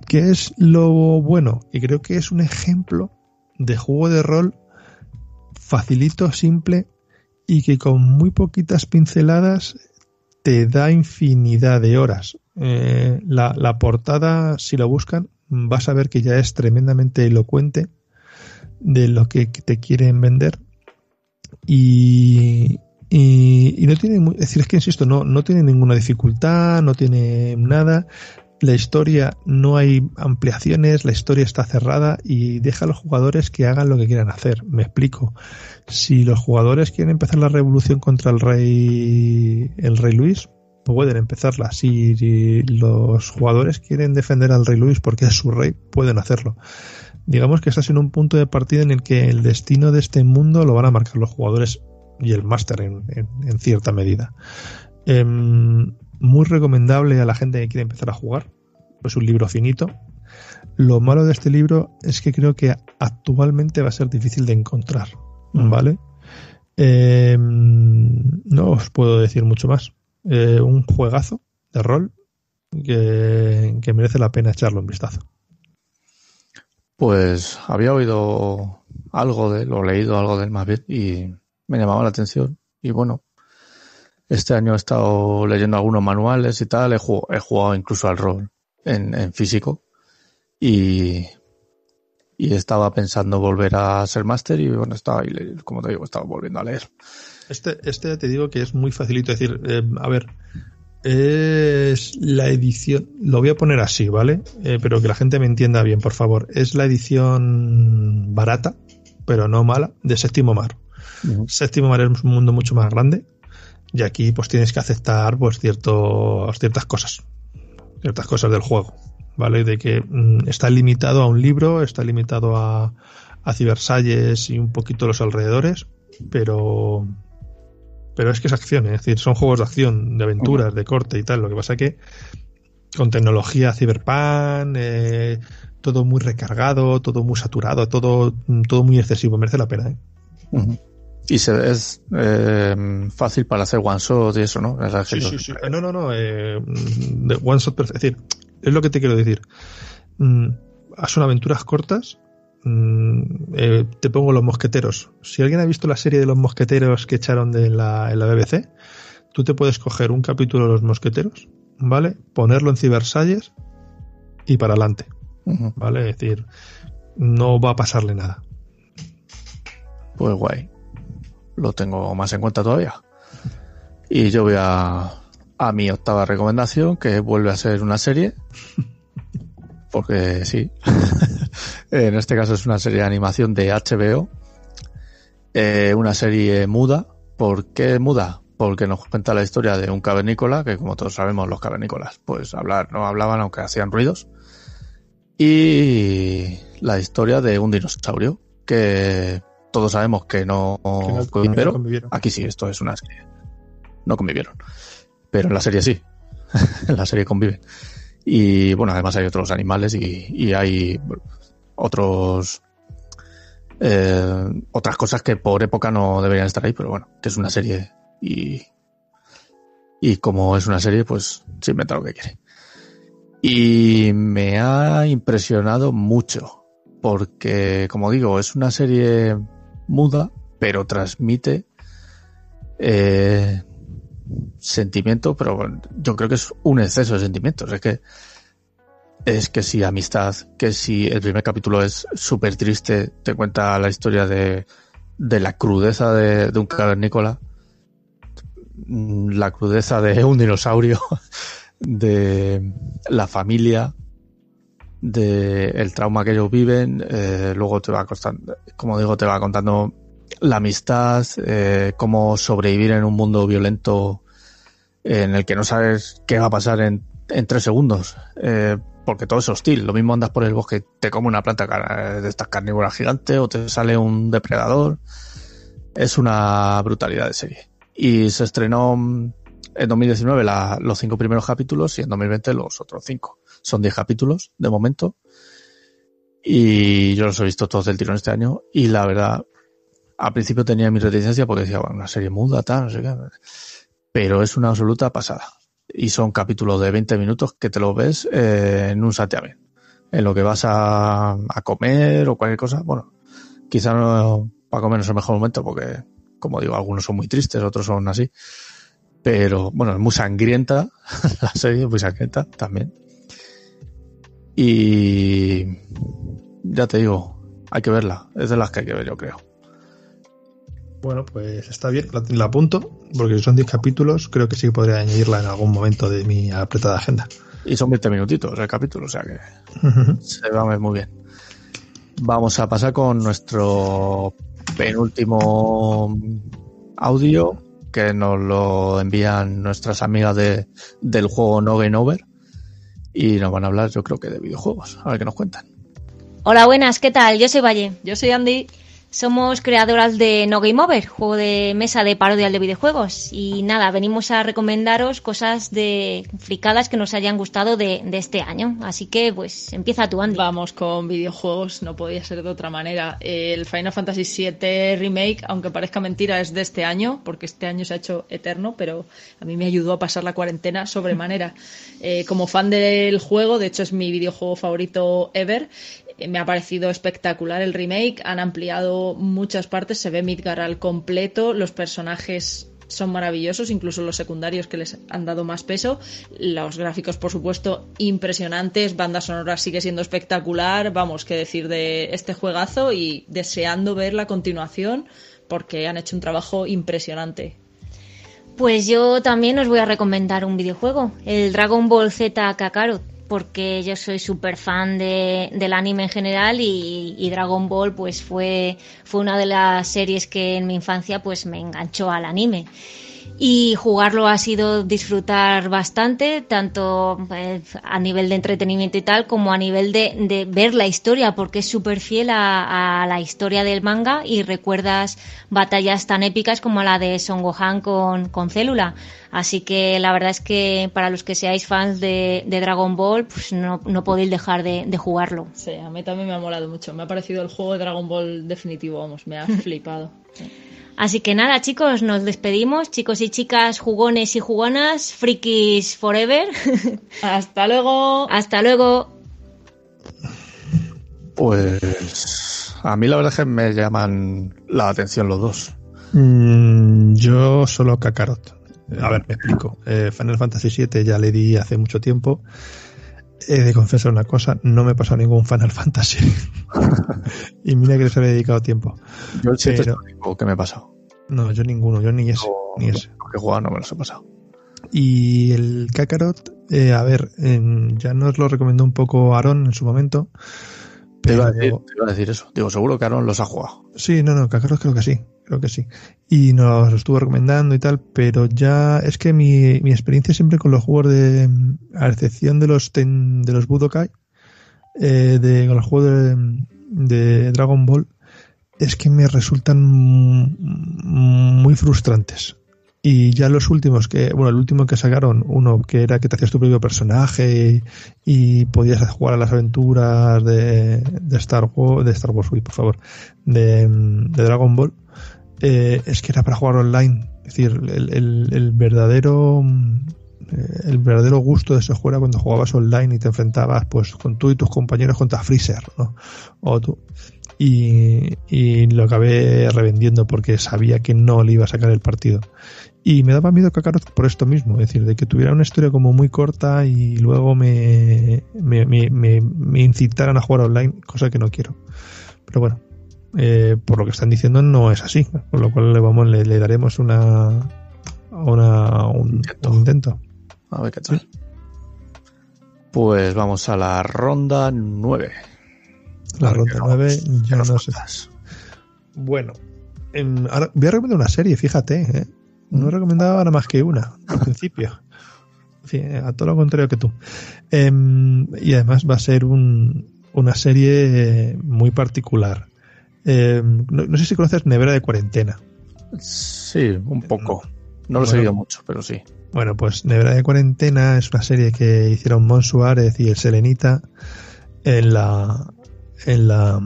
¿Qué es lo bueno? Y creo que es un ejemplo de juego de rol facilito, simple y que con muy poquitas pinceladas te da infinidad de horas. Eh, la, la, portada, si lo buscan, vas a ver que ya es tremendamente elocuente de lo que te quieren vender. Y, y, y no tiene, es decir, es que insisto, no, no tiene ninguna dificultad, no tiene nada. La historia no hay ampliaciones, la historia está cerrada y deja a los jugadores que hagan lo que quieran hacer. Me explico. Si los jugadores quieren empezar la revolución contra el rey, el rey Luis, pueden empezarla. Si los jugadores quieren defender al rey Luis porque es su rey, pueden hacerlo. Digamos que estás en un punto de partida en el que el destino de este mundo lo van a marcar los jugadores y el máster en, en, en, cierta medida. Eh, muy recomendable a la gente que quiere empezar a jugar. Es un libro finito. Lo malo de este libro es que creo que actualmente va a ser difícil de encontrar. ¿Vale? Eh, no os puedo decir mucho más. Eh, un juegazo de rol que, merece la pena echarlo un vistazo. Pues había oído algo de lo leído algo del Mavic y me llamaba la atención. Y bueno, este año he estado leyendo algunos manuales y tal. He jugado, he jugado incluso al rol en, en, físico. Y, y estaba pensando volver a ser máster y bueno, estaba como te digo, estaba volviendo a leer. Este, este te digo que es muy facilito decir, eh, a ver, es la edición, lo voy a poner así, ¿vale? Eh, pero que la gente me entienda bien, por favor. Es la edición barata, pero no mala, de Séptimo Mar. Séptimo Mar es un mundo mucho más grande y aquí pues tienes que aceptar pues ciertos, ciertas cosas, ciertas cosas del juego, ¿vale? De que mm, está limitado a un libro, está limitado a, a Cibersalles y un poquito los alrededores, pero pero es que es acción, es decir, son juegos de acción, de aventuras, de corte y tal. Lo que pasa que con tecnología cyberpunk, eh, todo muy recargado, todo muy saturado, todo, todo muy excesivo, merece la pena. ¿eh? Y se, es eh, fácil para hacer one shot y eso, ¿no? Sí, sí, sí. No, no, no. de one shot, es decir, es lo que te quiero decir. Mm, son aventuras cortas Mm, eh, te pongo los mosqueteros. Si alguien ha visto la serie de los mosqueteros que echaron de la, en la BBC, tú te puedes coger un capítulo de los mosqueteros, ¿vale? Ponerlo en Cibersalles y para adelante, ¿vale? Es decir, no va a pasarle nada. Pues guay. Lo tengo más en cuenta todavía. Y yo voy a, a mi octava recomendación, que vuelve a ser una serie. <laughs> Porque sí. En este caso es una serie de animación de HBO. Eh, una serie muda. ¿Por qué muda? Porque nos cuenta la historia de un cavernícola, que como todos sabemos, los cavernícolas, pues hablar no hablaban aunque hacían ruidos. Y la historia de un dinosaurio, que todos sabemos que no, convivieron. Aquí sí, esto es una serie. No convivieron. Pero en la serie sí. <laughs> en la serie conviven. Y bueno, además hay otros animales y, hay otros eh, otras cosas que por época no deberían estar ahí, pero bueno, que es una serie y, y como es una serie, pues se inventa lo que quiere. Y me ha impresionado mucho, porque como digo, es una serie muda, pero transmite eh, sentimiento, pero yo creo que es un exceso de sentimientos. Es que es que si amistad, que si el primer capítulo es súper triste, te cuenta la historia de, de la crudeza de, un cavernícola, la crudeza de un dinosaurio, <laughs> de la familia, de el trauma que ellos viven, eh, luego te va costando, como digo, te va contando la amistad, eh, cómo sobrevivir en un mundo violento en el que no sabes qué va a pasar en, en tres segundos, eh, porque todo es hostil. Lo mismo andas por el bosque, te come una planta de estas carnívoras gigantes o te sale un depredador. Es una brutalidad de serie. Y se estrenó en 2019 los cinco primeros capítulos y en 2020 los otros cinco. Son diez capítulos de momento. Y yo los he visto todos del tirón este año. Y la verdad, al principio tenía mi reticencia porque decía, bueno, una serie muda, tal, no sé qué. Pero es una absoluta pasada. Y son capítulos de 20 minutos que te lo ves eh, en un santiamén. En lo que vas a, a, comer o cualquier cosa. Bueno, quizá no, para comer no es el mejor momento porque, como digo, algunos son muy tristes, otros son así. Pero bueno, es muy sangrienta <laughs> la serie, muy sangrienta también. Y ya te digo, hay que verla. Es de las que hay que ver, yo creo. Bueno, pues está bien, la, apunto, porque son 10 capítulos, creo que sí podría añadirla en algún momento de mi apretada agenda. Y son 20 minutitos el capítulo, o sea que se va a ver muy bien. Vamos a pasar con nuestro penúltimo audio, que nos lo envían nuestras amigas de, del juego No Game Over. Y nos van a hablar, yo creo que de videojuegos. A ver qué nos cuentan. Hola, buenas, ¿qué tal? Yo soy Valle. Yo soy Andy. Somos creadoras de No Game Over, juego de mesa de parodia de videojuegos. Y nada, venimos a recomendaros cosas de fricadas que nos hayan gustado de, este año. Así que, pues, empieza tú, Andy. Vamos con videojuegos, no podía ser de otra manera. El Final Fantasy VII Remake, aunque parezca mentira, es de este año, porque este año se ha hecho eterno, pero a mí me ayudó a pasar la cuarentena sobremanera. <laughs> Eh, como fan del juego, de hecho es mi videojuego favorito ever, me ha parecido espectacular el remake, han ampliado muchas partes, se ve Midgar al completo, los personajes son maravillosos, incluso los secundarios que les han dado más peso. Los gráficos, por supuesto, impresionantes. Banda sonora sigue siendo espectacular. Vamos, qué decir de este juegazo y deseando ver la continuación porque han hecho un trabajo impresionante. Pues yo también os voy a recomendar un videojuego, el Dragon Ball Z Kakarot, porque yo soy súper fan de, del anime en general y, y, Dragon Ball pues fue, fue una de las series que en mi infancia pues me enganchó al anime y jugarlo ha sido disfrutar bastante, tanto eh, a nivel de entretenimiento y tal, como a nivel de, de ver la historia, porque es súper fiel a, a, la historia del manga y recuerdas batallas tan épicas como la de Son Gohan con, con Célula. Así que la verdad es que para los que seáis fans de, de Dragon Ball, pues no, no podéis dejar de, de, jugarlo. Sí, a mí también me ha molado mucho. Me ha parecido el juego de Dragon Ball definitivo, vamos, me ha <laughs> flipado. Sí. Así que nada, chicos, nos despedimos. Chicos y chicas, jugones y jugonas, frikis forever. <laughs> Hasta luego. Hasta luego. Pues a mí la verdad es que me llaman la atención los dos. Mm, yo solo Kakarot. A ver, me explico. Eh, Final Fantasy VII ya le di hace mucho tiempo. He de confesar una cosa, no me he pasado ningún Final Fantasy. <laughs> y mira que les he dedicado tiempo. Yo el 7 Pero... que me he pasado. No, yo ninguno, yo ni ese. O, ni ese. Que jugado no me los he pasado. Y el Kakarot, eh, a ver, eh, ya nos lo recomendó un poco Aaron en su momento. Pero... Te, iba a decir, te iba a decir eso. Digo, seguro que Aaron los ha jugado. Sí, no, no, Kakarot creo que sí. Creo que sí. Y nos lo estuvo recomendando y tal, pero ya es que mi, mi experiencia siempre con los juegos de, a excepción de los ten, de los Budokai, eh, de, con los juegos de, Dragon Ball, es que me resultan muy frustrantes. Y ya los últimos que, bueno, el último que sacaron, uno que era que te hacías tu propio personaje y, podías jugar a las aventuras de, de Star Wars, de Star Wars, uy, por favor, de Dragon Ball, eh, es que era para jugar online. Es decir, el, el, verdadero el verdadero gusto de ese juego era cuando jugabas online y te enfrentabas pues con tú y tus compañeros contra Freezer, ¿no? O tú. Y, y, lo acabé revendiendo porque sabía que no le iba a sacar el partido. Y me daba miedo Kakarot por esto mismo, es decir, de que tuviera una historia como muy corta y luego me, me, me, me incitaran a jugar online, cosa que no quiero. Pero bueno, eh, por lo que están diciendo no es así, por lo cual le, vamos, le, le daremos una, una un, intento. un, intento. A ver qué tal. ¿Sí? Pues vamos a la ronda 9. La ronda 9 ya no sé. Bueno, en, ahora voy a recomendar una serie, fíjate. ¿eh? No he recomendado ahora más que una, al principio. a todo lo contrario que tú. Eh, y además va a ser un, una serie muy particular. Eh, no, no, sé si conoces Nevera de Cuarentena. Sí, un poco. No lo he seguido mucho, pero sí. Bueno, pues Nevera de Cuarentena es una serie que hicieron Mon Suárez y el Selenita en la, en la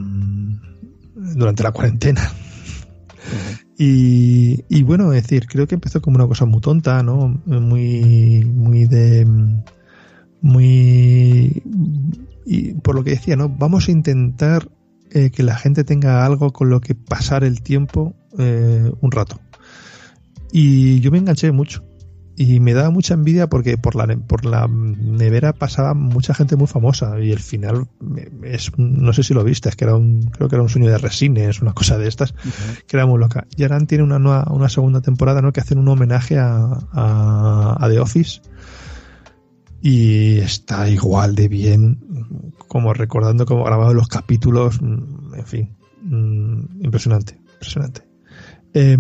durante la cuarentena. Uh -huh. y, y, bueno, es decir, creo que empezó como una cosa muy tonta, ¿no? Muy, muy de, muy, y por lo que decía, ¿no? Vamos a intentar eh, que la gente tenga algo con lo que pasar el tiempo eh, un rato. Y yo me enganché mucho. Y me daba mucha envidia porque por la, por la nevera pasaba mucha gente muy famosa y el final es, no sé si lo viste, es que era un, creo que era un sueño de resines, una cosa de estas, uh -huh. que era muy loca. Y ahora tiene una, nueva, una segunda temporada, ¿no? Que hacen un homenaje a, a, a The Office y está igual de bien como recordando cómo grabado los capítulos, en fin, impresionante, impresionante. Eh,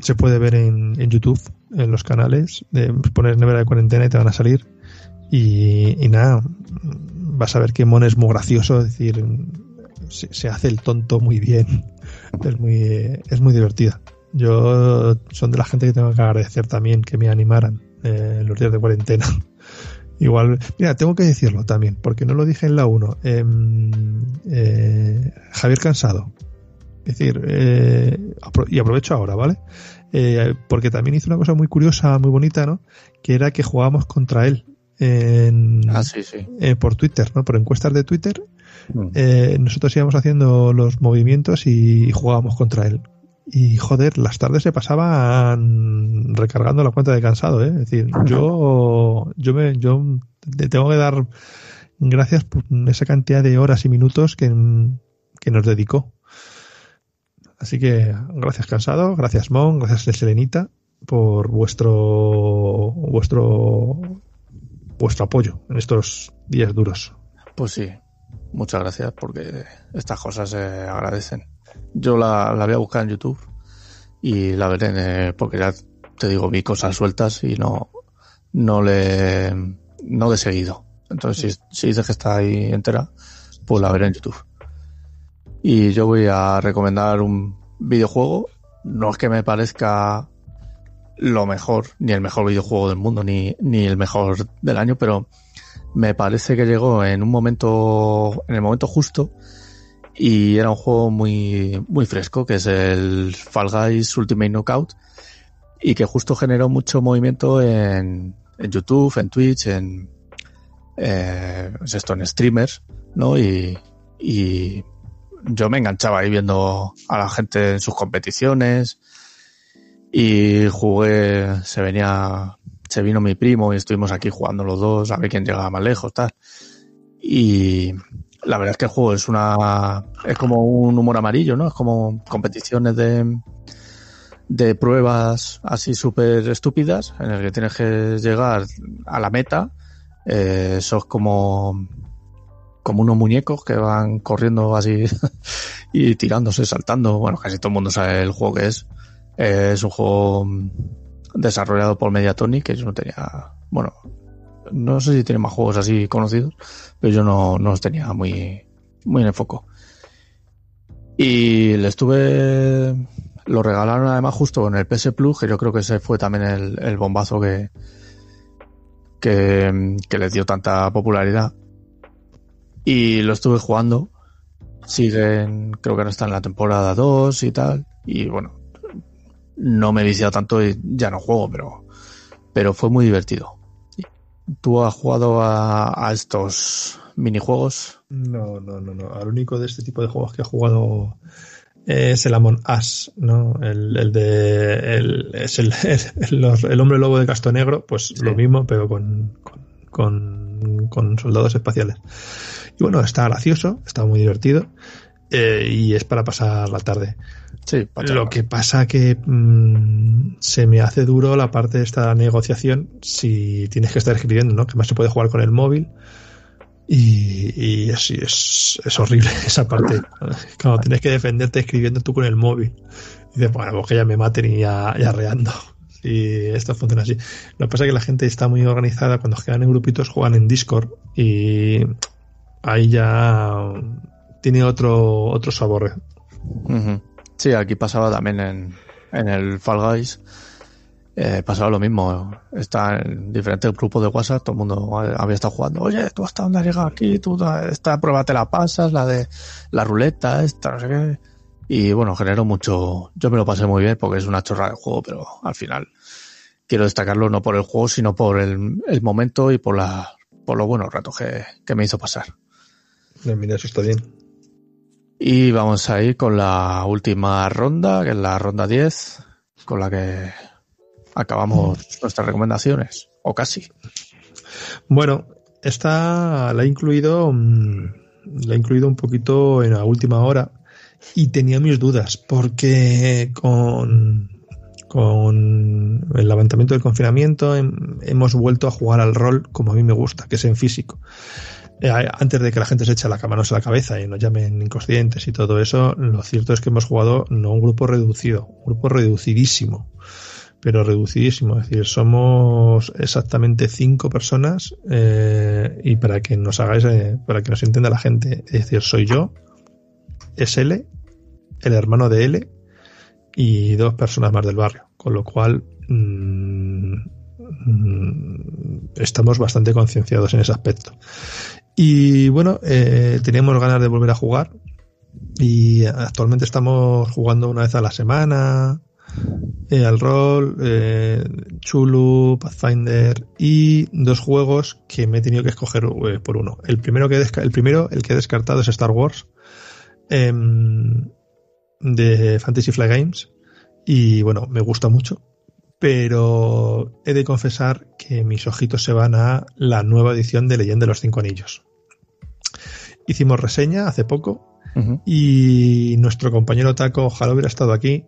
se puede ver en, en, YouTube, en los canales, de poner nevera de cuarentena y te van a salir. Y, nada, vas a ver que Mon es muy gracioso, es decir, se, hace el tonto muy bien. <laughs> Es muy, es muy divertida. Yo son de la gente que tengo que agradecer también que me animaran eh, los días de cuarentena. <laughs> Igual, mira, tengo que decirlo también, porque no lo dije en la 1. Eh, eh, Javier Cansado, es decir, eh, y aprovecho ahora, ¿vale? Eh, porque también hizo una cosa muy curiosa, muy bonita, ¿no? Que era que jugábamos contra él en, ah, sí, sí. Eh, por Twitter, ¿no? Por encuestas de Twitter. Mm. nosotros íbamos haciendo los movimientos y jugábamos contra él. Y joder, las tardes se pasaban recargando la cuenta de cansado, ¿eh? Es decir, yo, yo me, yo te tengo que dar gracias por esa cantidad de horas y minutos que, que nos dedicó. Así que gracias cansado, gracias Mon, gracias Selenita por vuestro vuestro vuestro apoyo en estos días duros. Pues sí, muchas gracias porque estas cosas se agradecen. Yo la, la voy a buscar en YouTube y la veré porque ya te digo vi cosas sueltas y no no le no de seguido. Entonces si, si dices que está ahí entera, pues la veré en YouTube. Y yo voy a recomendar un videojuego. No es que me parezca lo mejor, ni el mejor videojuego del mundo, ni, ni el mejor del año, pero me parece que llegó en un momento, en el momento justo, y era un juego muy, muy fresco, que es el Fall Guys Ultimate Knockout, y que justo generó mucho movimiento en, en YouTube, en Twitch, en, eh, esto, en streamers, ¿no? Y, y yo me enganchaba ahí viendo a la gente en sus competiciones y jugué, se venía, se vino mi primo y estuvimos aquí jugando los dos a ver quién llegaba más lejos, tal. Y la verdad es que el juego es una, es como un humor amarillo, ¿no? Es como competiciones de, de pruebas así súper estúpidas en el que tienes que llegar a la meta. Eh, eso es como como unos muñecos que van corriendo así <laughs> y tirándose, saltando. Bueno, casi todo el mundo sabe el juego que es. es un juego desarrollado por Mediatonic, que yo no tenía, bueno, no sé si tiene más juegos así conocidos, pero yo no, no los tenía muy, muy en el foco. Y le estuve, lo regalaron además justo con el PS Plus, que yo creo que ese fue también el, bombazo que, que, que les dio tanta popularidad y lo estuve jugando. Siguen, creo que no está en la temporada 2 y tal. Y bueno, no me he viciado tanto y ya no juego, pero, pero fue muy divertido. ¿Tú has jugado a, estos minijuegos? No, no, no, no. Al único de este tipo de juegos que he jugado es el Amon As, ¿no? El, de. El, es el, <laughs> el, hombre lobo de Casto Negro, pues lo mismo, pero con, con, con soldados espaciales. Y bueno, está gracioso, está muy divertido eh, y es para pasar la tarde. Sí, Lo que pasa que mmm, se me hace duro la parte de esta negociación si tienes que estar escribiendo, ¿no? Que más se puede jugar con el móvil. Y, y así es, es horrible <laughs> esa parte. Cuando tienes que defenderte escribiendo tú con el móvil. Y dices, bueno, pues que ya me maten y ya, ya reando. <laughs> Y esto funciona así. Lo que pasa es que la gente está muy organizada. Cuando quedan en grupitos, juegan en Discord. Y ahí ya tiene otro, otro sabor. Sí, aquí pasaba también en, en el Fall Guys. Eh, pasaba lo mismo. Está en diferentes grupos de WhatsApp, todo el mundo había estado jugando. Oye, tú hasta dónde has llegado aquí, tú esta prueba te la pasas, la de la ruleta, esta, no sé qué. Y bueno, generó mucho. Yo me lo pasé muy bien porque es una chorra de juego, pero al final quiero destacarlo no por el juego, sino por el, el momento y por la por los buenos ratos que, que me hizo pasar. Mira, eso está bien. Y vamos a ir con la última ronda, que es la ronda 10, con la que acabamos nuestras recomendaciones, o casi. Bueno, esta la he incluido, mm, la he incluido un poquito en la última hora y tenía mis dudas, porque con, con el levantamiento del confinamiento hemos vuelto a jugar al rol como a mí me gusta, que es en físico. Eh, antes de que la gente se eche la cama a la cabeza y nos llamen inconscientes y todo eso, lo cierto es que hemos jugado no un grupo reducido, un grupo reducidísimo, pero reducidísimo. Es decir, somos exactamente cinco personas eh, y para que nos hagáis, eh, para que nos entienda la gente, es decir, soy yo, es L, el hermano de L y dos personas más del barrio, con lo cual mmm, estamos bastante concienciados en ese aspecto. Y bueno, eh, teníamos ganas de volver a jugar y actualmente estamos jugando una vez a la semana eh, al rol, eh, Chulu, Pathfinder y dos juegos que me he tenido que escoger eh, por uno. El primero que el primero, el que he descartado es Star Wars em, de Fantasy Flight Games Y bueno, me gusta mucho. Pero he de confesar que mis ojitos se van a la nueva edición de Leyenda de los Cinco Anillos. Hicimos reseña hace poco y nuestro compañero Taco, ojalá hubiera estado aquí,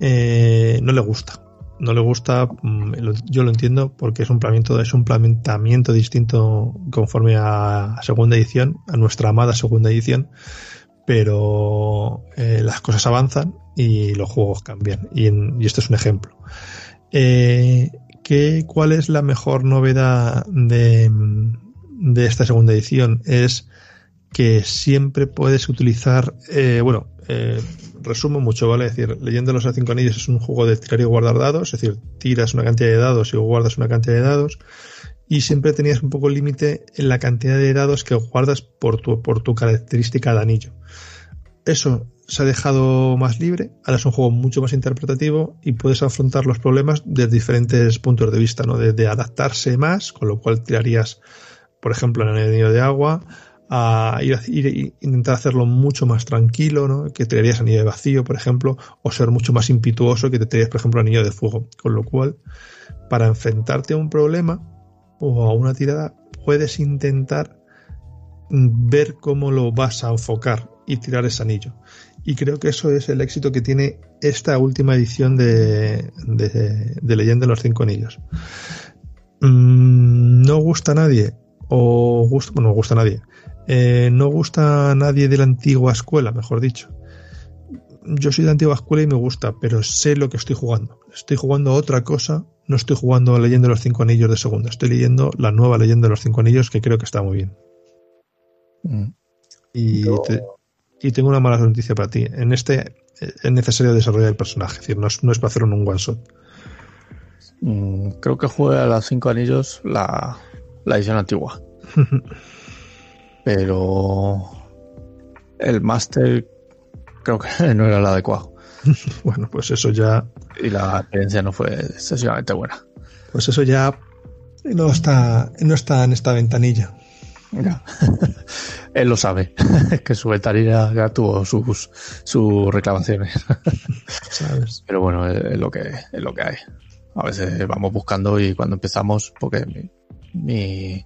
eh, no le gusta. No le gusta, mm, yo lo entiendo, porque es un planteamiento, es un planteamiento distinto conforme a segunda edición, a nuestra amada segunda edición, pero eh, las cosas avanzan y los juegos cambian. Y, y esto es un ejemplo. Eh, ¿qué, ¿Cuál es la mejor novedad de, de esta segunda edición? Es que siempre puedes utilizar, eh, bueno, eh, resumo mucho, ¿vale? Es decir, Leyendo los A5 Anillos es un juego de tirar y guardar dados, es decir, tiras una cantidad de dados y guardas una cantidad de dados, y siempre tenías un poco límite en la cantidad de dados que guardas por tu, por tu característica de anillo. Eso se ha dejado más libre, ahora es un juego mucho más interpretativo y puedes afrontar los problemas desde diferentes puntos de vista, ¿no? Desde adaptarse más, con lo cual tirarías, por ejemplo, en el anillo de agua, a ir, intentar hacerlo mucho más tranquilo, ¿no? que tirarías anillo de vacío, por ejemplo, o ser mucho más impetuoso que te tirarías, por ejemplo, anillo de fuego. Con lo cual, para enfrentarte a un problema o a una tirada, puedes intentar ver cómo lo vas a enfocar y tirar ese anillo. Y creo que eso es el éxito que tiene esta última edición de, de, de Leyenda de los Cinco Anillos. Mm, no gusta a nadie, o gusta, bueno, no gusta a nadie. Eh, no gusta a nadie de la antigua escuela, mejor dicho. Yo soy de la antigua escuela y me gusta, pero sé lo que estoy jugando. Estoy jugando otra cosa, no estoy jugando leyendo los cinco anillos de segunda, estoy leyendo la nueva leyenda de los cinco anillos que creo que está muy bien. Mm. Y, te, y, tengo una mala noticia para ti. En este eh, es necesario desarrollar el personaje, es decir, no es, no es para hacerlo en un one shot. Mm, creo que juega a los cinco anillos la, la edición antigua. <laughs> pero el máster creo que <laughs> no era el adecuado. <laughs> bueno, pues eso ya. Y la experiencia no fue excesivamente buena. Pues eso ya no está, no está en esta ventanilla. Ya. <laughs> Él lo sabe, que su ventanilla ya tuvo sus, sus reclamaciones. ¿Sabes? Pero bueno, es, lo que, es lo que hay. A veces vamos buscando y cuando empezamos, porque mi, mi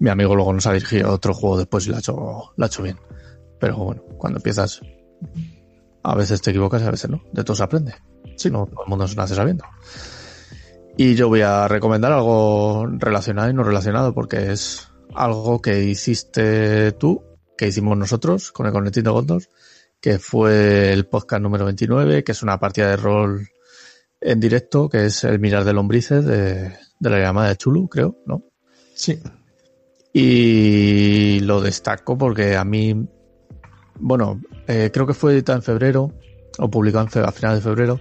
mi amigo luego nos ha dirigido otro juego después y lo ha hecho, lo ha hecho bien. Pero bueno, cuando empiezas, a veces te equivocas y a veces no. De todo se aprende. Si no, todo el mundo se nace sabiendo. Y yo voy a recomendar algo relacionado y no relacionado, porque es algo que hiciste tú, que hicimos nosotros con el Conecting de Gondor, que fue el podcast número 29, que es una partida de rol en directo, que es el Mirar de Lombrices de, de la llamada de Chulu, creo, ¿no? Sí. Y lo destaco porque a mí, bueno, eh, creo que fue editado en febrero o publicado en a finales de febrero.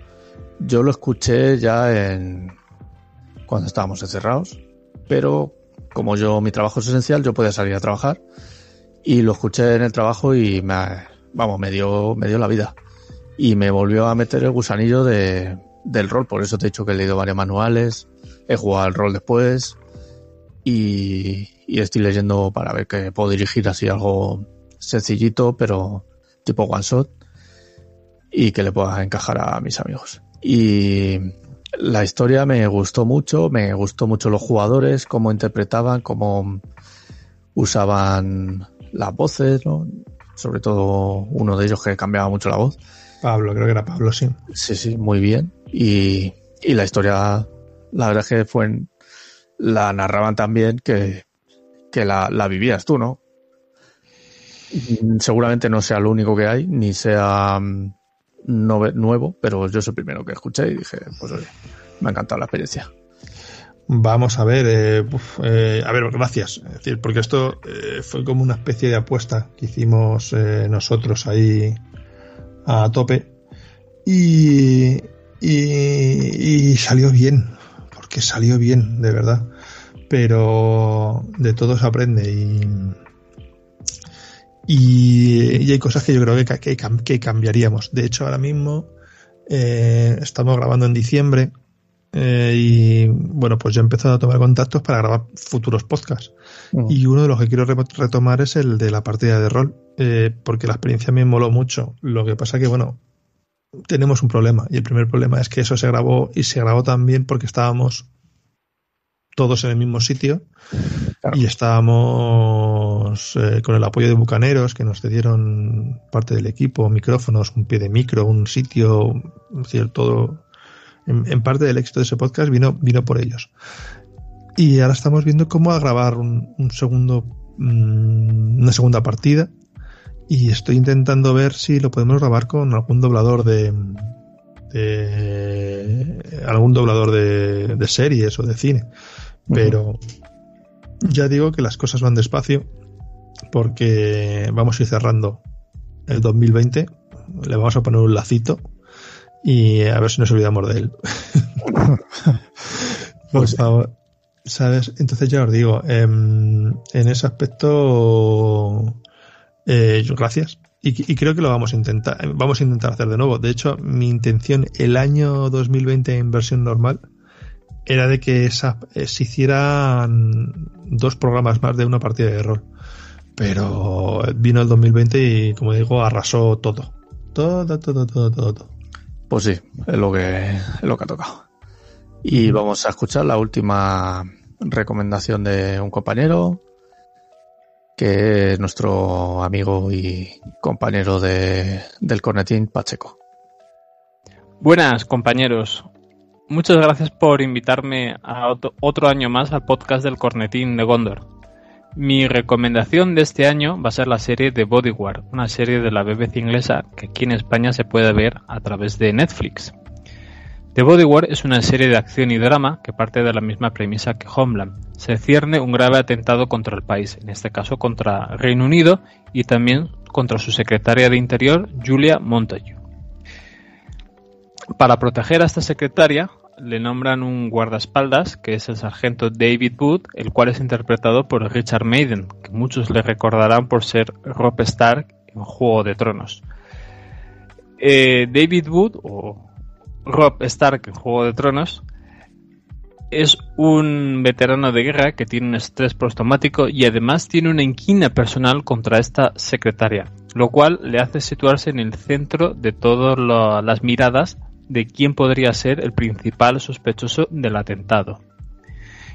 Yo lo escuché ya en cuando estábamos encerrados, pero como yo mi trabajo es esencial, yo podía salir a trabajar y lo escuché en el trabajo y me, vamos, me dio, me dio la vida y me volvió a meter el gusanillo de, del rol. Por eso te he dicho que he leído varios manuales, he jugado al rol después y, y estoy leyendo para ver que puedo dirigir así algo sencillito, pero tipo one shot y que le pueda encajar a mis amigos. Y la historia me gustó mucho, me gustó mucho los jugadores, cómo interpretaban, cómo usaban las voces, ¿no? sobre todo uno de ellos que cambiaba mucho la voz. Pablo, creo que era Pablo, sí. Sí, sí, muy bien. Y, y la historia, la verdad es que fue, la narraban también que que la, la vivías tú, ¿no? Seguramente no sea lo único que hay, ni sea mm, nuevo, pero yo soy el primero que escuché y dije, pues oye, me ha encantado la experiencia. Vamos a ver, eh, eh, a ver, gracias. Es decir, porque esto eh, fue como una especie de apuesta que hicimos nosotros ahí a tope y, y salió bien, porque salió bien, de verdad pero de todo se aprende y, y, hay cosas que yo creo que, que, cambiaríamos. De hecho, ahora mismo eh, estamos grabando en diciembre eh, y bueno, pues yo he empezado a tomar contactos para grabar futuros podcasts. Mm. Y uno de los que quiero retomar es el de la partida de rol, eh, porque la experiencia me moló mucho. Lo que pasa que, bueno, tenemos un problema. Y el primer problema es que eso se grabó y se grabó también porque estábamos todos en el mismo sitio y estábamos eh, con el apoyo de bucaneros que nos cedieron parte del equipo, micrófonos, un pie de micro, un sitio, todo. En, parte del éxito de ese podcast vino, vino por ellos. Y ahora estamos viendo cómo a grabar un, segundo, mm, una segunda partida y estoy intentando ver si lo podemos grabar con algún doblador de, algún doblador de, series o de cine. Pero ya digo que las cosas van despacio porque vamos a ir cerrando el 2020. Le vamos a poner un lacito y a ver si nos olvidamos de él. <laughs> Por pues favor. ¿Sabes? Entonces ya os digo, em, en ese aspecto eh, gracias. Y, creo que lo vamos a intentar, vamos a intentar hacer de nuevo. De hecho, mi intención el año 2020 en versión normal era de que eh, se hicieran dos programas más de una partida de rol. Pero vino el 2020 y, como digo, arrasó todo. Todo, todo, todo, todo, todo. Pues sí, es lo que, es lo que ha tocado. Y vamos a escuchar la última recomendación de un compañero, que es nuestro amigo y compañero de, del Cornetín, Pacheco. Buenas, compañeros. Muchas gracias por invitarme a otro año más al podcast del Cornetín de Gondor. Mi recomendación de este año va a ser la serie de Bodyguard, una serie de la BBC inglesa que aquí en España se puede ver a través de Netflix. The Bodyguard es una serie de acción y drama que parte de la misma premisa que Homeland. Se cierne un grave atentado contra el país, en este caso contra Reino Unido y también contra su secretaria de Interior, Julia Montague. Para proteger a esta secretaria, le nombran un guardaespaldas, que es el sargento David Wood, el cual es interpretado por Richard Maiden, que muchos le recordarán por ser Rob Stark en Juego de Tronos. Eh, David Wood, o Rob Stark en Juego de Tronos es un veterano de guerra que tiene un estrés postraumático y además tiene una inquina personal contra esta secretaria, lo cual le hace situarse en el centro de todas las miradas de quién podría ser el principal sospechoso del atentado.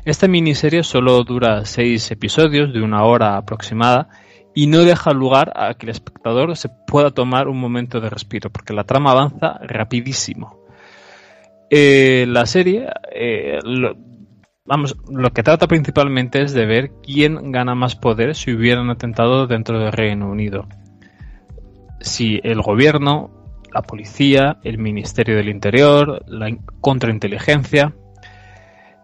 Esta miniserie solo dura seis episodios de una hora aproximada y no deja lugar a que el espectador se pueda tomar un momento de respiro, porque la trama avanza rapidísimo. Eh, la serie, eh, lo, vamos, lo que trata principalmente es de ver quién gana más poder si hubieran atentado dentro del Reino Unido. Si el gobierno, la policía, el Ministerio del Interior, la contrainteligencia.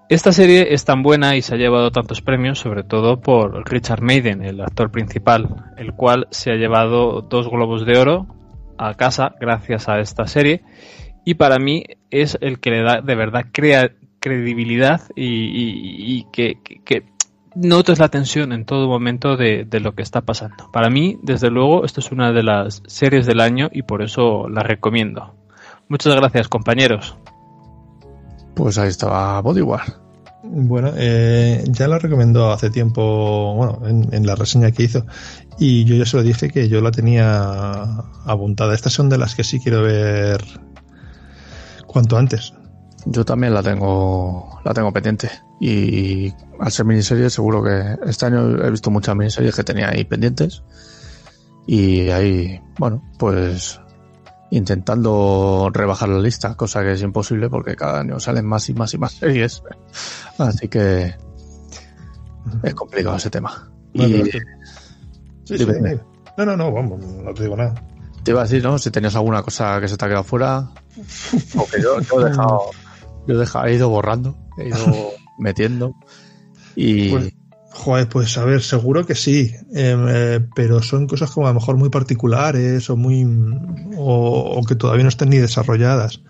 Esta serie es tan buena y se ha llevado tantos premios, sobre todo por Richard Maiden, el actor principal, el cual se ha llevado dos globos de oro a casa gracias a esta serie y para mí es el que le da de verdad crea credibilidad y, que, notes la tensión en todo momento de, lo que está pasando. Para mí, desde luego, esto es una de las series del año y por eso la recomiendo. Muchas gracias, compañeros. Pues ahí estaba Bodyguard. Bueno, eh, ya la recomendó hace tiempo, bueno, en, la reseña que hizo, y yo ya se lo dije que yo la tenía apuntada. Estas son de las que sí quiero ver cuanto antes. Yo también la tengo, la tengo pendiente. Y al ser miniserie, seguro que este año he visto muchas miniseries que tenía ahí pendientes. Y ahí, bueno, pues intentando rebajar la lista, cosa que es imposible porque cada año salen más y más y más series. Así que es complicado ese tema. No, no, no, vamos, no te digo nada. Te iba a decir, ¿no? Si tenías alguna cosa que se te ha quedado fuera. Porque yo, he dejado. <laughs> Yo he, dejado, he ido borrando, he ido <laughs> metiendo. Y. Pues, joder, pues a ver, seguro que sí. Em, eh, pero son cosas como a lo mejor muy particulares o muy. o, que todavía no están ni desarrolladas.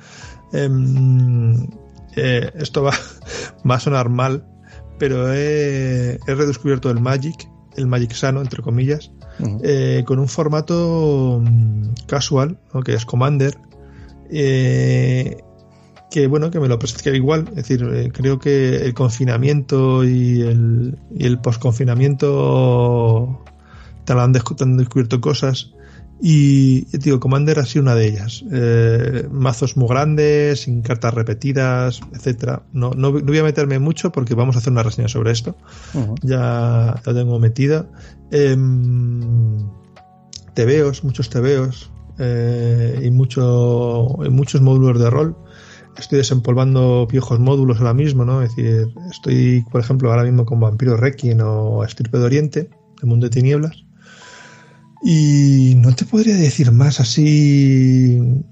Em, eh, esto va, <laughs> va a sonar mal, pero he, he redescubierto el Magic, el Magic sano, entre comillas eh, con un formato mm, casual, que es Commander, eh, que bueno, que me lo presenta igual, es decir, eh, creo que el confinamiento y el, y el posconfinamiento te han, descubierto cosas Y digo, Commander ha sido una de ellas. Eh, mazos muy grandes, sin cartas repetidas, etcétera. No, no, no voy a meterme mucho porque vamos a hacer una reseña sobre esto. Ya la tengo metida. Em, tebeos, muchos tebeos eh, y, mucho, y muchos módulos de rol. Estoy desempolvando viejos módulos ahora mismo, ¿no? Es decir, estoy, por ejemplo, ahora mismo con Vampiro Requiem o Estirpe de Oriente, el mundo de tinieblas. Y no te podría decir más así.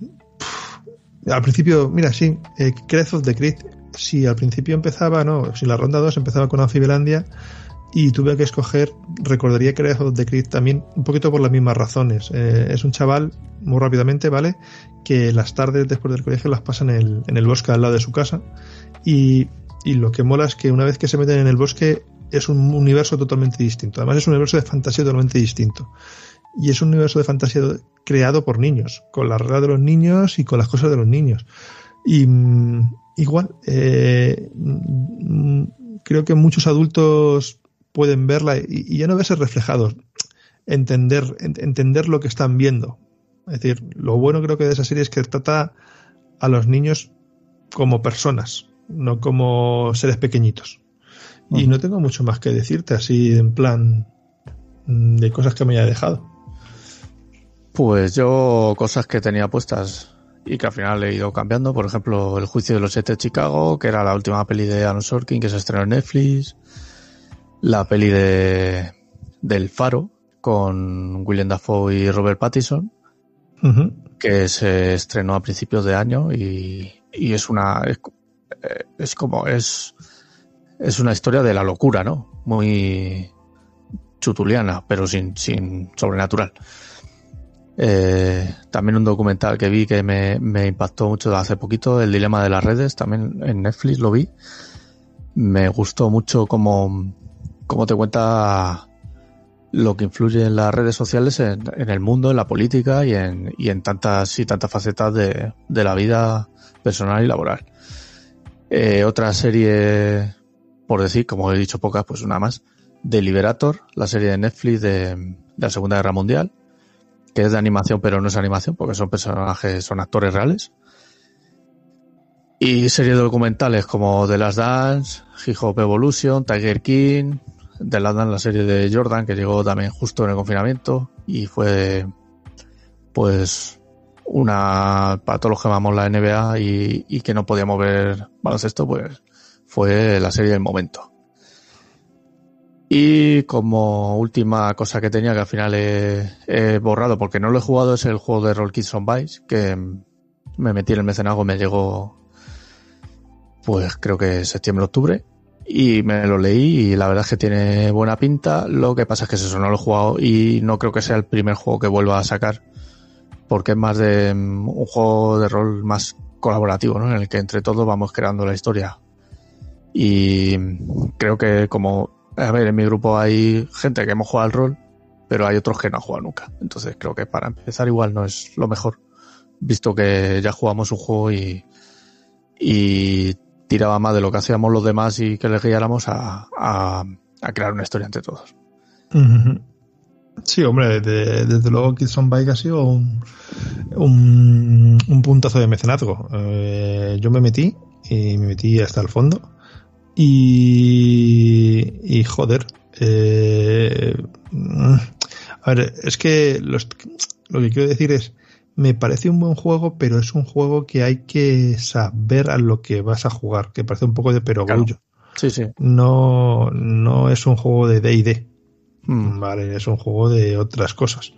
Al principio, mira, sí, eh, Crest of the Crypt. Sí, al principio empezaba, no, si la ronda 2 empezaba con Anfibelandia y tuve que escoger, recordaría Crest of the Crypt también, un poquito por las mismas razones. Eh, es un chaval, muy rápidamente, ¿vale? Que las tardes después del colegio las pasa en el, en el bosque al lado de su casa y, y lo que mola es que una vez que se meten en el bosque es un universo totalmente distinto. Además es un universo de fantasía totalmente distinto y es un universo de fantasía creado por niños, con las reglas de los niños y con las cosas de los niños. Y mm, igual, eh, mm, creo que muchos adultos pueden verla y, y ya no verse reflejados, entender, en- entender lo que están viendo. Es decir, lo bueno creo que de esa serie es que trata a los niños como personas, no como seres pequeñitos. Y no tengo mucho más que decirte así en plan mm, de cosas que me haya dejado. Pues yo cosas que tenía puestas y que al final he ido cambiando, por ejemplo, El juicio de los siete de Chicago, que era la última peli de Aaron Sorkin que se estrenó en Netflix, la peli de del Faro con William Dafoe y Robert Pattinson, que se estrenó a principios de año y, y es una es, eh, es como es es una historia de la locura, ¿no? Muy chutuliana, pero sin sin sobrenatural. Eh, también un documental que vi que me, me impactó mucho hace poquito, El dilema de las redes, también en Netflix lo vi. Me gustó mucho cómo, cómo te cuenta lo que influye en las redes sociales en, el mundo, en la política y en, tantas y tantas facetas de, la vida personal y laboral. Eh, otra serie, por decir, como he dicho pocas, pues una más, de Liberator, la serie de Netflix de, de la Segunda Guerra Mundial, que es de animación, pero no es animación, porque son personajes, son actores reales. Y series documentales como The Last Dance, Hip Hop Evolution, Tiger King, Last Dance, la serie de Jordan, que llegó también justo en el confinamiento, y fue, pues, una, para todos los que la NBA y, que no podíamos ver baloncesto, pues, fue la serie del momento. Y como última cosa que tenía que al final he, borrado porque no lo he jugado es el juego de Roll Kids on Vice que me metí en el mecenazgo me llegó pues creo que septiembre octubre y me lo leí y la verdad es que tiene buena pinta lo que pasa es que eso no lo he jugado y no creo que sea el primer juego que vuelva a sacar porque es más de mm, un juego de rol más colaborativo ¿no? en el que entre todos vamos creando la historia y creo que como a ver, en mi grupo hay gente que hemos jugado al rol, pero hay otros que no han jugado nunca. Entonces creo que para empezar igual no es lo mejor, visto que ya jugamos un juego y tiraba más de lo que hacíamos los demás y que les guiáramos a, a, crear una historia entre todos. Sí, hombre, de- desde luego Kids on Bike ha sido un, un, un puntazo de mecenazgo. Eh, yo me metí y me metí hasta el fondo. Y, y joder, eh, a ver, es que lo que quiero decir es, me parece un buen juego, pero es un juego que hay que saber a lo que vas a jugar, que parece un poco de perogrullo. Sí, sí. No, no es un juego de D&D. Mm. Vale, es un juego de otras cosas.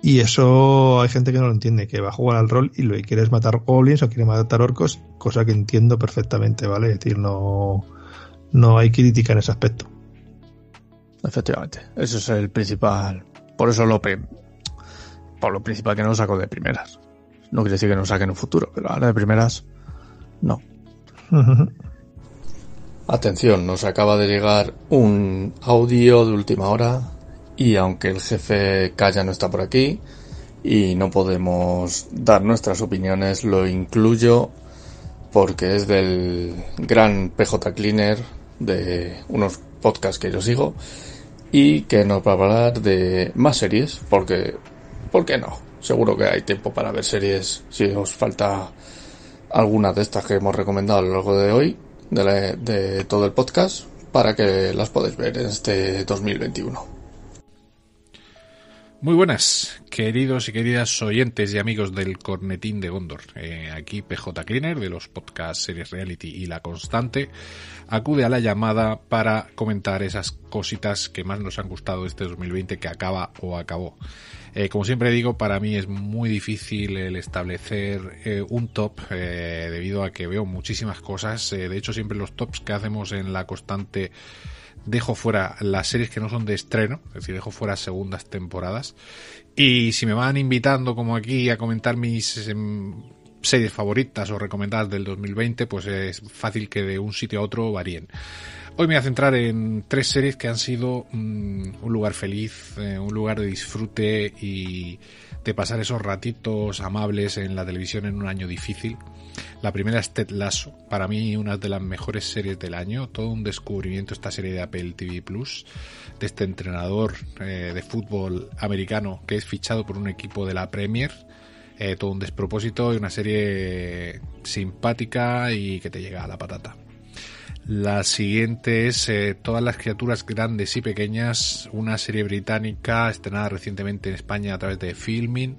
Y eso hay gente que no lo entiende, que va a jugar al rol y lo que quiere es matar goblins o quiere matar orcos, cosa que entiendo perfectamente, ¿vale? Es decir, no, no hay crítica en ese aspecto. Efectivamente. Eso es el principal. Por eso lo, pri- por lo principal que no lo saco de primeras. No quiere decir que no lo saque en un futuro, pero ahora de primeras, no. <laughs> Atención, nos acaba de llegar un audio de última hora y aunque el jefe Calla no está por aquí y no podemos dar nuestras opiniones, lo incluyo porque es del gran PJ Cleaner de unos podcasts que yo sigo y que nos va a hablar de más series porque ¿por qué no? Seguro que hay tiempo para ver series si os falta alguna de estas que hemos recomendado a lo largo de hoy, de, la- de todo el podcast, para que las podáis ver en este 2021. Muy buenas, queridos y queridas oyentes y amigos del Cornetín de Gondor. Eh, aquí PJ Cleaner de los podcasts Series Reality y La Constante acude a la llamada para comentar esas cositas que más nos han gustado este 2020 que acaba o acabó. Eh, como siempre digo, para mí es muy difícil el establecer eh, un top eh, debido a que veo muchísimas cosas. De hecho, siempre los tops que hacemos en La Constante dejo fuera las series que no son de estreno, es decir, dejo fuera segundas temporadas. Y si me van invitando como aquí a comentar mis em, series favoritas o recomendadas del 2020, pues es fácil que de un sitio a otro varíen. Hoy me voy a centrar en tres series que han sido mm, un lugar feliz, eh, un lugar de disfrute y de pasar esos ratitos amables en la televisión en un año difícil. La primera es Ted Lasso, para mí una de las mejores series del año, todo un descubrimiento esta serie de Apple TV Plus, de este entrenador eh, de fútbol americano que es fichado por un equipo de la Premier, eh, todo un despropósito y una serie simpática y que te llega a la patata. La siguiente es eh, Todas las criaturas grandes y pequeñas, una serie británica estrenada recientemente en España a través de Filming,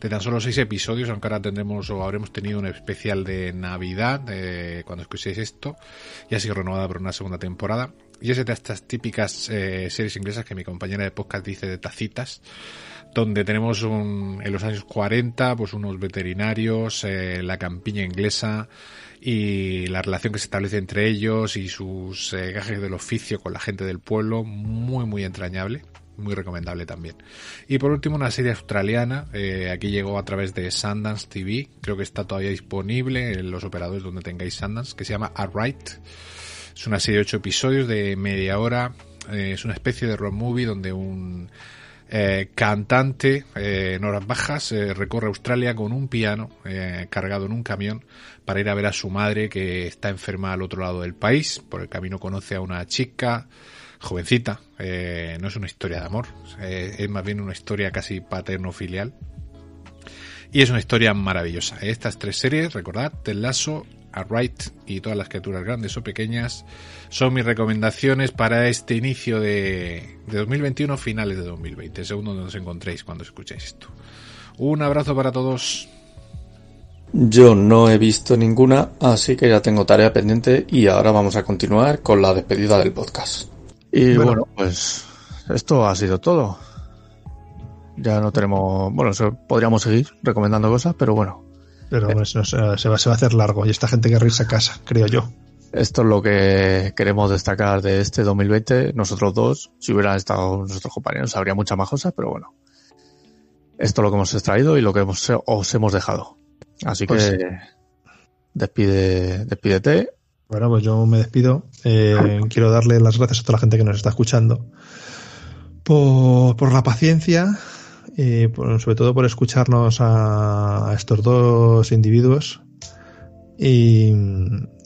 de tan solo seis episodios, aunque ahora tendremos o habremos tenido un especial de Navidad eh, cuando escuchéis esto, y ha sido renovada por una segunda temporada. Y es de estas típicas eh, series inglesas que mi compañera de podcast dice de tacitas, donde tenemos un, en los años 40 pues unos veterinarios, eh, la campiña inglesa y la relación que se establece entre ellos y sus eh, gajes del oficio con la gente del pueblo, muy muy entrañable, muy recomendable también. Y por último una serie australiana, eh, aquí llegó a través de Sundance TV, creo que está todavía disponible en los operadores donde tengáis Sundance, que se llama Alright. Es una serie de ocho episodios de media hora, eh, es una especie de road movie donde un eh, cantante eh, en horas bajas eh, recorre Australia con un piano cargado en un camión para ir a ver a su madre que está enferma al otro lado del país. Por el camino conoce a una chica jovencita. no es una historia de amor, es más bien una historia casi paterno-filial. Y es una historia maravillosa. Estas tres series, recordad, Ted Lasso, A Right y todas las criaturas grandes o pequeñas son mis recomendaciones para este inicio de, de 2021, finales de 2020, según donde nos encontréis cuando escuchéis esto. Un abrazo para todos. Yo no he visto ninguna, así que ya tengo tarea pendiente y ahora vamos a continuar con la despedida del podcast. Y Bueno. bueno, pues esto ha sido todo. Ya no tenemos, bueno, podríamos seguir recomendando cosas, pero bueno, Pero pues, no sé, se, va, se va a hacer largo y esta gente querrá irse a casa, creo yo. esto es lo que queremos destacar de este 2020. Nosotros dos, si hubieran estado nuestros compañeros, habría muchas más cosas, pero bueno. Esto es lo que hemos extraído y lo que hemos, os hemos dejado. Así Pues- que despide, despídete. Bueno, pues yo me despido. Eh, quiero darle las gracias a toda la gente que nos está escuchando por, por la paciencia, y por- sobre todo por escucharnos a, a estos dos individuos. Y,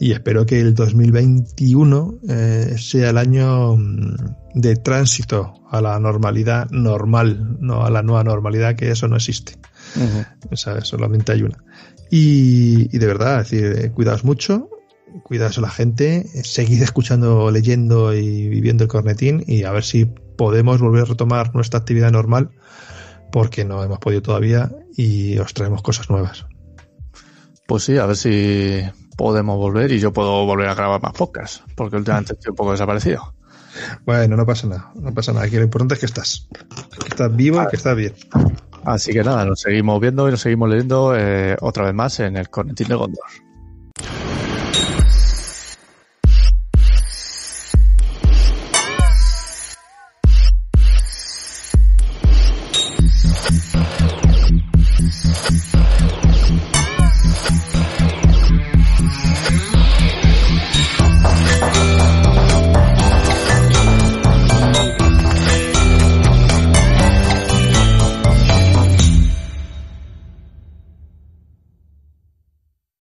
y espero que el 2021 eh, sea el año mm, de tránsito a la normalidad normal, no a la nueva normalidad, que eso no existe. O sea, solamente hay una. Y, y de verdad, es decir, eh, cuidaos mucho, cuidaos a la gente, eh, seguid escuchando, leyendo y viviendo el cornetín y a ver si podemos volver a retomar nuestra actividad normal, porque no hemos podido todavía y os traemos cosas nuevas. Pues sí, a ver si podemos volver y yo puedo volver a grabar más podcasts, porque últimamente estoy un poco desaparecido. Bueno, no pasa nada, no pasa nada. Aquí lo importante es que estás, que estás vivo y que estás bien. Así que nada, nos seguimos viendo y nos seguimos leyendo eh, otra vez más en el Cornetín de Gondor.